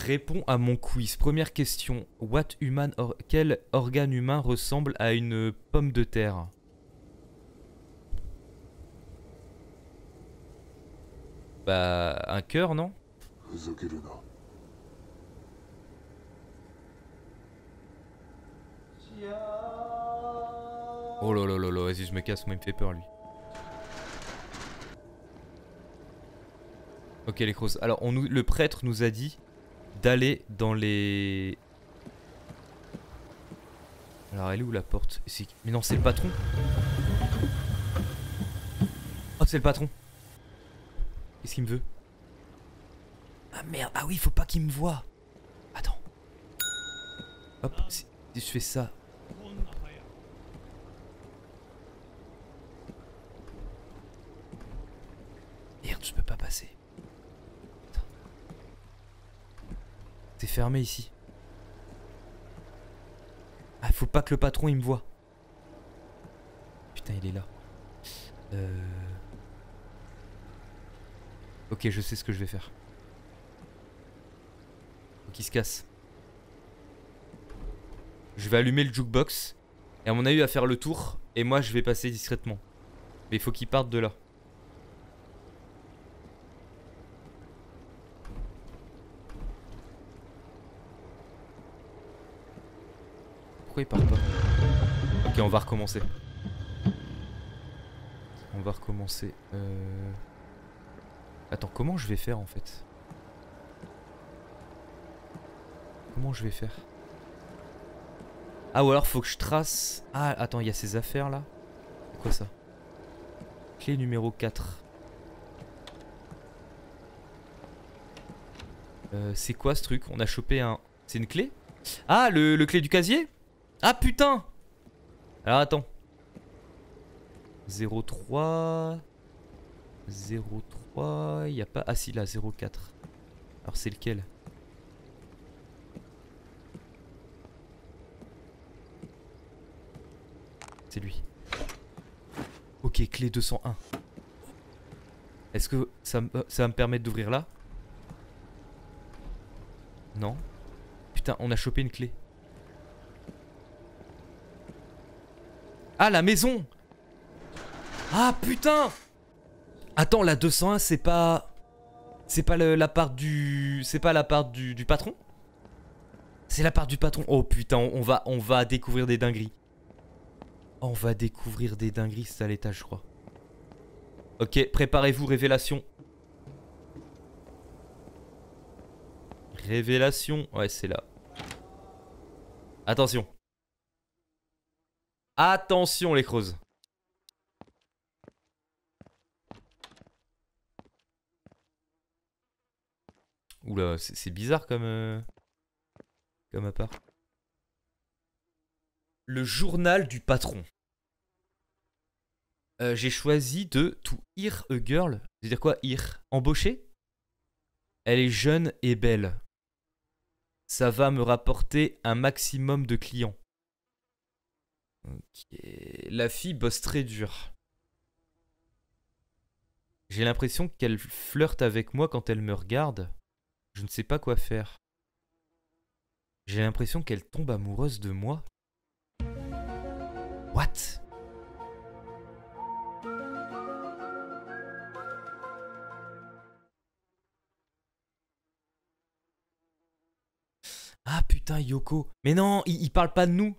Réponds à mon quiz. Première question. What human or- Quel organe humain ressemble à une pomme de terre? Bah, un cœur, non? Oh là là là là, vas-y, je me casse, moi il me fait peur lui. Ok les crozes. Alors le prêtre nous a dit d'aller dans les... Alors elle est où la porte? Mais non c'est le patron Oh c'est le patron. Qu'est-ce qu'il me veut? Ah merde, ah oui, faut pas qu'il me voie. Attends. Hop, si je fais ça. Merde, je peux pas passer. Attends. C'est fermé ici. Ah, faut pas que le patron il me voit. Putain, il est là. Euh... Ok, je sais ce que je vais faire. Faut qu'il se casse. Je vais allumer le jukebox. Et à mon avis, il va faire le tour. Et moi, je vais passer discrètement. Mais il faut qu'il parte de là. Pourquoi il part pas. Ok, on va recommencer. On va recommencer. Euh... Attends, comment je vais faire en fait? Comment je vais faire? Ah ou alors faut que je trace... Ah attends, il y a ces affaires là. Quoi ça? Clé numéro 4. Euh, c'est quoi ce truc? On a chopé un... C'est une clé? Ah, le, le clé du casier? Ah putain Alors attends. 03... 03... Il y a pas... Ah si, là, 04. Alors c'est lequel? C'est lui. Ok, clé 201. Est-ce que ça, ça va me permettre d'ouvrir là? Non? Putain, on a chopé une clé. Ah, la maison Ah, putain Attends, la 201, c'est pas... C'est pas la part du... C'est pas la part du, patron? C'est la part du patron. Oh putain, on, on va, on va découvrir des dingueries. On va découvrir des dingueries, c'est à l'étage, je crois. Ok, préparez-vous, révélation. Révélation. Ouais, c'est là. Attention. Attention, les creuses. Oula, c'est bizarre comme... euh, Comme appart. Le journal du patron. Euh, J'ai choisi de to hire a girl. C'est-à-dire quoi, hire Embaucher? Elle est jeune et belle. Ça va me rapporter un maximum de clients. Ok. La fille bosse très dur. J'ai l'impression qu'elle flirte avec moi quand elle me regarde. Je ne sais pas quoi faire. J'ai l'impression qu'elle tombe amoureuse de moi. What? Ah putain, Yoko. Mais non, il, il parle pas de nous.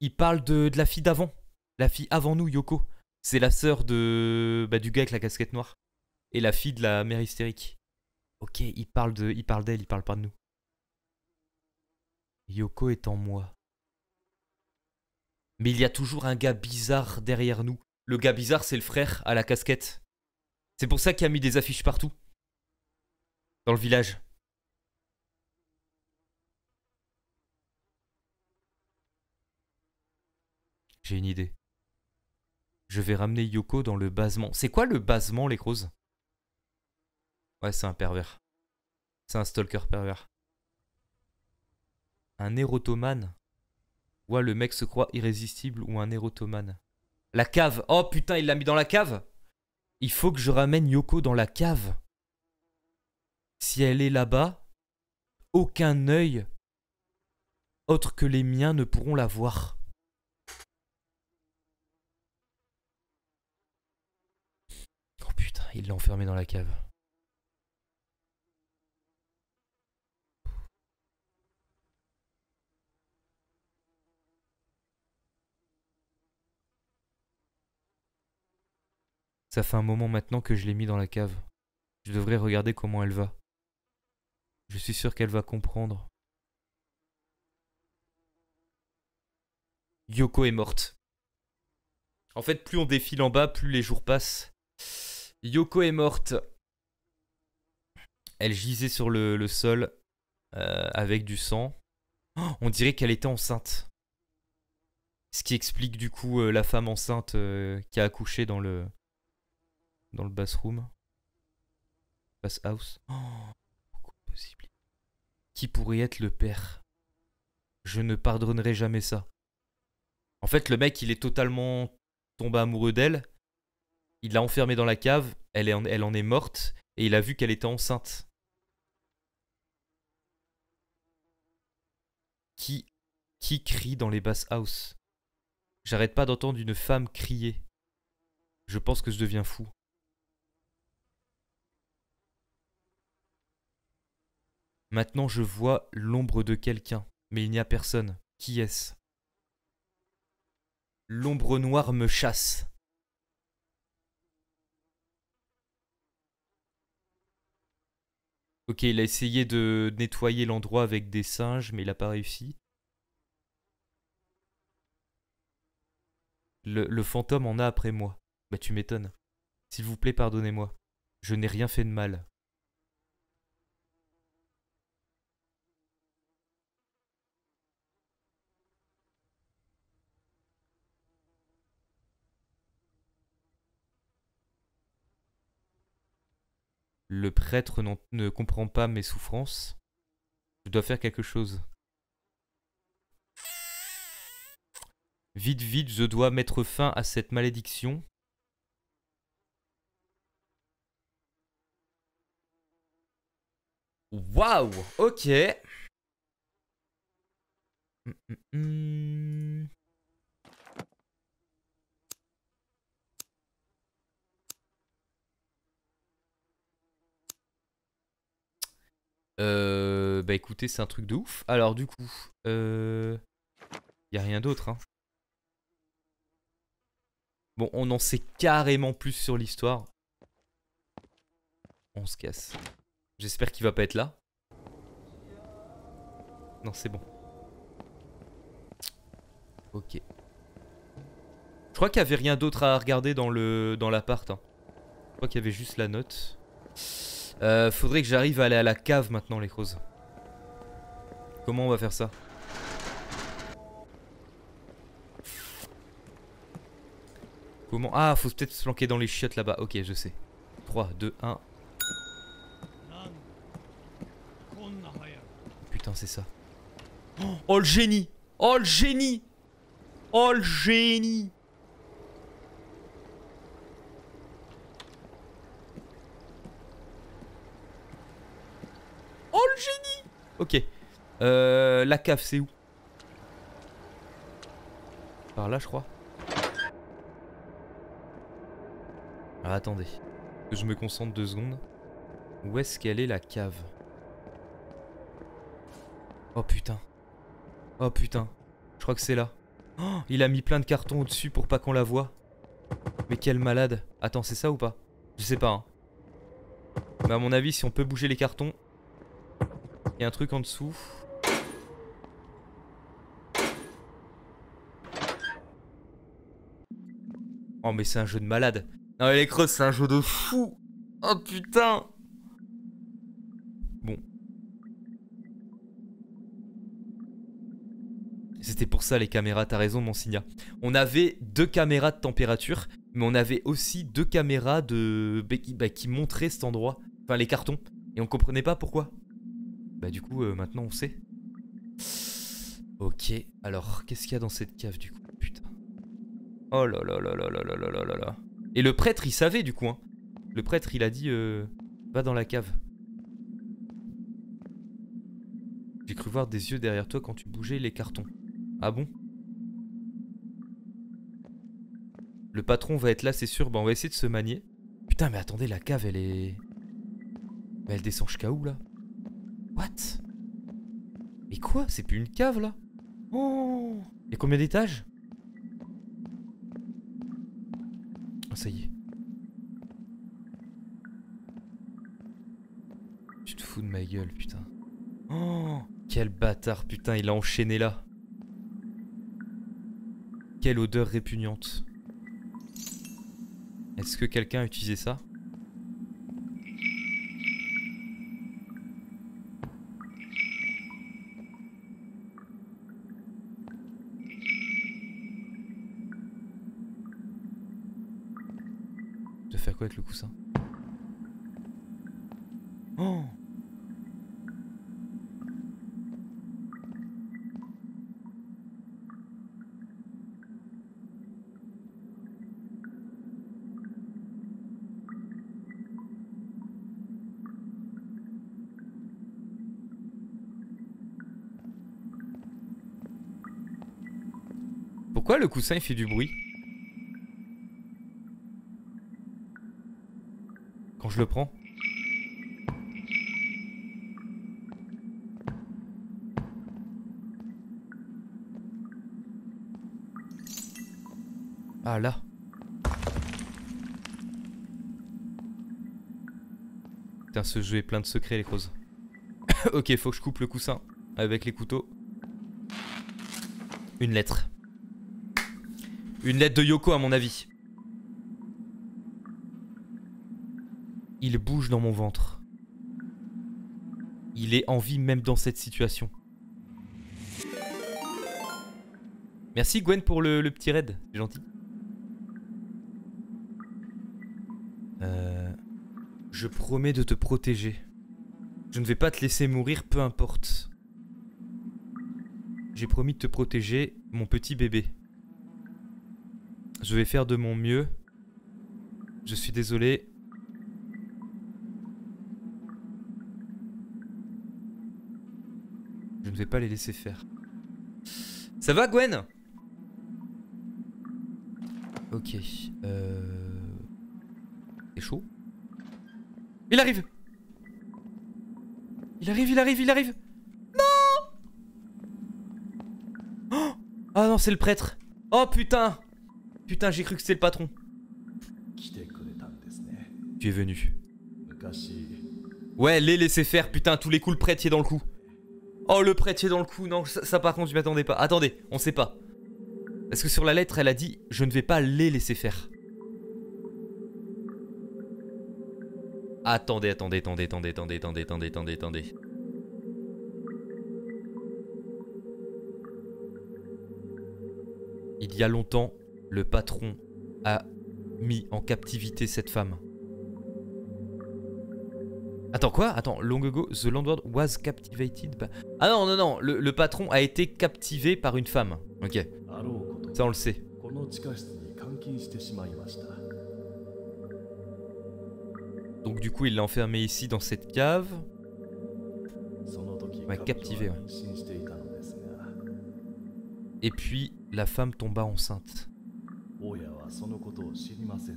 Il parle de, la fille d'avant. La fille avant nous, Yoko. C'est la sœur de bah, du gars avec la casquette noire. Et la fille de la mère hystérique. Ok, il parle de, il parle d'elle, il parle pas de nous. Yoko est en moi. Mais il y a toujours un gars bizarre derrière nous. Le gars bizarre, c'est le frère à la casquette. C'est pour ça qu'il a mis des affiches partout. Dans le village. J'ai une idée. Je vais ramener Yoko dans le basement. C'est quoi le basement, les crozes Ouais, c'est un pervers. C'est un stalker pervers. Un érotomane? Ouais, le mec se croit irrésistible ou un érotomane. La cave. Oh putain, il l'a mis dans la cave Il faut que je ramène Yoko dans la cave. Si elle est là-bas, aucun œil autre que les miens ne pourront la voir. Oh putain, il l'a enfermée dans la cave. Ça fait un moment maintenant que je l'ai mis dans la cave. Je devrais regarder comment elle va. Je suis sûr qu'elle va comprendre. Yoko est morte. En fait, plus on défile en bas, plus les jours passent. Yoko est morte. Elle gisait sur le, sol euh, avec du sang. Oh, on dirait qu'elle était enceinte. Ce qui explique du coup euh, la femme enceinte euh, qui a accouché dans le dans le bathroom. Bath house. Oh, Qui pourrait être le père? Je ne pardonnerai jamais ça. En fait, le mec, il est totalement tombé amoureux d'elle. Il l'a enfermée dans la cave. Elle, en, elle en est morte. Et il a vu qu'elle était enceinte. Qui, qui crie dans les bass house? J'arrête pas d'entendre une femme crier. Je pense que je deviens fou. Maintenant je vois l'ombre de quelqu'un, mais il n'y a personne. Qui est-ce? L'ombre noire me chasse. Ok, il a essayé de nettoyer l'endroit avec des singes, mais il n'a pas réussi. Le, fantôme en a après moi. Bah tu m'étonnes. S'il vous plaît, pardonnez-moi. Je n'ai rien fait de mal. Le prêtre ne comprend pas mes souffrances. Je dois faire quelque chose. Vite, vite, je dois mettre fin à cette malédiction. Waouh, ok. Hum, hum, hum. Euh, bah écoutez, c'est un truc de ouf. Alors du coup, euh, y a rien d'autre. Hein. Bon, on en sait carrément plus sur l'histoire. On se casse. J'espère qu'il va pas être là. Non, c'est bon. Ok. Je crois qu'il y avait rien d'autre à regarder dans le dans l'appart. hein. Je crois qu'il y avait juste la note. Euh, faudrait que j'arrive à aller à la cave maintenant, les crozes. Comment on va faire ça? Comment? Ah, faut peut-être se planquer dans les chiottes là-bas. Ok, je sais. 3, 2, 1. Putain, c'est ça. Oh, le génie Oh, le génie Oh, le génie Ok. Euh, la cave, c'est où? Par là, je crois. Alors, attendez. Je me concentre deux secondes. Où est-ce qu'elle est la cave? Oh putain. Oh putain. Je crois que c'est là. Oh, il a mis plein de cartons au-dessus pour pas qu'on la voie. Mais quel malade. Attends, c'est ça ou pas? Je sais pas. Hein. Mais à mon avis, si on peut bouger les cartons, il y a un truc en dessous. Oh mais c'est un jeu de malade. Non mais les creuses, c'est un jeu de fou. Oh putain. Bon. C'était pour ça les caméras, t'as raison mon signa. On avait deux caméras de température, mais on avait aussi deux caméras de bah, bah, qui montraient cet endroit, enfin les cartons, et on comprenait pas pourquoi. Bah du coup euh, maintenant on sait. Ok, alors qu'est-ce qu'il y a dans cette cave du coup Putain? Oh là là là là là là là là là. Et le prêtre il savait du coup. Hein. Le prêtre il a dit euh, va dans la cave. J'ai cru voir des yeux derrière toi quand tu bougeais les cartons. Ah bon? Le patron va être là, c'est sûr. Bah, on va essayer de se manier. Putain, mais attendez, la cave, elle est. Mais elle descend jusqu'à où là? What? Mais quoi? C'est plus une cave là Oh Et combien d'étages? Ah, ça y est. Tu te fous de ma gueule, putain. Oh Quel bâtard, putain, il a enchaîné là. Quelle odeur répugnante. Est-ce que quelqu'un a utilisé ça? Quoi avec le coussin. Oh Pourquoi le coussin il fait du bruit? Je le prends Ah là Putain ce jeu est plein de secrets les causes. ok faut que je coupe le coussin avec les couteaux. Une lettre. Une lettre de Yoko à mon avis. Il bouge dans mon ventre. Il est en vie même dans cette situation. Merci Gwen pour le, petit raid, c'est gentil. Euh, je promets de te protéger. Je ne vais pas te laisser mourir, peu importe. J'ai promis de te protéger, mon petit bébé. Je vais faire de mon mieux. Je suis désolé. Vais pas les laisser faire. Ça va Gwen? Ok. Euh... C'est chaud? Il arrive Il arrive, il arrive, il arrive Non oh Ah non, c'est le prêtre Oh putain Putain, j'ai cru que c'était le patron. Tu es venu. Ouais, les laisser faire, putain, tous les coups le prêtre est dans le coup. Oh, le prêtre est dans le coup. Non, ça, par contre, je m'attendais pas. Attendez, on sait pas. Parce que sur la lettre, elle a dit Je ne vais pas les laisser faire. Attendez, attendez, attendez, attendez, attendez, attendez, attendez, attendez, attendez. Il y a longtemps, le patron a mis en captivité cette femme. Attends, quoi? Attends, long ago, the landlord was captivated by... Ah non, non, non, le, le patron a été captivé par une femme. Ok. Ça, on le sait. Donc du coup, il l'a enfermé ici, dans cette cave. Ouais, captivé, ouais. Et puis, la femme tomba enceinte.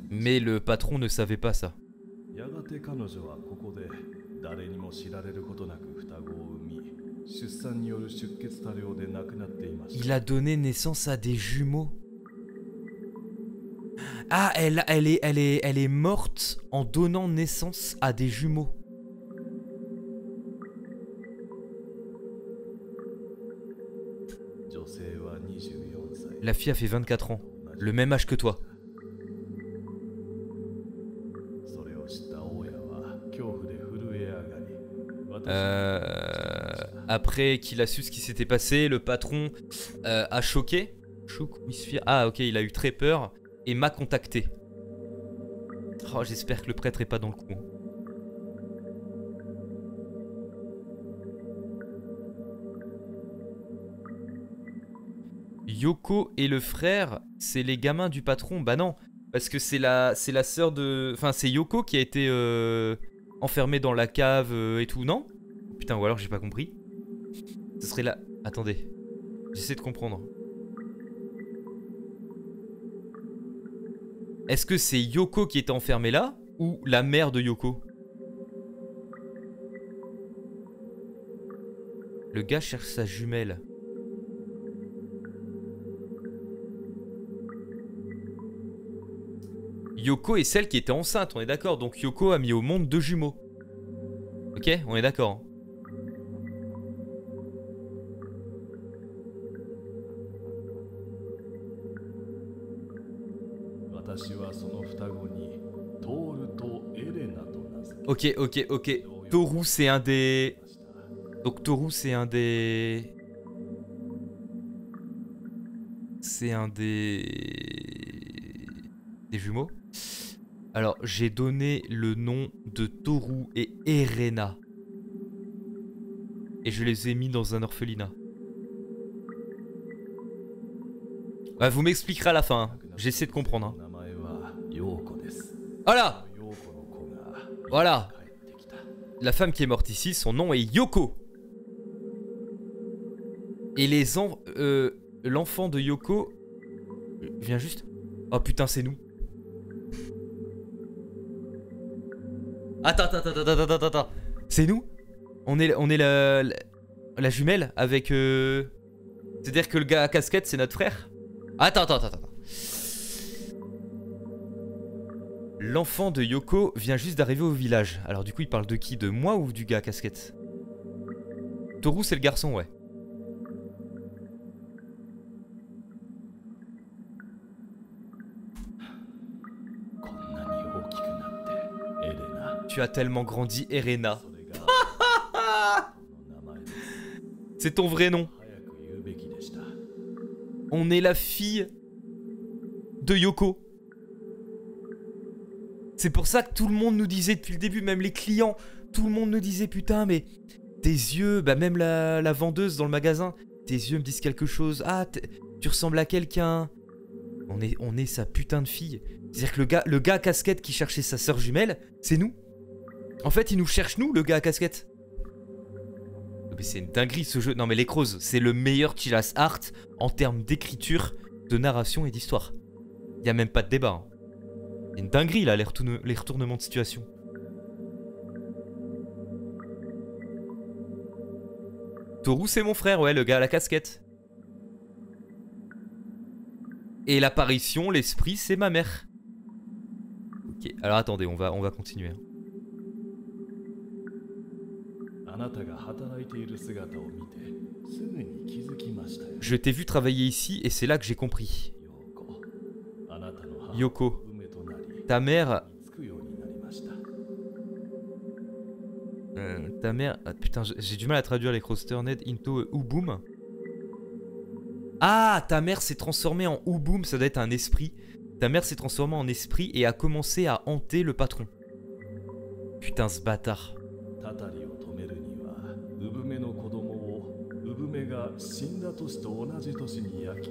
Mais le patron ne savait pas ça. Il a donné naissance à des jumeaux. Ah, elle, elle, est, elle, est, elle est morte en donnant naissance à des jumeaux. La fille a fait 24 ans, le même âge que toi. Euh, après qu'il a su ce qui s'était passé, le patron euh, a choqué. Ah ok, il a eu très peur et m'a contacté. Oh, j'espère que le prêtre est pas dans le coup. Yoko et le frère, c'est les gamins du patron. Bah non, parce que c'est la, c'est la sœur de, enfin c'est Yoko qui a été euh, enfermée dans la cave euh, et tout, non Putain, ou alors j'ai pas compris. Ce serait là. Attendez, j'essaie de comprendre. Est-ce que c'est Yoko qui était enfermée là ou la mère de Yoko Le gars cherche sa jumelle. Yoko est celle qui était enceinte, on est d'accord. Donc Yoko a mis au monde deux jumeaux. Ok, on est d'accord. Ok, ok, ok. Toru, c'est un des. Donc Toru, c'est un des. C'est un des. Des jumeaux. Alors, j'ai donné le nom de Toru et Erena. Et je les ai mis dans un orphelinat. Bah, vous m'expliquerez à la fin. Hein. J'essaie de comprendre. Hein. Voilà Voilà La femme qui est morte ici, son nom est Yoko. Et les en... Euh, L'enfant de Yoko... Euh, Viens juste... Oh putain, c'est nous. Attends, attends, attends, attends, attends, attends. C'est nous? On est, la, la jumelle avec. euh, C'est-à-dire que le gars à casquette, c'est notre frère? Attends, attends, attends, attends. L'enfant de Yoko vient juste d'arriver au village. Alors du coup, il parle de qui? De moi ou du gars à casquette? Toru, c'est le garçon, ouais. Tu as tellement grandi, Erena. C'est ton vrai nom. On est la fille de Yoko. C'est pour ça que tout le monde nous disait depuis le début, même les clients, tout le monde nous disait putain mais tes yeux, bah même la, vendeuse dans le magasin, tes yeux me disent quelque chose. Ah, tu ressembles à quelqu'un. On est, sa putain de fille. C'est-à-dire que le gars, le gars casquette qui cherchait sa sœur jumelle, c'est nous. En fait, il nous cherche nous, le gars à casquette. Mais c'est une dinguerie ce jeu. Non mais les Crows, c'est le meilleur Chilas Art en termes d'écriture, de narration et d'histoire. Y a même pas de débat. hein. Une dinguerie là, les, retourne- les retournements de situation. Toru, c'est mon frère, ouais, le gars à la casquette. Et l'apparition, l'esprit, c'est ma mère. Ok, alors attendez, on va, on va continuer. Je t'ai vu travailler ici et c'est là que j'ai compris. Yoko, ta mère... Ta mère... Ah, putain, j'ai du mal à traduire les cross turned into euh, Uboom. Ah, ta mère s'est transformée en Uboom, ça doit être un esprit. Ta mère s'est transformée en esprit et a commencé à hanter le patron. Putain, ce bâtard.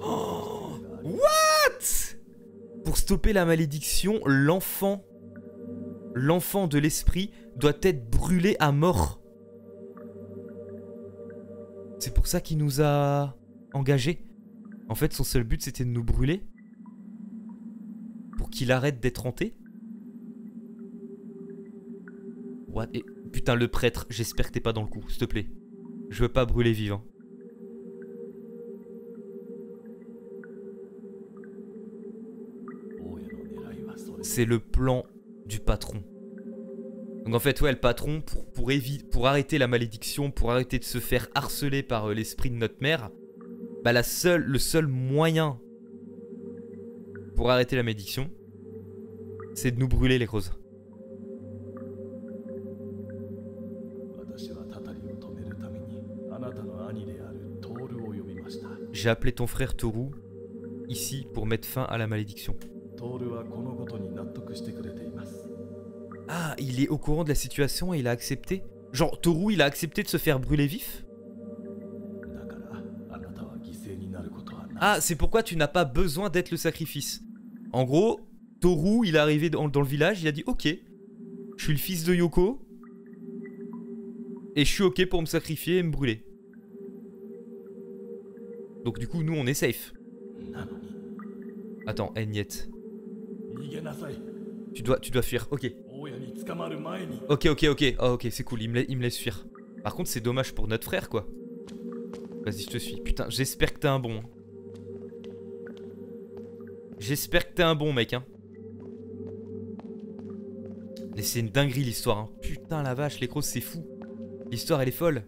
Oh What? Pour stopper la malédiction, l'enfant, l'enfant de l'esprit doit être brûlé à mort. C'est pour ça qu'il nous a engagés. En fait, son seul but c'était de nous brûler pour qu'il arrête d'être hanté. What? Putain, le prêtre, j'espère que t'es pas dans le coup, s'il te plaît. Je veux pas brûler vivant. c'est le plan du patron. Donc en fait, ouais, le patron, pour, arrêter la malédiction, pour arrêter de se faire harceler par euh, l'esprit de notre mère, bah la seule, le seul moyen pour arrêter la malédiction, c'est de nous brûler les roses. J'ai appelé ton frère Toru ici pour mettre fin à la malédiction. Ah, il est au courant de la situation et il a accepté Genre, Toru, il a accepté de se faire brûler vif? Ah, c'est pourquoi tu n'as pas besoin d'être le sacrifice. En gros, Toru, il est arrivé dans, le village, il a dit Ok, je suis le fils de Yoko, et je suis ok pour me sacrifier et me brûler. Donc du coup, nous, on est safe. Attends, Enyet. Tu dois, tu dois fuir, ok. Ok, ok, ok. Oh, ok, c'est cool, il me, il me, laisse fuir. Par contre, c'est dommage pour notre frère, quoi. Vas-y, je te suis. Putain, j'espère que t'es un bon. Hein. J'espère que t'es un bon, mec, hein. Mais c'est une dinguerie, l'histoire, hein. Putain, la vache, les grosses, c'est fou. L'histoire, elle est folle.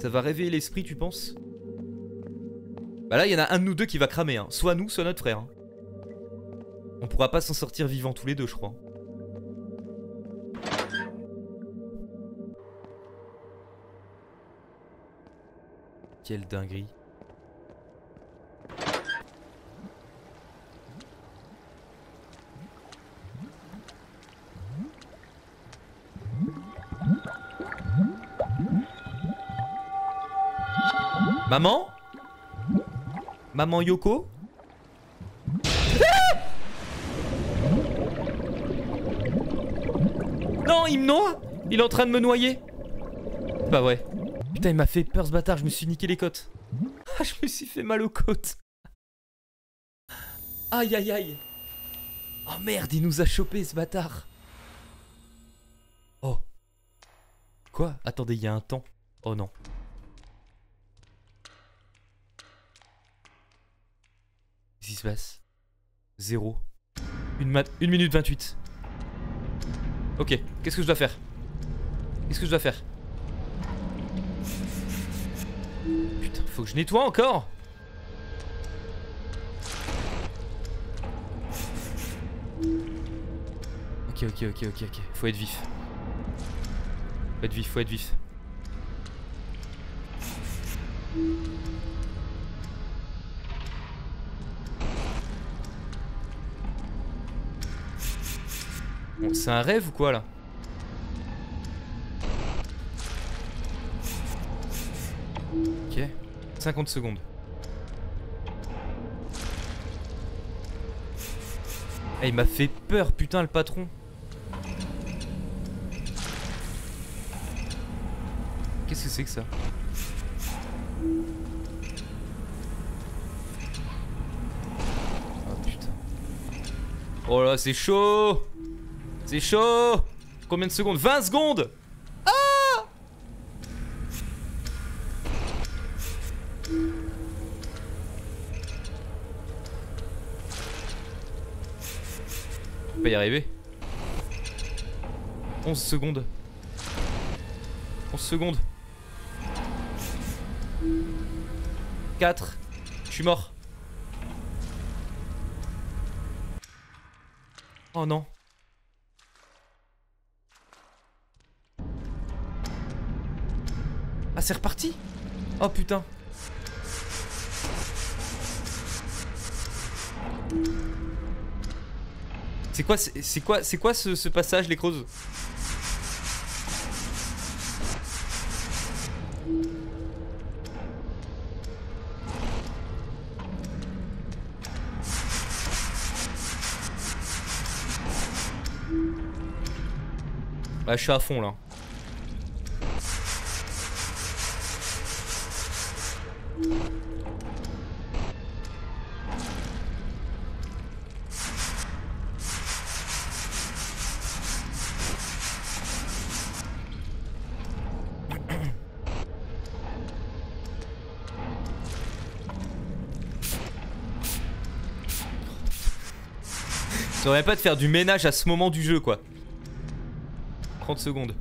Ça va réveiller l'esprit, tu penses? Bah là, il y en a un de nous deux qui va cramer, hein. Soit nous, soit notre frère. hein. On pourra pas s'en sortir vivant tous les deux, je crois. Quelle dinguerie. Maman? Maman Yoko Ah Non, il me noie Il est en train de me noyer Bah ouais. Putain, il m'a fait peur ce bâtard, je me suis niqué les côtes. Ah, je me suis fait mal aux côtes. Aïe aïe aïe. Oh merde, il nous a chopé ce bâtard. Oh. Quoi? Attendez, il y a un temps. Oh non. Qu'est-ce qui se passe? Zéro. Une, ma- une minute 28. Ok, qu'est-ce que je dois faire? Qu'est-ce que je dois faire? Putain, faut que je nettoie encore Ok, ok, ok, ok, ok. Faut être vif. Faut être vif, faut être vif. C'est un rêve ou quoi là Ok. 50 secondes. Eh, il m'a fait peur, putain, le patron. Qu'est-ce que c'est que ça Oh putain. Oh là, c'est chaud C'est chaud Combien de secondes? 20 secondes Ah On va y arriver. 11 secondes. 11 secondes. 4. Je suis mort. Oh non. Ah, c'est reparti Oh putain. C'est quoi, c'est quoi, c'est quoi ce, ce passage, les creuses? Bah, je suis à fond là. Ça aurait pas de faire du ménage à ce moment du jeu quoi. 30 secondes.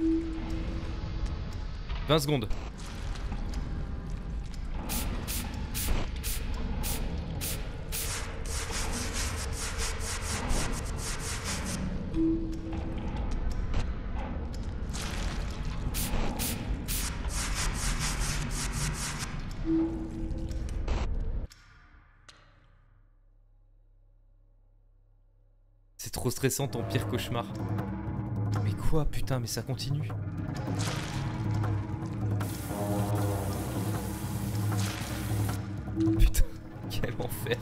« 20 secondes. Stressant ton pire cauchemar. Mais quoi putain mais ça continue. Putain, quel enfer.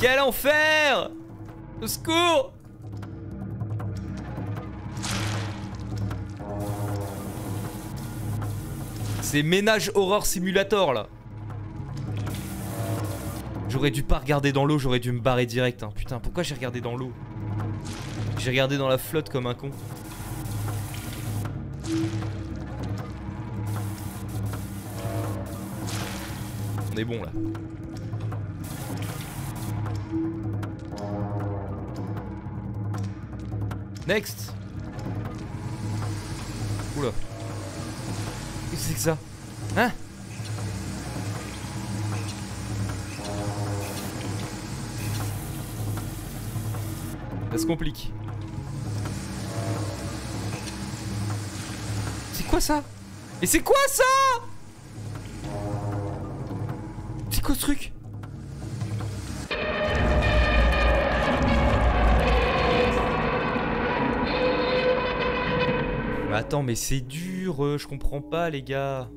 Quel enfer Au secours C'est ménage horror simulator là. J'aurais dû pas regarder dans l'eau, j'aurais dû me barrer direct. hein. Putain, pourquoi j'ai regardé dans l'eau? J'ai regardé dans la flotte comme un con. On est bon là. Next Oula. que c'est que ça? Hein? Ça se complique. Quoi ça? Et c'est quoi ça? C'est quoi ce truc? Attends, mais c'est dur, euh, je comprends pas les gars.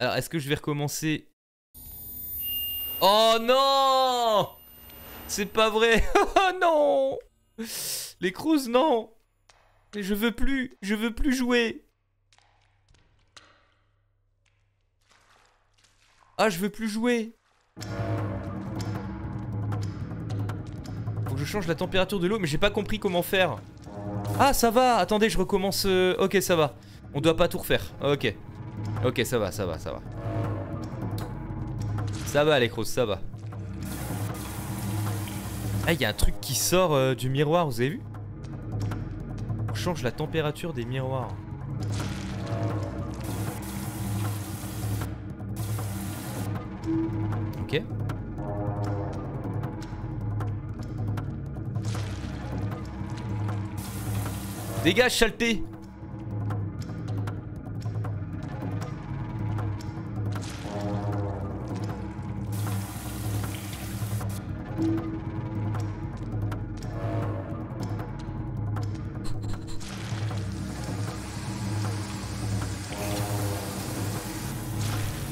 Alors, est-ce que je vais recommencer? Oh non! C'est pas vrai Oh non! Les crows, non! Mais je veux plus Je veux plus jouer Ah, je veux plus jouer Faut que je change la température de l'eau, mais j'ai pas compris comment faire. Ah, ça va Attendez, je recommence... euh, Ok, ça va. On doit pas tout refaire. Ok. Ok, ça va, ça va, ça va. Ça va les crocs, ça va. Ah, il y a un truc qui sort euh, du miroir, vous avez vu? On change la température des miroirs. Dégage, saleté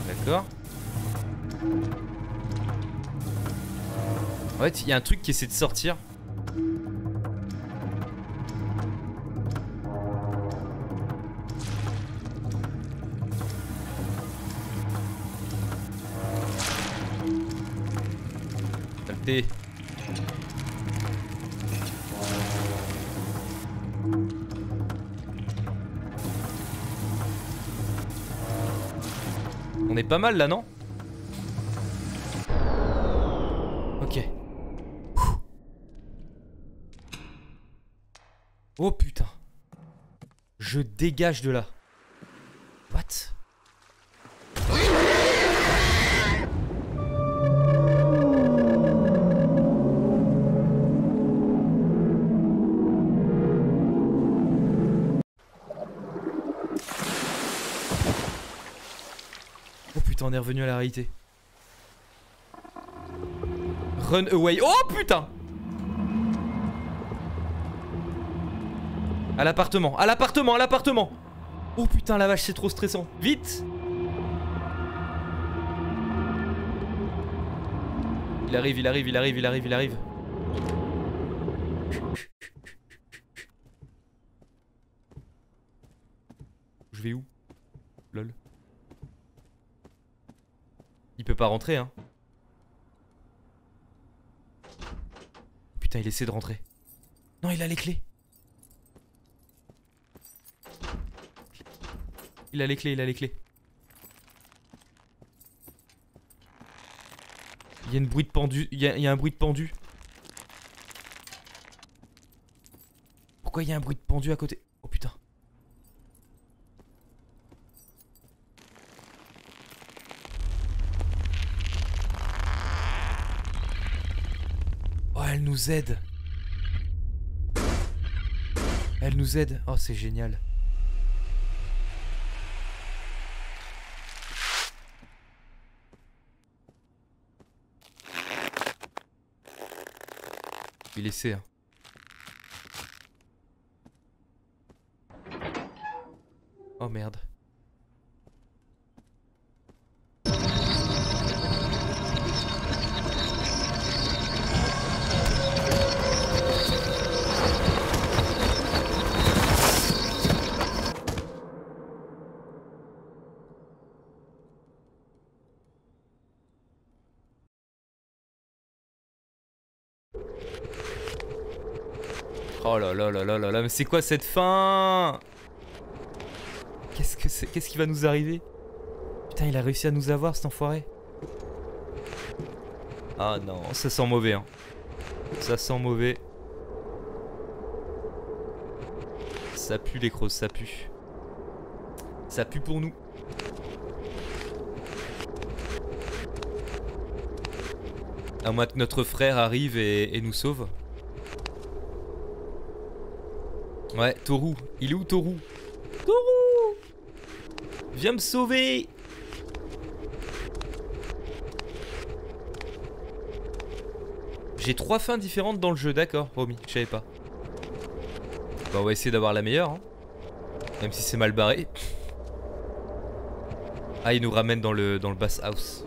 D'accord. En fait, il y a un truc qui essaie de sortir. Mal là, non Ok. Oh putain. Je dégage de là. On est revenu à la réalité. Run away. Oh putain! À l'appartement, à l'appartement, à l'appartement! Oh putain la vache c'est trop stressant. Vite! Il arrive, il arrive, il arrive, il arrive, il arrive. Je vais où? Lol peut pas rentrer hein Putain il essaie de rentrer Non il a les clés Il a les clés, il a les clés. Il y a une bruit de pendu. Y a un bruit de pendu. Pourquoi il y a un bruit de pendu à côté? Oh putain. Oh, elle nous aide. Elle nous aide. Oh, c'est génial. Il essaie. Hein. Oh merde. Là mais c'est quoi cette fin? Qu'est-ce que c'est? Qu'est-ce qui va nous arriver? Putain, il a réussi à nous avoir cet enfoiré. Ah non, ça sent mauvais hein. Ça sent mauvais. Ça pue les crosses, ça pue. Ça pue pour nous. À moins que notre frère arrive et nous sauve. Ouais, Toru. Il est où Toru Toru Viens me sauver J'ai trois fins différentes dans le jeu, d'accord, Romy, je savais pas. Bah, on va essayer d'avoir la meilleure, hein. Même si c'est mal barré. Ah, il nous ramène dans le, dans le bass house.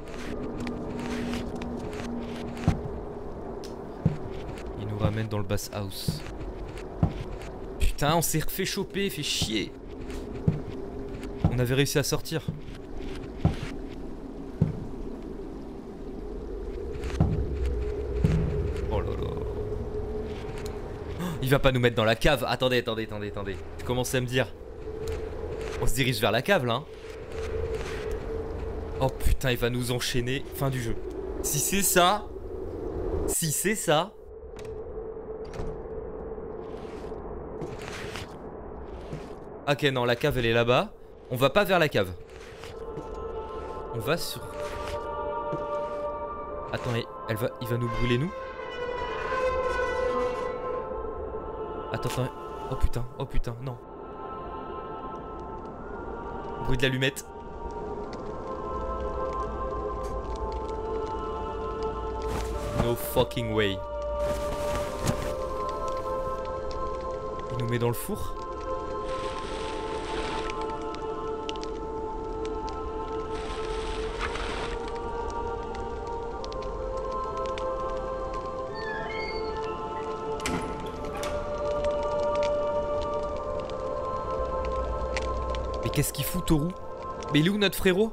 Il nous ramène dans le bass house. Putain, on s'est refait choper, fait chier. On avait réussi à sortir. Oh là là. Il va pas nous mettre dans la cave. Attendez, attendez, attendez, attendez. Je commence à me dire. On se dirige vers la cave là. hein. Oh putain, il va nous enchaîner. Fin du jeu. Si c'est ça. Si c'est ça. Ok, non, la cave elle est là-bas. On va pas vers la cave. On va sur. Attendez, elle va, il va nous brûler nous? Attends, attends. Oh putain, oh putain, non. Bruit de l'allumette. No fucking way. Il nous met dans le four? Qu'est-ce qu'il fout Toru Mais il est où notre frérot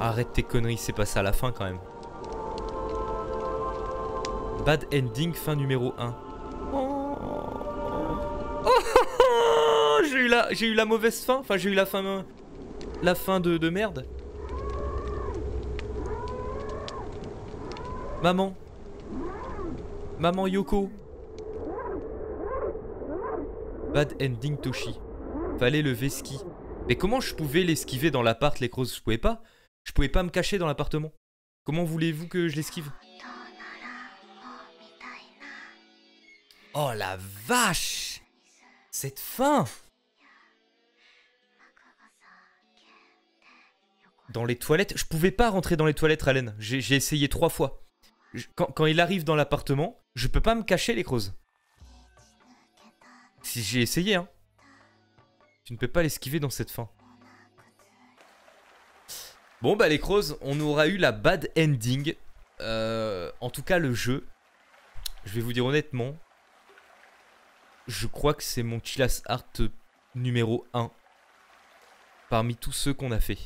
Arrête tes conneries, c'est pas ça la fin quand même. Bad ending, fin numéro 1. Oh. J'ai eu la, eu la mauvaise fin. Enfin, j'ai eu la fin, la fin de, de merde. Maman. Maman Yoko. Bad ending Toshi. Fallait le ski. Mais comment je pouvais l'esquiver dans l'appart, les crozes Je pouvais pas. Je pouvais pas me cacher dans l'appartement. Comment voulez-vous que je l'esquive? Oh la vache Cette fin Dans les toilettes? Je pouvais pas rentrer dans les toilettes, Allen. J'ai essayé trois fois. Quand, quand il arrive dans l'appartement, je peux pas me cacher, les crozes. Si j'ai essayé, hein. Tu ne peux pas l'esquiver dans cette fin. Bon, bah, les crozes, on aura eu la bad ending. Euh, en tout cas, le jeu. Je vais vous dire honnêtement. Je crois que c'est mon Chillax Art numéro 1. Parmi tous ceux qu'on a fait.